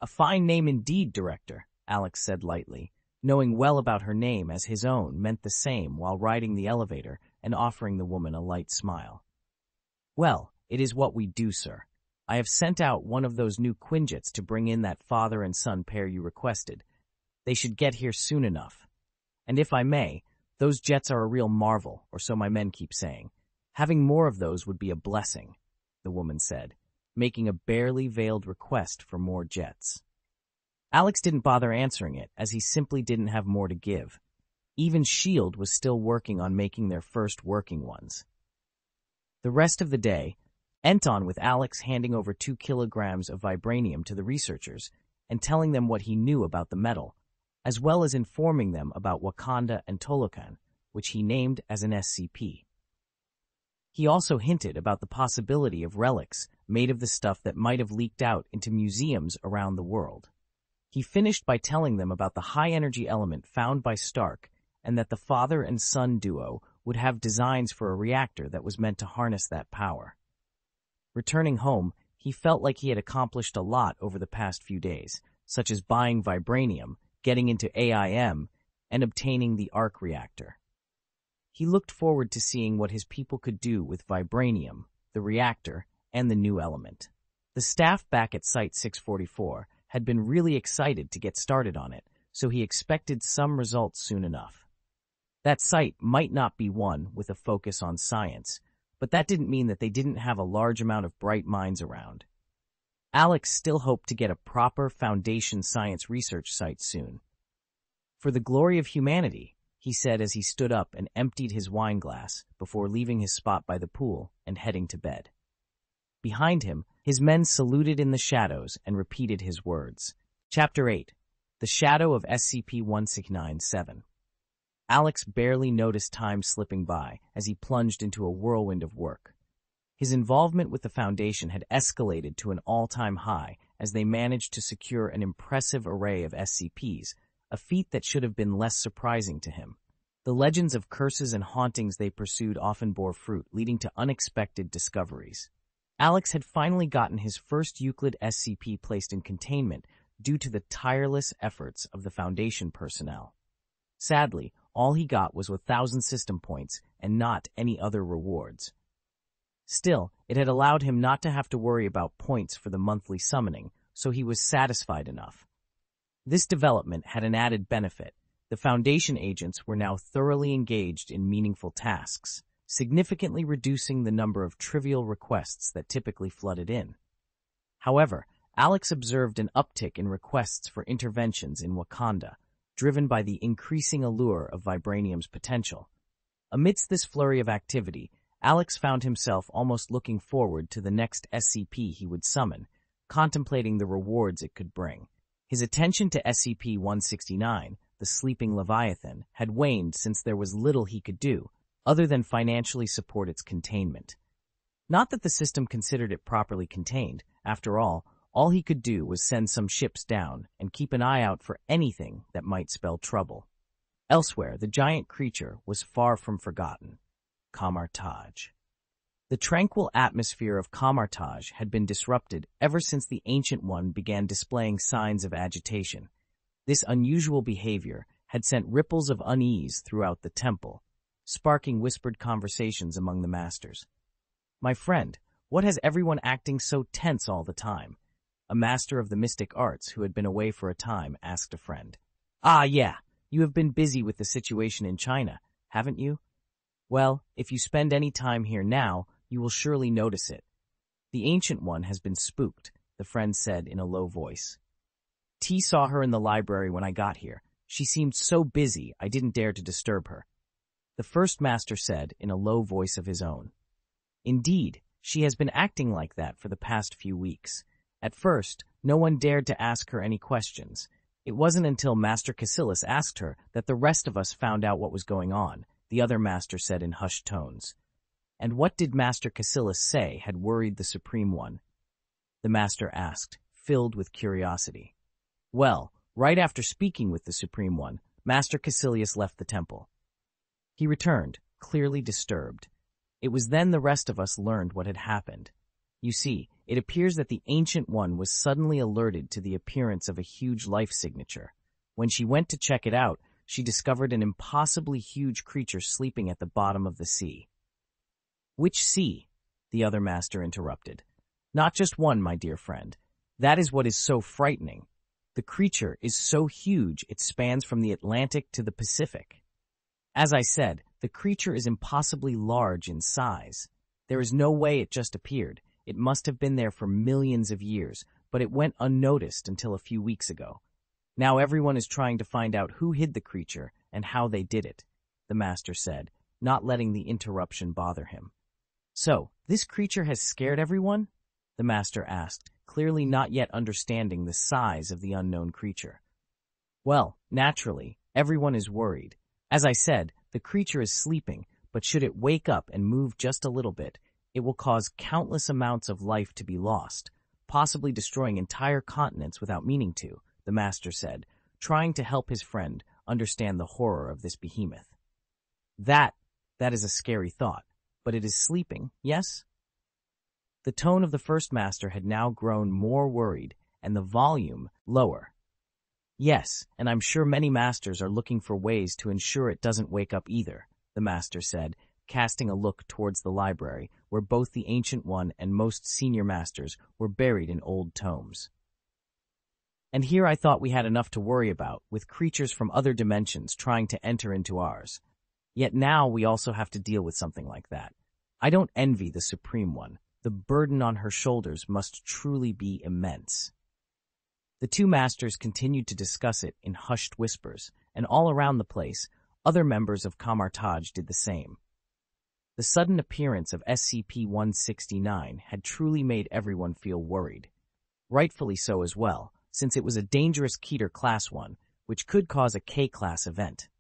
A fine name indeed, Director, Alex said lightly. knowing well about her name as his own meant the same while riding the elevator and offering the woman a light smile. Well, it is what we do, sir. I have sent out one of those new Quinjets to bring in that father and son pair you requested. They should get here soon enough. And if I may, those jets are a real marvel, or so my men keep saying. Having more of those would be a blessing, the woman said, making a barely veiled request for more jets. Alex didn't bother answering it, as he simply didn't have more to give. Even S.H.I.E.L.D. was still working on making their first working ones. The rest of the day, Enton with Alex handing over two kilograms of vibranium to the researchers and telling them what he knew about the metal, as well as informing them about Wakanda and Talokan, which he named as an SCP. He also hinted about the possibility of relics made of the stuff that might have leaked out into museums around the world. He finished by telling them about the high-energy element found by Stark and that the father and son duo would have designs for a reactor that was meant to harness that power. Returning home, he felt like he had accomplished a lot over the past few days, such as buying vibranium getting into AIM, and obtaining the arc reactor. He looked forward to seeing what his people could do with vibranium, the reactor, and the new element. The staff back at Site 644 had been really excited to get started on it, so he expected some results soon enough. That site might not be one with a focus on science, but that didn't mean that they didn't have a large amount of bright minds around. Alex still hoped to get a proper Foundation science research site soon. For the glory of humanity, he said as he stood up and emptied his wine glass before leaving his spot by the pool and heading to bed. Behind him, his men saluted in the shadows and repeated his words. Chapter 8 The Shadow of SCP-1697 Alex barely noticed time slipping by as he plunged into a whirlwind of work. His involvement with the Foundation had escalated to an all-time high as they managed to secure an impressive array of SCPs, a feat that should have been less surprising to him. The legends of curses and hauntings they pursued often bore fruit, leading to unexpected discoveries. Alex had finally gotten his first Euclid SCP placed in containment due to the tireless efforts of the Foundation personnel. Sadly, all he got was a thousand system points and not any other rewards. Still, it had allowed him not to have to worry about points for the monthly summoning, so he was satisfied enough. This development had an added benefit. The Foundation agents were now thoroughly engaged in meaningful tasks, significantly reducing the number of trivial requests that typically flooded in. However, Alex observed an uptick in requests for interventions in Wakanda, driven by the increasing allure of vibranium's potential. Amidst this flurry of activity, Alex found himself almost looking forward to the next SCP he would summon, contemplating the rewards it could bring. His attention to SCP-169, the sleeping Leviathan, had waned since there was little he could do, other than financially support its containment. Not that the system considered it properly contained. After all, all he could do was send some ships down and keep an eye out for anything that might spell trouble. Elsewhere, the giant creature was far from forgotten. Kamar-Taj. The tranquil atmosphere of Kamar-Taj had been disrupted ever since the Ancient One began displaying signs of agitation. This unusual behavior had sent ripples of unease throughout the temple, sparking whispered conversations among the masters. My friend, what has everyone acting so tense all the time? A master of the mystic arts who had been away for a time asked a friend. Ah, yeah, you have been busy with the situation in China, haven't you? Well, if you spend any time here now, you will surely notice it. The Ancient One has been spooked, the friend said in a low voice. T saw her in the library when I got here. She seemed so busy, I didn't dare to disturb her. The first master said in a low voice of his own. Indeed, she has been acting like that for the past few weeks. At first, no one dared to ask her any questions. It wasn't until Master Kaecilius asked her that the rest of us found out what was going on, the other master said in hushed tones. And what did Master Kaecilius say had worried the Supreme One? The master asked, filled with curiosity. Well, right after speaking with the Supreme One, Master Kaecilius left the temple. He returned, clearly disturbed. It was then the rest of us learned what had happened. You see, it appears that the Ancient One was suddenly alerted to the appearance of a huge life signature. When she went to check it out, she discovered an impossibly huge creature sleeping at the bottom of the sea. Which sea? The other master interrupted. Not just one, my dear friend. That is what is so frightening. The creature is so huge it spans from the Atlantic to the Pacific. As I said, the creature is impossibly large in size. There is no way it just appeared. It must have been there for millions of years, but it went unnoticed until a few weeks ago. Now everyone is trying to find out who hid the creature and how they did it, the master said, not letting the interruption bother him. So, this creature has scared everyone? The master asked, clearly not yet understanding the size of the unknown creature. Well, naturally, everyone is worried. As I said, the creature is sleeping, but should it wake up and move just a little bit, it will cause countless amounts of life to be lost, possibly destroying entire continents without meaning to, the master said, trying to help his friend understand the horror of this behemoth. That, that is a scary thought, but it is sleeping, yes? The tone of the first master had now grown more worried and the volume lower. Yes, and I'm sure many masters are looking for ways to ensure it doesn't wake up either, the master said, casting a look towards the library, where both the Ancient One and most senior masters were buried in old tomes. And here I thought we had enough to worry about, with creatures from other dimensions trying to enter into ours. Yet now we also have to deal with something like that. I don't envy the Supreme One. The burden on her shoulders must truly be immense. The two masters continued to discuss it in hushed whispers, and all around the place, other members of Kamar-Taj did the same. The sudden appearance of SCP-169 had truly made everyone feel worried. Rightfully so as well, since it was a dangerous Keter Class 1, which could cause a K-Class event.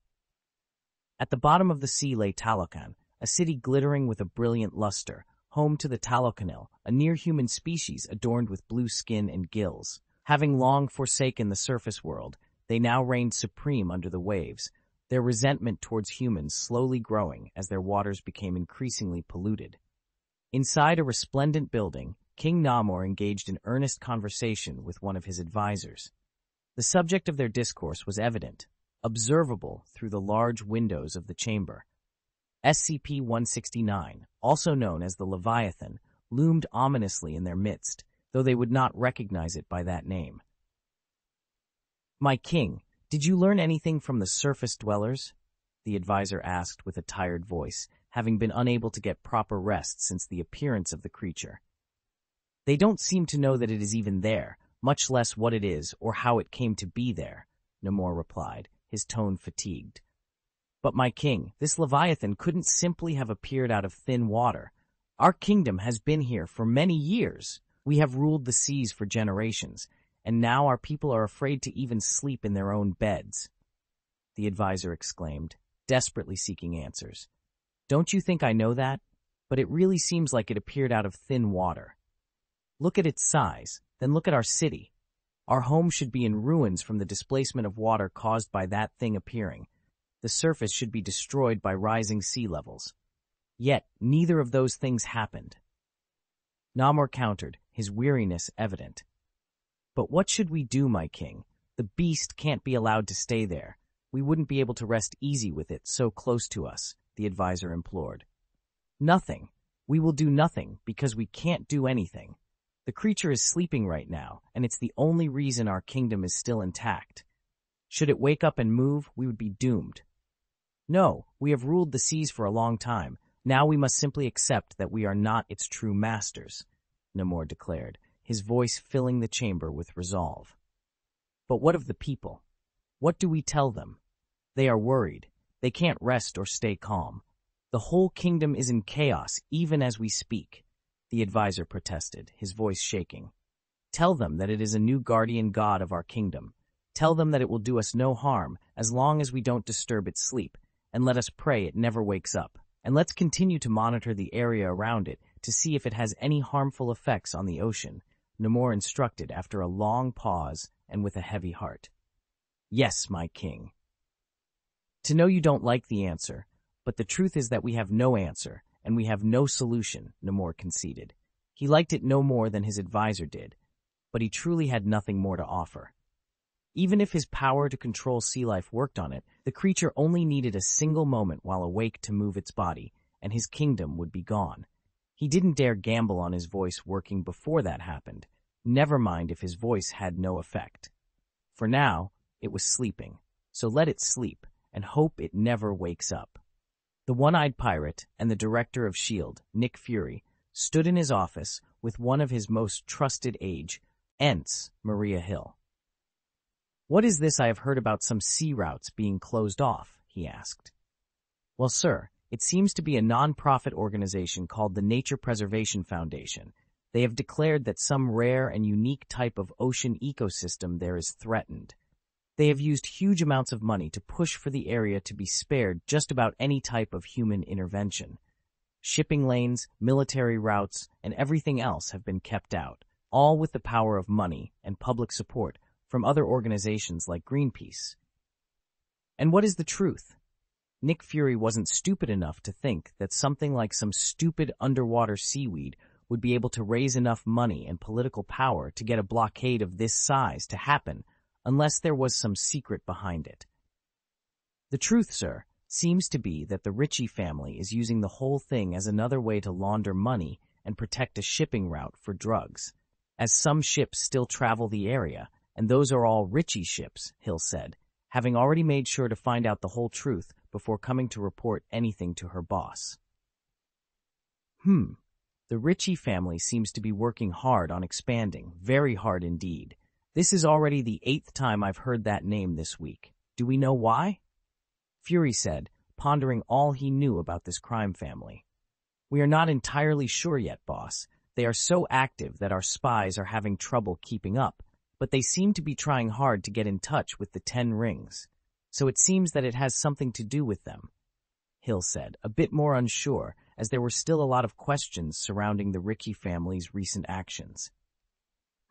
At the bottom of the sea lay Talokan, a city glittering with a brilliant luster, home to the Talokanil, a near-human species adorned with blue skin and gills. Having long forsaken the surface world, they now reigned supreme under the waves, their resentment towards humans slowly growing as their waters became increasingly polluted. Inside a resplendent building, King Namor engaged in earnest conversation with one of his advisors. The subject of their discourse was evident, observable through the large windows of the chamber. SCP-169, also known as the Leviathan, loomed ominously in their midst, though they would not recognize it by that name. My king, did you learn anything from the surface dwellers? The advisor asked with a tired voice, having been unable to get proper rest since the appearance of the creature. They don't seem to know that it is even there, much less what it is or how it came to be there, Namor replied, his tone fatigued. But my king, this Leviathan couldn't simply have appeared out of thin water. Our kingdom has been here for many years. We have ruled the seas for generations, and now our people are afraid to even sleep in their own beds. The advisor exclaimed, desperately seeking answers. Don't you think I know that? But it really seems like it appeared out of thin water. Look at its size, then look at our city. Our home should be in ruins from the displacement of water caused by that thing appearing. The surface should be destroyed by rising sea levels. Yet, neither of those things happened. Namor countered, his weariness evident. But what should we do, my king? The beast can't be allowed to stay there. We wouldn't be able to rest easy with it so close to us, the advisor implored. Nothing. We will do nothing because we can't do anything. The creature is sleeping right now, and it's the only reason our kingdom is still intact. Should it wake up and move, we would be doomed. No, we have ruled the seas for a long time. Now we must simply accept that we are not its true masters, Namor declared, his voice filling the chamber with resolve. But what of the people? What do we tell them? They are worried. They can't rest or stay calm. The whole kingdom is in chaos, even as we speak, the advisor protested, his voice shaking. Tell them that it is a new guardian god of our kingdom. Tell them that it will do us no harm as long as we don't disturb its sleep, and let us pray it never wakes up. And let's continue to monitor the area around it to see if it has any harmful effects on the ocean Namor instructed after a long pause and with a heavy heart. Yes, my king. To know you don't like the answer, but the truth is that we have no answer, and we have no solution, Namor conceded. He liked it no more than his advisor did, but he truly had nothing more to offer. Even if his power to control sea life worked on it, the creature only needed a single moment while awake to move its body, and his kingdom would be gone. He didn't dare gamble on his voice working before that happened, never mind if his voice had no effect. For now, it was sleeping, so let it sleep and hope it never wakes up. The one-eyed pirate and the director of S.H.I.E.L.D., Nick Fury, stood in his office with one of his most trusted age, Ence Maria Hill. What is this I have heard about some sea routes being closed off? he asked. Well, sir, it seems to be a non-profit organization called the Nature Preservation Foundation. They have declared that some rare and unique type of ocean ecosystem there is threatened. They have used huge amounts of money to push for the area to be spared just about any type of human intervention. Shipping lanes, military routes, and everything else have been kept out, all with the power of money and public support from other organizations like Greenpeace. And what is the truth? Nick Fury wasn't stupid enough to think that something like some stupid underwater seaweed would be able to raise enough money and political power to get a blockade of this size to happen unless there was some secret behind it. The truth, sir, seems to be that the Ritchie family is using the whole thing as another way to launder money and protect a shipping route for drugs. As some ships still travel the area, and those are all Ritchie ships, Hill said, having already made sure to find out the whole truth before coming to report anything to her boss. Hmm. The Ritchie family seems to be working hard on expanding, very hard indeed. This is already the eighth time I've heard that name this week. Do we know why? Fury said, pondering all he knew about this crime family. We are not entirely sure yet, boss. They are so active that our spies are having trouble keeping up, but they seem to be trying hard to get in touch with the Ten Rings, so it seems that it has something to do with them. Hill said, a bit more unsure, as there were still a lot of questions surrounding the Ritchie family's recent actions.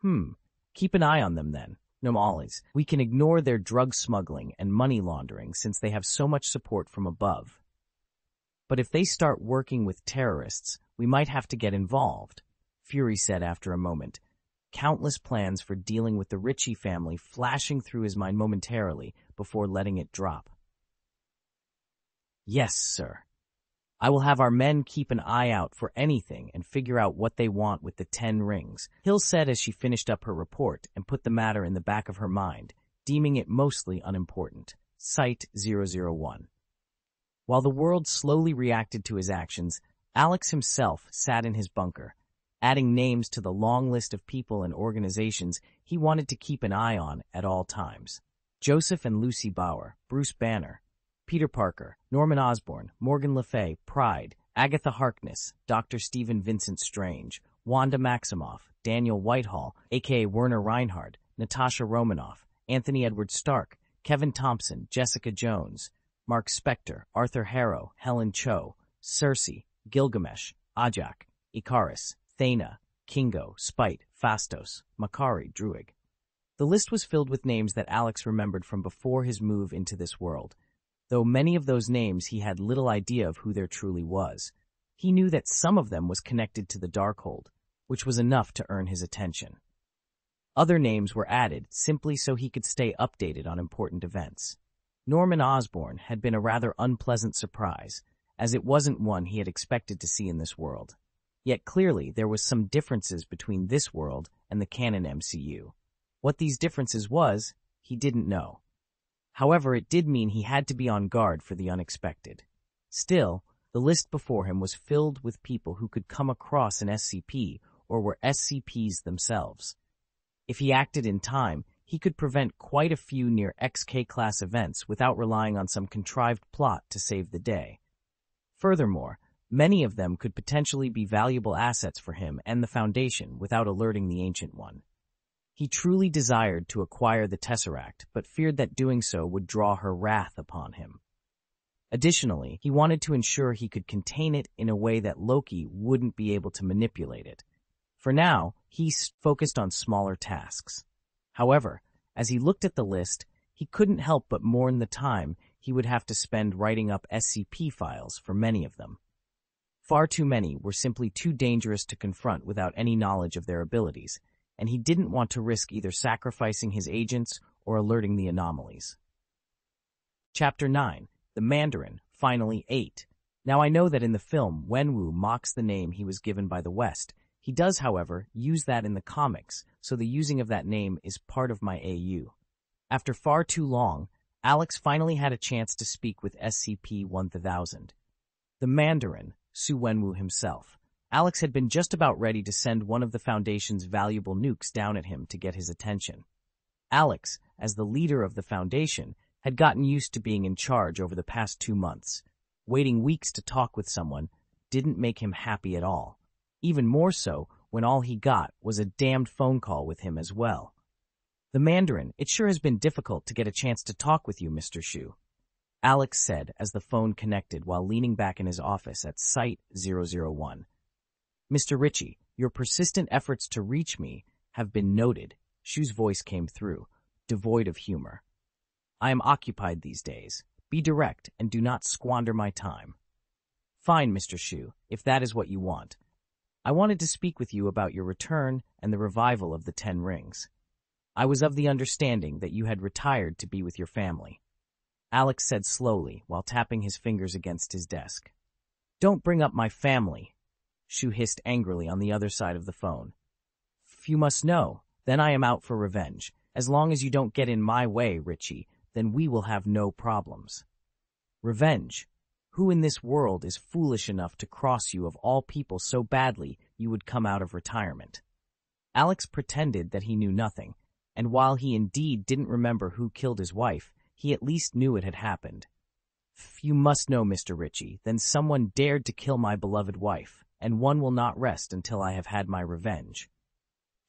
Hmm, keep an eye on them then. Nomales, we can ignore their drug smuggling and money laundering since they have so much support from above. But if they start working with terrorists, we might have to get involved, Fury said after a moment, countless plans for dealing with the Ritchie family flashing through his mind momentarily before letting it drop. Yes, sir. I will have our men keep an eye out for anything and figure out what they want with the ten rings, Hill said as she finished up her report and put the matter in the back of her mind, deeming it mostly unimportant. Site 001. While the world slowly reacted to his actions, Alex himself sat in his bunker, adding names to the long list of people and organizations he wanted to keep an eye on at all times. Joseph and Lucy Bauer, Bruce Banner, Peter Parker, Norman Osborn, Morgan Le Fay, Pride, Agatha Harkness, Dr. Stephen Vincent Strange, Wanda Maximoff, Daniel Whitehall, aka Werner Reinhardt, Natasha Romanoff, Anthony Edward Stark, Kevin Thompson, Jessica Jones, Marc Spector, Arthur Harrow, Helen Cho, Sersi, Gilgamesh, Ajak, Ikaris, Thena, Kingo, Sprite, Phastos, Makkari, Druig. The list was filled with names that Alex remembered from before his move into this world, though many of those names he had little idea of who there truly was. He knew that some of them was connected to the Darkhold, which was enough to earn his attention. Other names were added simply so he could stay updated on important events. Norman Osborn had been a rather unpleasant surprise, as it wasn't one he had expected to see in this world. Yet clearly there was some differences between this world and the canon MCU. What these differences was, he didn't know. However, it did mean he had to be on guard for the unexpected. Still, the list before him was filled with people who could come across an SCP or were SCPs themselves. If he acted in time, he could prevent quite a few near XK-class events without relying on some contrived plot to save the day. Furthermore, Many of them could potentially be valuable assets for him and the Foundation without alerting the Ancient One. He truly desired to acquire the Tesseract, but feared that doing so would draw her wrath upon him. Additionally, he wanted to ensure he could contain it in a way that Loki wouldn't be able to manipulate it. For now, he focused on smaller tasks. However, as he looked at the list, he couldn't help but mourn the time he would have to spend writing up SCP files for many of them. Far too many were simply too dangerous to confront without any knowledge of their abilities, and he didn't want to risk either sacrificing his agents or alerting the anomalies. Chapter 9 The Mandarin finally ate. Now I know that in the film, Wenwu mocks the name he was given by the West. He does, however, use that in the comics, so the using of that name is part of my AU. After far too long, Alex finally had a chance to speak with SCP-1000. The Mandarin, Xu Wenwu himself. Alex had been just about ready to send one of the Foundation's valuable nukes down at him to get his attention. Alex, as the leader of the Foundation, had gotten used to being in charge over the past two months. Waiting weeks to talk with someone didn't make him happy at all. Even more so when all he got was a damned phone call with him as well. The Mandarin, it sure has been difficult to get a chance to talk with you, Mr. Xu. Alex said as the phone connected while leaning back in his office at Site 001. Mr. Ritchie, your persistent efforts to reach me have been noted. Xu's voice came through, devoid of humor. I am occupied these days. Be direct and do not squander my time. Fine, Mr. Xu, if that is what you want. I wanted to speak with you about your return and the revival of the Ten Rings. I was of the understanding that you had retired to be with your family. Alex said slowly while tapping his fingers against his desk. Don't bring up my family, Xu hissed angrily on the other side of the phone. You must know, then I am out for revenge. As long as you don't get in my way, Ritchie, then we will have no problems. Revenge. Who in this world is foolish enough to cross you of all people so badly you would come out of retirement? Alex pretended that he knew nothing, and while he indeed didn't remember who killed his wife, he at least knew it had happened. You must know, Mr. Ritchie, then someone dared to kill my beloved wife, and one will not rest until I have had my revenge.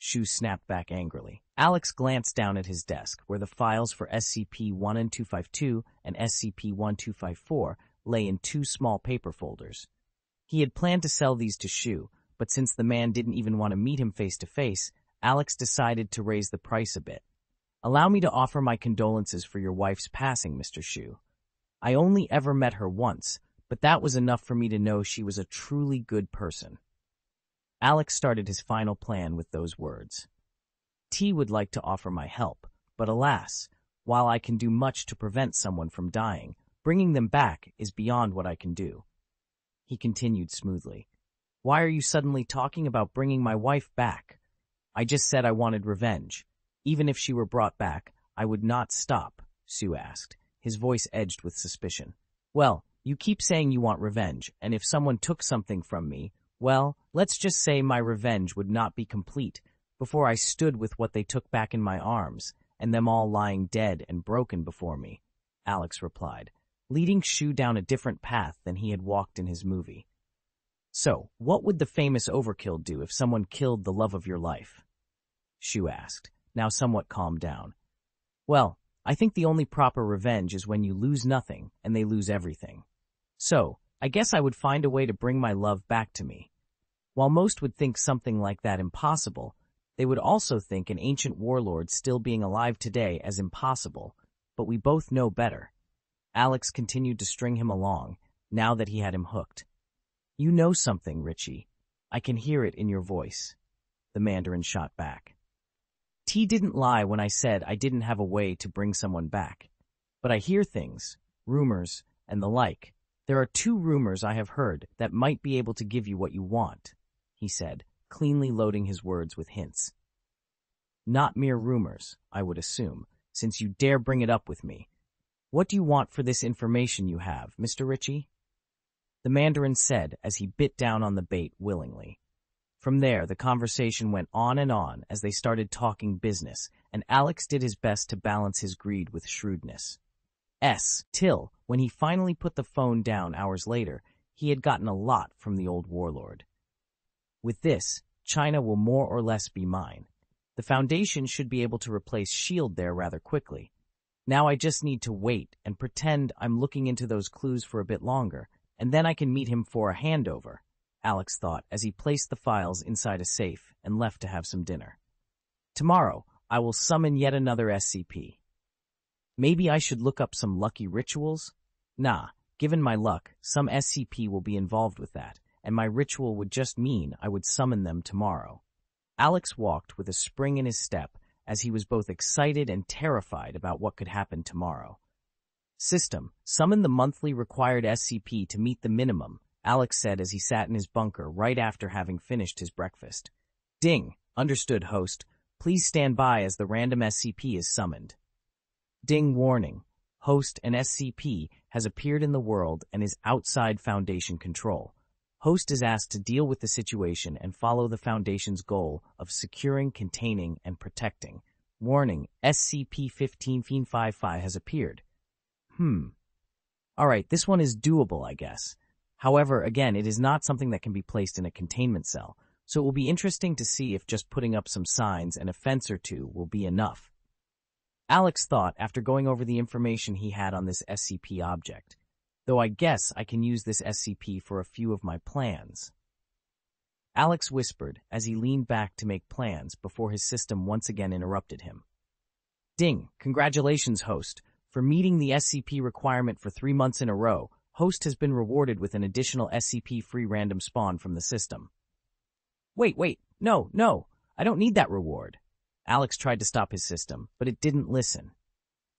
Xu snapped back angrily. Alex glanced down at his desk, where the files for SCP-1252 and SCP-1254 lay in two small paper folders. He had planned to sell these to Xu, but since the man didn't even want to meet him face to face, Alex decided to raise the price a bit. Allow me to offer my condolences for your wife's passing, Mr. Xu. I only ever met her once, but that was enough for me to know she was a truly good person. Alex started his final plan with those words. T would like to offer my help, but alas, while I can do much to prevent someone from dying, bringing them back is beyond what I can do. He continued smoothly. Why are you suddenly talking about bringing my wife back? I just said I wanted revenge. Even if she were brought back, I would not stop, Xu asked, his voice edged with suspicion. Well, you keep saying you want revenge, and if someone took something from me, well, let's just say my revenge would not be complete before I stood with what they took back in my arms, and them all lying dead and broken before me, Alex replied, leading Xu down a different path than he had walked in his movie. So, what would the famous overkill do if someone killed the love of your life? Xu asked, now somewhat calmed down. Well, I think the only proper revenge is when you lose nothing and they lose everything. So, I guess I would find a way to bring my love back to me. While most would think something like that impossible, they would also think an ancient warlord still being alive today as impossible, but we both know better. Alex continued to string him along, now that he had him hooked. You know something, Ritchie. I can hear it in your voice. The Mandarin shot back. T didn't lie when I said I didn't have a way to bring someone back. But I hear things, rumors, and the like, there are two rumors I have heard that might be able to give you what you want, he said, cleanly loading his words with hints. Not mere rumors, I would assume, since you dare bring it up with me. What do you want for this information you have, Mr. Ritchie? The Mandarin said as he bit down on the bait willingly. From there, the conversation went on and on as they started talking business, and Alex did his best to balance his greed with shrewdness. S. Till, when he finally put the phone down hours later, he had gotten a lot from the old warlord. With this, China will more or less be mine. The Foundation should be able to replace S.H.I.E.L.D. there rather quickly. Now I just need to wait and pretend I'm looking into those clues for a bit longer, and then I can meet him for a handover, Alex thought as he placed the files inside a safe and left to have some dinner. Tomorrow, I will summon yet another SCP. Maybe I should look up some lucky rituals? Nah, given my luck, some SCP will be involved with that, and my ritual would just mean I would summon them tomorrow. Alex walked with a spring in his step as he was both excited and terrified about what could happen tomorrow. System, summon the monthly required SCP to meet the minimum, Alex said as he sat in his bunker right after having finished his breakfast. Ding, understood host. Please stand by as the random SCP is summoned. Ding warning. Host and SCP has appeared in the world and is outside Foundation control. Host is asked to deal with the situation and follow the Foundation's goal of securing, containing, and protecting. Warning, SCP-1555 has appeared. Hmm. Alright, this one is doable, I guess. However, again, it is not something that can be placed in a containment cell, so it will be interesting to see if just putting up some signs and a fence or two will be enough. Alex thought after going over the information he had on this SCP object though I guess I can use this SCP for a few of my plans. Alex whispered as he leaned back to make plans before his system once again interrupted him. Ding, congratulations, host. For meeting the SCP requirement for three months in a row, host has been rewarded with an additional SCP-free random spawn from the system. Wait, wait, no, no, I don't need that reward. Alex tried to stop his system, but it didn't listen.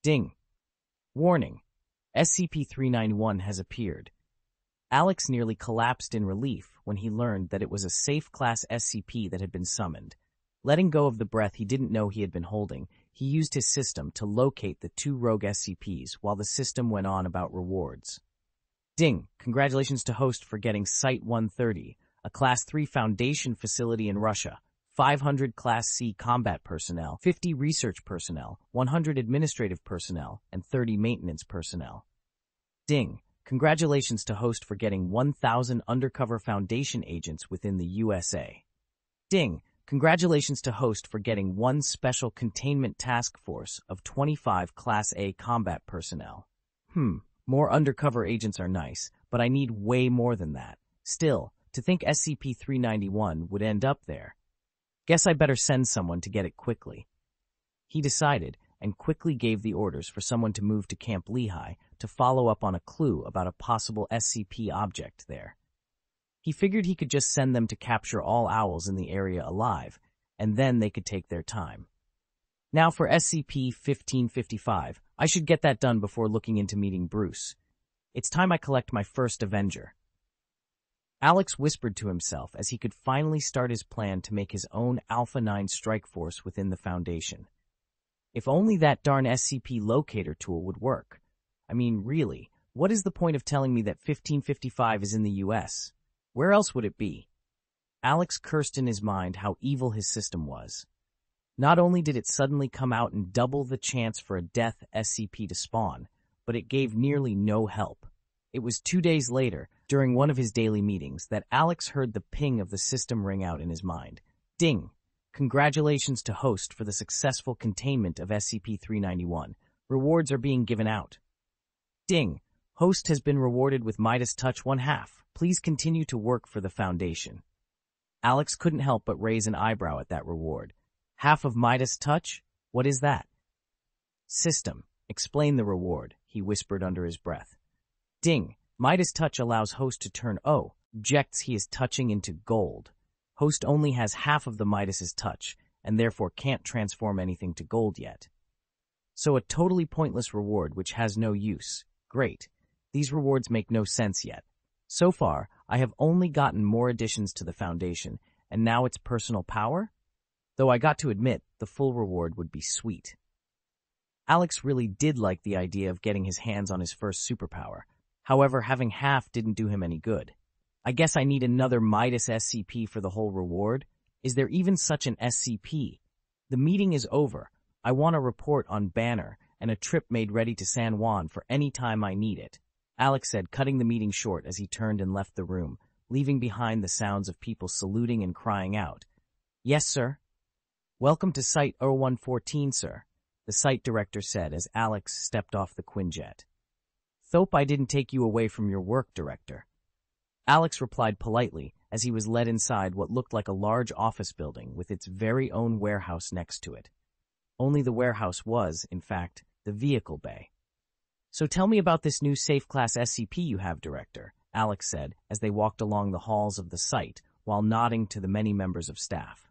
Ding. Warning, SCP-391 has appeared. Alex nearly collapsed in relief when he learned that it was a safe-class SCP that had been summoned. Letting go of the breath he didn't know he had been holding, he used his system to locate the two rogue SCPs while the system went on about rewards. Ding, congratulations to host for getting Site-130, a Class 3 Foundation facility in Russia. 500 Class C combat personnel, 50 research personnel, 100 administrative personnel, and 30 maintenance personnel. Ding. Congratulations to host for getting 1,000 undercover Foundation agents within the USA. Ding. Congratulations to host for getting one special containment task force of 25 Class A combat personnel. Hmm, more undercover agents are nice, but I need way more than that. Still, to think SCP-391 would end up there, Guess I better send someone to get it quickly. He decided and quickly gave the orders for someone to move to Camp Lehigh to follow up on a clue about a possible SCP object there. He figured he could just send them to capture all owls in the area alive, and then they could take their time. Now for SCP-1555, I should get that done before looking into meeting Bruce. It's time I collect my first Avenger. Alex whispered to himself as he could finally start his plan to make his own Alpha 9 strike force within the Foundation. If only that darn SCP locator tool would work. I mean, really, what is the point of telling me that 1555 is in the US? Where else would it be? Alex cursed in his mind how evil his system was. Not only did it suddenly come out and double the chance for a death SCP to spawn, but it gave nearly no help. It was two days later, during one of his daily meetings, that Alex heard the ping of the system ring out in his mind. Ding! Congratulations to host for the successful containment of SCP-391. Rewards are being given out. Ding! Host has been rewarded with Midas Touch one half. Please continue to work for the Foundation. Alex couldn't help but raise an eyebrow at that reward. Half of Midas Touch? What is that? System. Explain the reward, he whispered under his breath. Ding. Midas Touch allows host to turn O, objects he is touching into gold. Host only has half of the Midas's touch, and therefore can't transform anything to gold yet. So a totally pointless reward which has no use. Great. These rewards make no sense yet. So far, I have only gotten more additions to the Foundation, and now it's personal power? Though I got to admit, the full reward would be sweet. Alex really did like the idea of getting his hands on his first superpower, However, having half didn't do him any good. I guess I need another Midas SCP for the whole reward. Is there even such an SCP? The meeting is over. I want a report on Banner and a trip made ready to San Juan for any time I need it. Alex said, cutting the meeting short as he turned and left the room, leaving behind the sounds of people saluting and crying out. Yes, sir. Welcome to Site 0114, sir, the site director said as Alex stepped off the Quinjet. Thope I didn't take you away from your work, Director. Alex replied politely as he was led inside what looked like a large office building with its very own warehouse next to it. Only the warehouse was, in fact, the vehicle bay. So tell me about this new Safe Class SCP you have, Director, Alex said as they walked along the halls of the site while nodding to the many members of staff.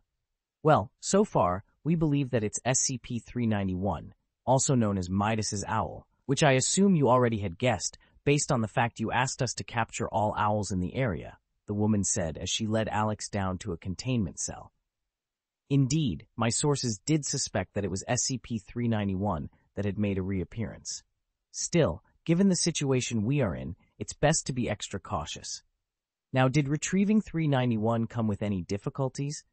Well, so far, we believe that it's SCP-391, also known as Midas's owl, which I assume you already had guessed based on the fact you asked us to capture all owls in the area, the woman said as she led Alex down to a containment cell. Indeed, my sources did suspect that it was SCP-391 that had made a reappearance. Still, given the situation we are in, it's best to be extra cautious. Now, did retrieving 391 come with any difficulties?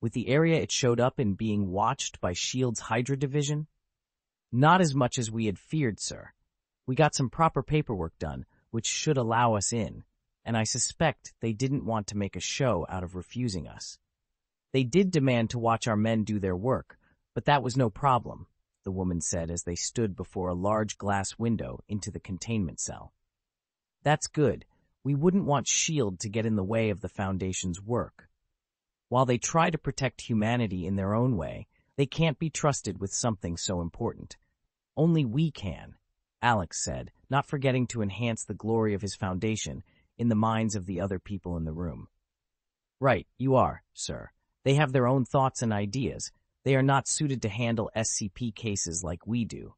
With the area it showed up in being watched by SHIELD's Hydra Division? Not as much as we had feared, sir. We got some proper paperwork done, which should allow us in, and I suspect they didn't want to make a show out of refusing us. They did demand to watch our men do their work, but that was no problem, the woman said as they stood before a large glass window into the containment cell. That's good. We wouldn't want S.H.I.E.L.D. to get in the way of the Foundation's work. While they try to protect humanity in their own way, they can't be trusted with something so important. Only we can, Alex said, not forgetting to enhance the glory of his Foundation in the minds of the other people in the room. Right, you are, sir. They have their own thoughts and ideas. They are not suited to handle SCP cases like we do.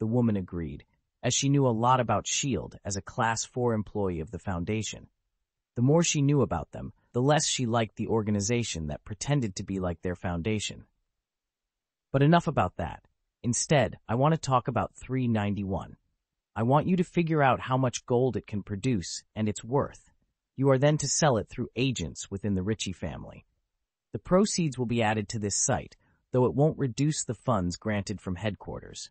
The woman agreed, as she knew a lot about S.H.I.E.L.D. as a Class 4 employee of the Foundation. The more she knew about them, the less she liked the organization that pretended to be like their Foundation. But enough about that. Instead, I want to talk about 391. I want you to figure out how much gold it can produce and its worth. You are then to sell it through agents within the Ritchie family. The proceeds will be added to this site, though it won't reduce the funds granted from headquarters.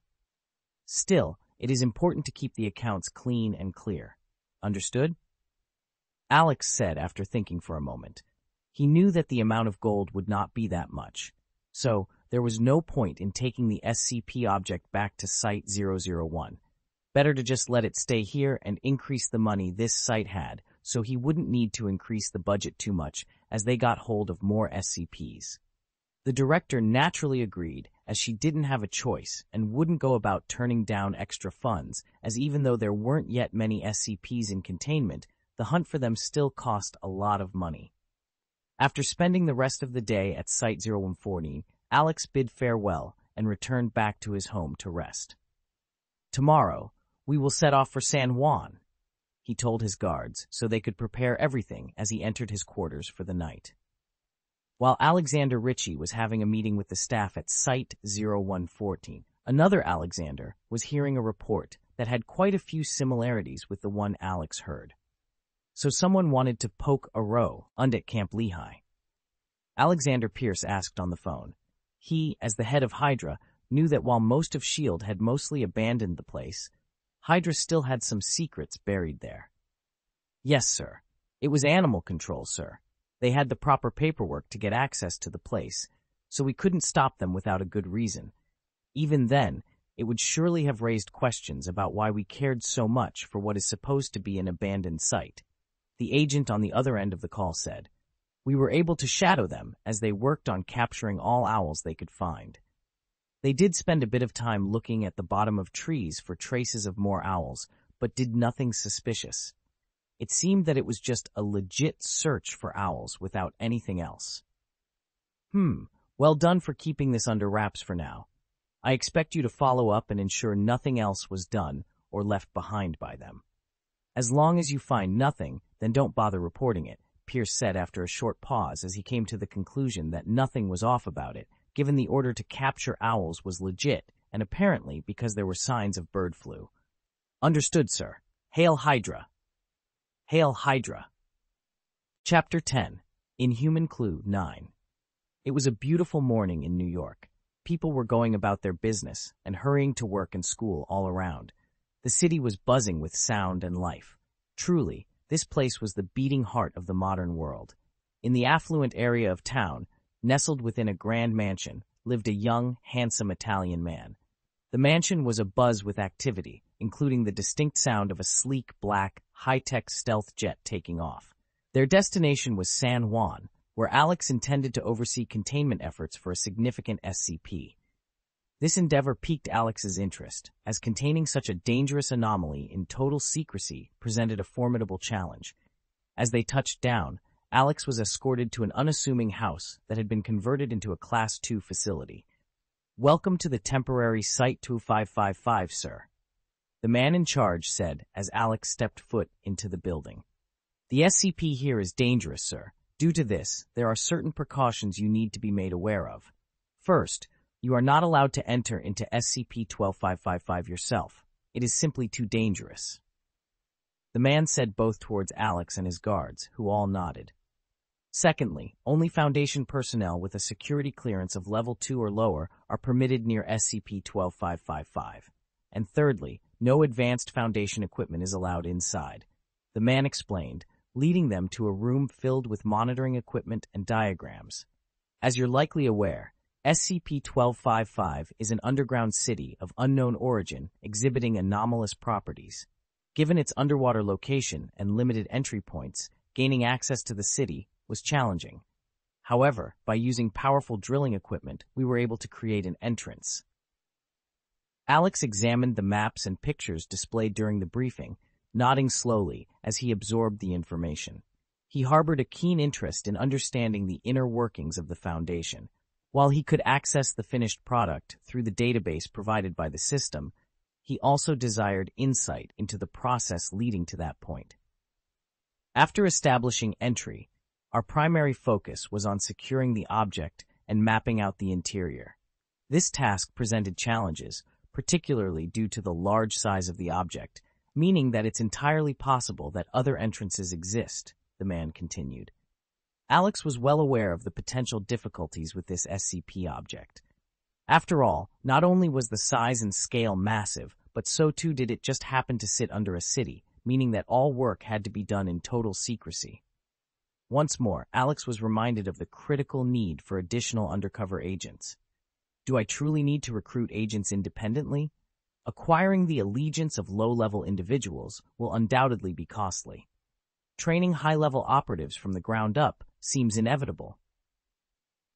Still, it is important to keep the accounts clean and clear. Understood? Alex said after thinking for a moment. He knew that the amount of gold would not be that much, so there was no point in taking the SCP object back to Site-001. Better to just let it stay here and increase the money this site had so he wouldn't need to increase the budget too much as they got hold of more SCPs. The director naturally agreed as she didn't have a choice and wouldn't go about turning down extra funds as even though there weren't yet many SCPs in containment, the hunt for them still cost a lot of money. After spending the rest of the day at Site-0114, Alex bid farewell and returned back to his home to rest. Tomorrow, we will set off for San Juan, he told his guards so they could prepare everything as he entered his quarters for the night. While Alexander Ritchie was having a meeting with the staff at Site 0114, another Alexander was hearing a report that had quite a few similarities with the one Alex heard. So someone wanted to poke a row at Camp Lehigh. Alexander Pierce asked on the phone. He, as the head of Hydra, knew that while most of S.H.I.E.L.D. had mostly abandoned the place, Hydra still had some secrets buried there. Yes, sir. It was animal control, sir. They had the proper paperwork to get access to the place, so we couldn't stop them without a good reason. Even then, it would surely have raised questions about why we cared so much for what is supposed to be an abandoned site. The agent on the other end of the call said, We were able to shadow them as they worked on capturing all owls they could find. They did spend a bit of time looking at the bottom of trees for traces of more owls, but did nothing suspicious. It seemed that it was just a legit search for owls without anything else. Hmm, well done for keeping this under wraps for now. I expect you to follow up and ensure nothing else was done or left behind by them. As long as you find nothing, then don't bother reporting it, Pierce said after a short pause as he came to the conclusion that nothing was off about it given the order to capture owls was legit, and apparently because there were signs of bird flu. Understood, sir. Hail Hydra. Hail Hydra. Chapter 10 Inhuman Clue 9 It was a beautiful morning in New York. People were going about their business and hurrying to work and school all around. The city was buzzing with sound and life. Truly, this place was the beating heart of the modern world. In the affluent area of town, Nestled within a grand mansion lived a young, handsome Italian man. The mansion was abuzz with activity, including the distinct sound of a sleek, black, high-tech stealth jet taking off. Their destination was San Juan, where Alex intended to oversee containment efforts for a significant SCP. This endeavor piqued Alex's interest, as containing such a dangerous anomaly in total secrecy presented a formidable challenge. As they touched down, Alex was escorted to an unassuming house that had been converted into a Class II facility. Welcome to the temporary Site-2555, sir. The man in charge said as Alex stepped foot into the building. The SCP here is dangerous, sir. Due to this, there are certain precautions you need to be made aware of. First, you are not allowed to enter into SCP-12555 yourself. It is simply too dangerous. The man said both towards Alex and his guards, who all nodded. Secondly, only Foundation personnel with a security clearance of Level 2 or lower are permitted near SCP-12555. And thirdly, no advanced Foundation equipment is allowed inside. The man explained, leading them to a room filled with monitoring equipment and diagrams. As you're likely aware, SCP-1255 is an underground city of unknown origin exhibiting anomalous properties. Given its underwater location and limited entry points, gaining access to the city was challenging. However, by using powerful drilling equipment, we were able to create an entrance. Alex examined the maps and pictures displayed during the briefing, nodding slowly as he absorbed the information. He harbored a keen interest in understanding the inner workings of the Foundation. While he could access the finished product through the database provided by the system, he also desired insight into the process leading to that point. After establishing entry, our primary focus was on securing the object and mapping out the interior. This task presented challenges, particularly due to the large size of the object, meaning that it's entirely possible that other entrances exist, the man continued. Alex was well aware of the potential difficulties with this SCP object. After all, not only was the size and scale massive, but so too did it just happen to sit under a city, meaning that all work had to be done in total secrecy. Once more, Alex was reminded of the critical need for additional undercover agents. Do I truly need to recruit agents independently? Acquiring the allegiance of low-level individuals will undoubtedly be costly. Training high-level operatives from the ground up seems inevitable.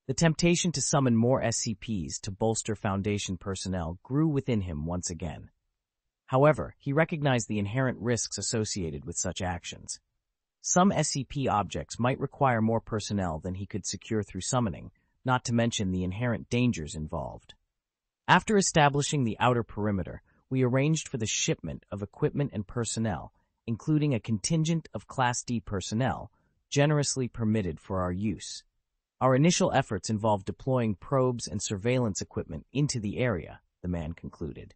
The temptation to summon more SCPs to bolster Foundation personnel grew within him once again. However, he recognized the inherent risks associated with such actions. Some SCP objects might require more personnel than he could secure through summoning, not to mention the inherent dangers involved. After establishing the outer perimeter, we arranged for the shipment of equipment and personnel, including a contingent of Class D personnel, generously permitted for our use. Our initial efforts involved deploying probes and surveillance equipment into the area, the man concluded.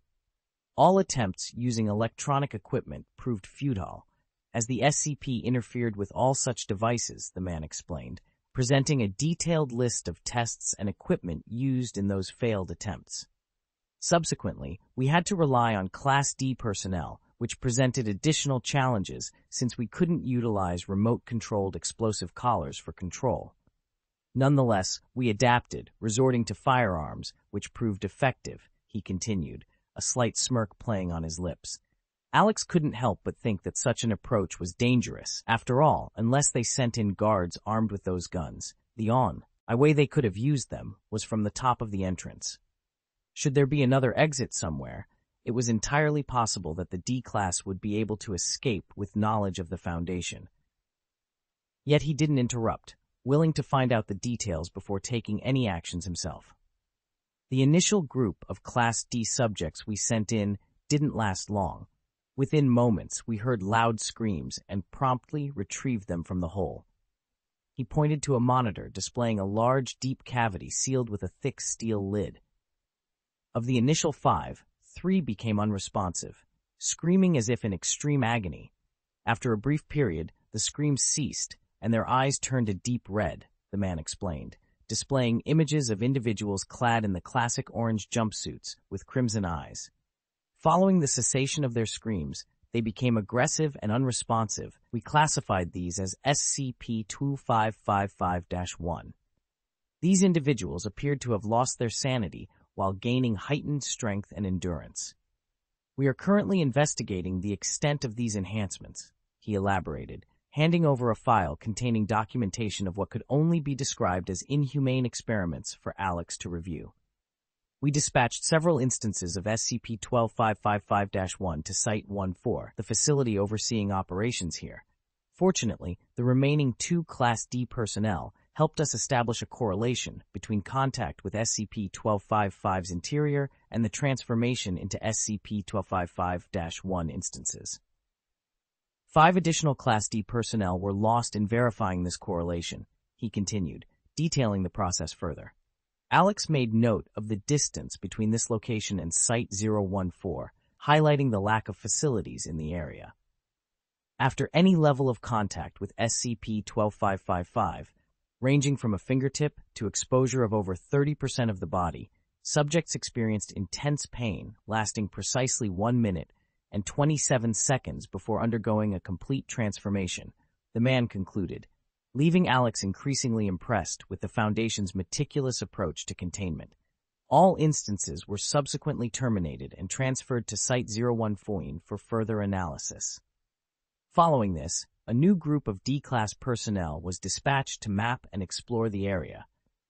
All attempts using electronic equipment proved futile, as the SCP interfered with all such devices, the man explained, presenting a detailed list of tests and equipment used in those failed attempts. Subsequently, we had to rely on Class D personnel, which presented additional challenges since we couldn't utilize remote-controlled explosive collars for control. Nonetheless, we adapted, resorting to firearms, which proved effective, he continued, a slight smirk playing on his lips. Alex couldn't help but think that such an approach was dangerous. After all, unless they sent in guards armed with those guns, the on, a way they could have used them, was from the top of the entrance. Should there be another exit somewhere, it was entirely possible that the D-Class would be able to escape with knowledge of the Foundation. Yet he didn't interrupt, willing to find out the details before taking any actions himself. The initial group of Class D subjects we sent in didn't last long, Within moments, we heard loud screams and promptly retrieved them from the hole. He pointed to a monitor displaying a large, deep cavity sealed with a thick steel lid. Of the initial five, three became unresponsive, screaming as if in extreme agony. After a brief period, the screams ceased, and their eyes turned a deep red, the man explained, displaying images of individuals clad in the classic orange jumpsuits with crimson eyes. Following the cessation of their screams, they became aggressive and unresponsive. We classified these as SCP-2555-1. These individuals appeared to have lost their sanity while gaining heightened strength and endurance. We are currently investigating the extent of these enhancements, he elaborated, handing over a file containing documentation of what could only be described as inhumane experiments for Alex to review. We dispatched several instances of SCP-12555-1 to Site-14, the facility overseeing operations here. Fortunately, the remaining two Class D personnel helped us establish a correlation between contact with SCP-1255's interior and the transformation into SCP-1255-1 instances. Five additional Class D personnel were lost in verifying this correlation, he continued, detailing the process further. Alex made note of the distance between this location and Site-014, highlighting the lack of facilities in the area. After any level of contact with SCP-12555, ranging from a fingertip to exposure of over 30% of the body, subjects experienced intense pain lasting precisely 1 minute and 27 seconds before undergoing a complete transformation, the man concluded, leaving Alex increasingly impressed with the Foundation's meticulous approach to containment. All instances were subsequently terminated and transferred to Site-014 for further analysis. Following this, a new group of D-Class personnel was dispatched to map and explore the area.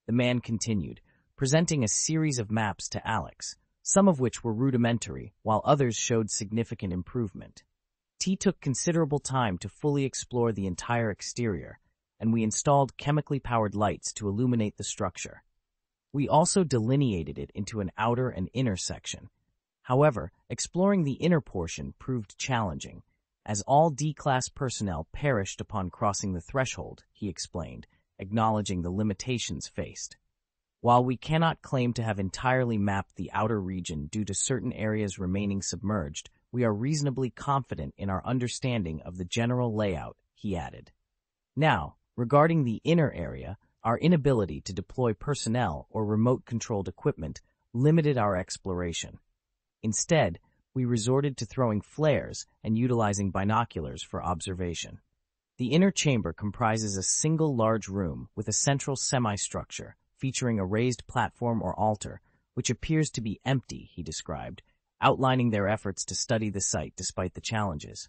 The man continued, presenting a series of maps to Alex, some of which were rudimentary, while others showed significant improvement. T took considerable time to fully explore the entire exterior, and we installed chemically powered lights to illuminate the structure. We also delineated it into an outer and inner section. However, exploring the inner portion proved challenging, as all D-class personnel perished upon crossing the threshold, he explained, acknowledging the limitations faced. While we cannot claim to have entirely mapped the outer region due to certain areas remaining submerged, we are reasonably confident in our understanding of the general layout, he added. Now, Regarding the inner area, our inability to deploy personnel or remote-controlled equipment limited our exploration. Instead, we resorted to throwing flares and utilizing binoculars for observation. The inner chamber comprises a single large room with a central semi-structure featuring a raised platform or altar, which appears to be empty, he described, outlining their efforts to study the site despite the challenges.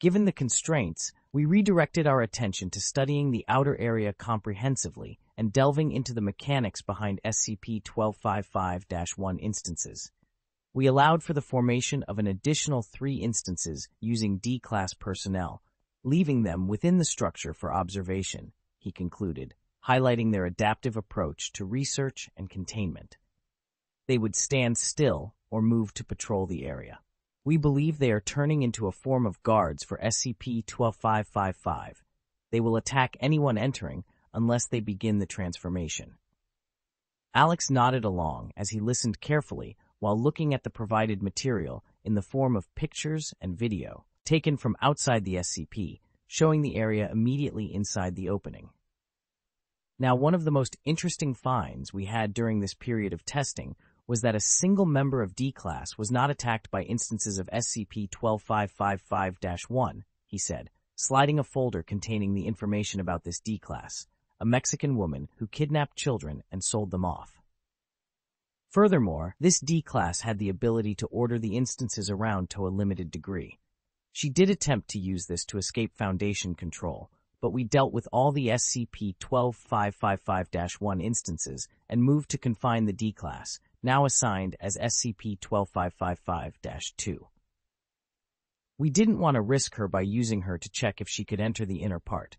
Given the constraints, we redirected our attention to studying the outer area comprehensively and delving into the mechanics behind SCP-1255-1 instances. We allowed for the formation of an additional three instances using D-Class personnel, leaving them within the structure for observation, he concluded, highlighting their adaptive approach to research and containment. They would stand still or move to patrol the area. We believe they are turning into a form of guards for SCP-12555. They will attack anyone entering unless they begin the transformation. Alex nodded along as he listened carefully while looking at the provided material in the form of pictures and video taken from outside the SCP, showing the area immediately inside the opening. Now, one of the most interesting finds we had during this period of testing was that a single member of D-Class was not attacked by instances of SCP-12555-1, he said, sliding a folder containing the information about this D-Class, a Mexican woman who kidnapped children and sold them off. Furthermore, this D-Class had the ability to order the instances around to a limited degree. She did attempt to use this to escape Foundation control, but we dealt with all the SCP-12555-1 instances and moved to confine the D-Class, now assigned as SCP-12555-2. We didn't want to risk her by using her to check if she could enter the inner part.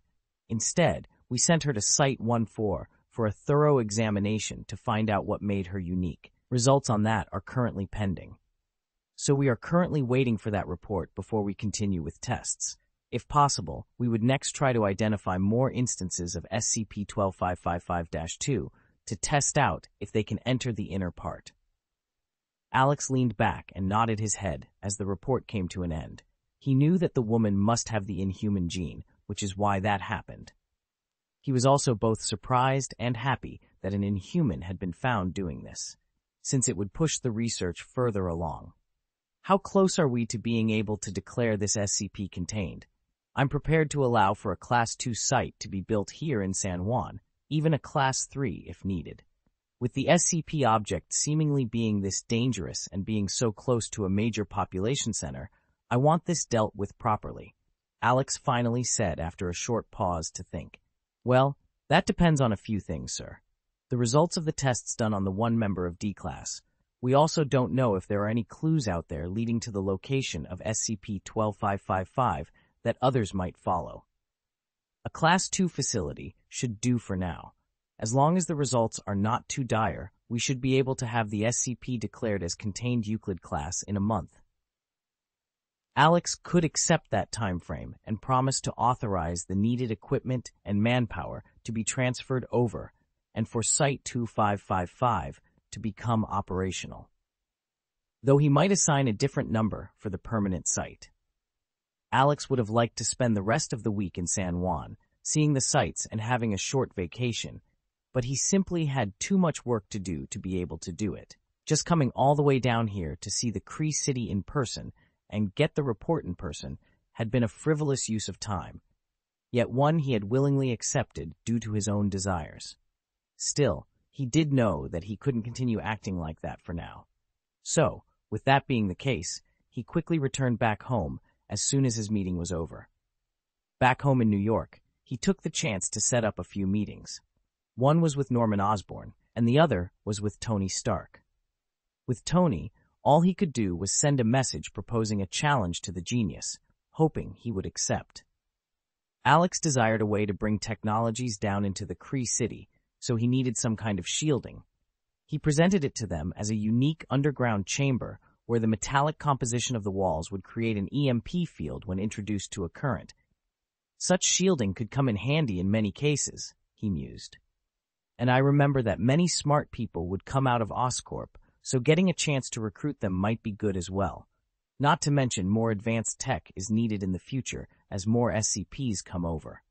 Instead, we sent her to Site-14 for a thorough examination to find out what made her unique. Results on that are currently pending. So we are currently waiting for that report before we continue with tests. If possible, we would next try to identify more instances of SCP-12555-2 to test out if they can enter the inner part. Alex leaned back and nodded his head as the report came to an end. He knew that the woman must have the inhuman gene, which is why that happened. He was also both surprised and happy that an inhuman had been found doing this, since it would push the research further along. How close are we to being able to declare this SCP contained? I'm prepared to allow for a Class 2 site to be built here in San Juan, even a Class 3 if needed. With the SCP object seemingly being this dangerous and being so close to a major population center, I want this dealt with properly. Alex finally said after a short pause to think. Well, that depends on a few things, sir. The results of the tests done on the one member of D-Class. We also don't know if there are any clues out there leading to the location of SCP-12555 that others might follow. A Class 2 facility should do for now. As long as the results are not too dire, we should be able to have the SCP declared as contained Euclid class in a month. Alex could accept that time frame and promise to authorize the needed equipment and manpower to be transferred over and for Site 2555 to become operational. Though he might assign a different number for the permanent site. Alex would have liked to spend the rest of the week in San Juan, seeing the sights and having a short vacation, but he simply had too much work to do to be able to do it. Just coming all the way down here to see the Kree City in person and get the report in person had been a frivolous use of time, yet one he had willingly accepted due to his own desires. Still, he did know that he couldn't continue acting like that for now. So, with that being the case, he quickly returned back home as soon as his meeting was over. Back home in New York, he took the chance to set up a few meetings. One was with Norman Osborn, and the other was with Tony Stark. With Tony, all he could do was send a message proposing a challenge to the genius, hoping he would accept. Alex desired a way to bring technologies down into the Kree city, so he needed some kind of shielding. He presented it to them as a unique underground chamber where the metallic composition of the walls would create an EMP field when introduced to a current. Such shielding could come in handy in many cases, he mused. And I remember that many smart people would come out of Oscorp so getting a chance to recruit them might be good as well. Not to mention more advanced tech is needed in the future as more SCPs come over.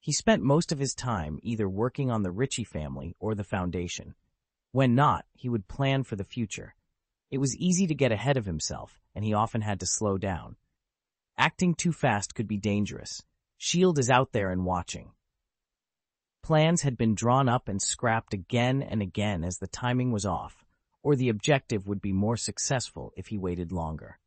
He spent most of his time either working on the Ritchie family or the Foundation. When not, he would plan for the future. It was easy to get ahead of himself, and he often had to slow down. Acting too fast could be dangerous. S.H.I.E.L.D. is out there and watching. Plans had been drawn up and scrapped again and again as the timing was off, or the objective would be more successful if he waited longer.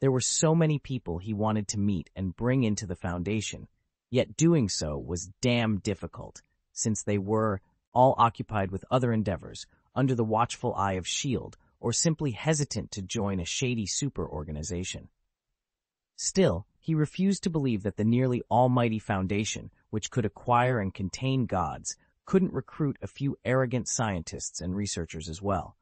There were so many people he wanted to meet and bring into the Foundation, yet doing so was damn difficult, since they were all occupied with other endeavors, under the watchful eye of S.H.I.E.L.D., or simply hesitant to join a shady super organization. Still, he refused to believe that the nearly almighty Foundation, which could acquire and contain gods, couldn't recruit a few arrogant scientists and researchers as well.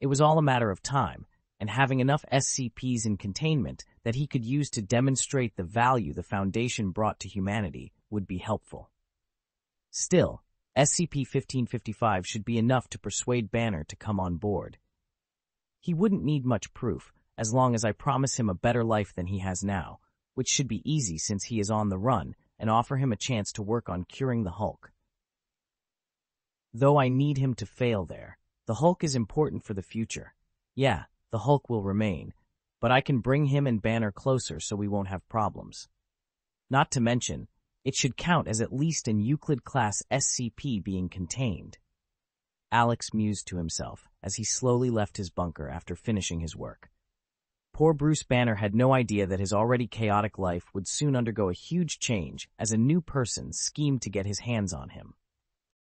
It was all a matter of time, and having enough SCPs in containment that he could use to demonstrate the value the Foundation brought to humanity would be helpful. Still, SCP-1555 should be enough to persuade Banner to come on board. He wouldn't need much proof, as long as I promise him a better life than he has now, which should be easy since he is on the run, and offer him a chance to work on curing the Hulk. Though I need him to fail there, the Hulk is important for the future. Yeah, the Hulk will remain, but I can bring him and Banner closer so we won't have problems. Not to mention, it should count as at least an Euclid-class SCP being contained. Alex mused to himself as he slowly left his bunker after finishing his work. Poor Bruce Banner had no idea that his already chaotic life would soon undergo a huge change as a new person schemed to get his hands on him.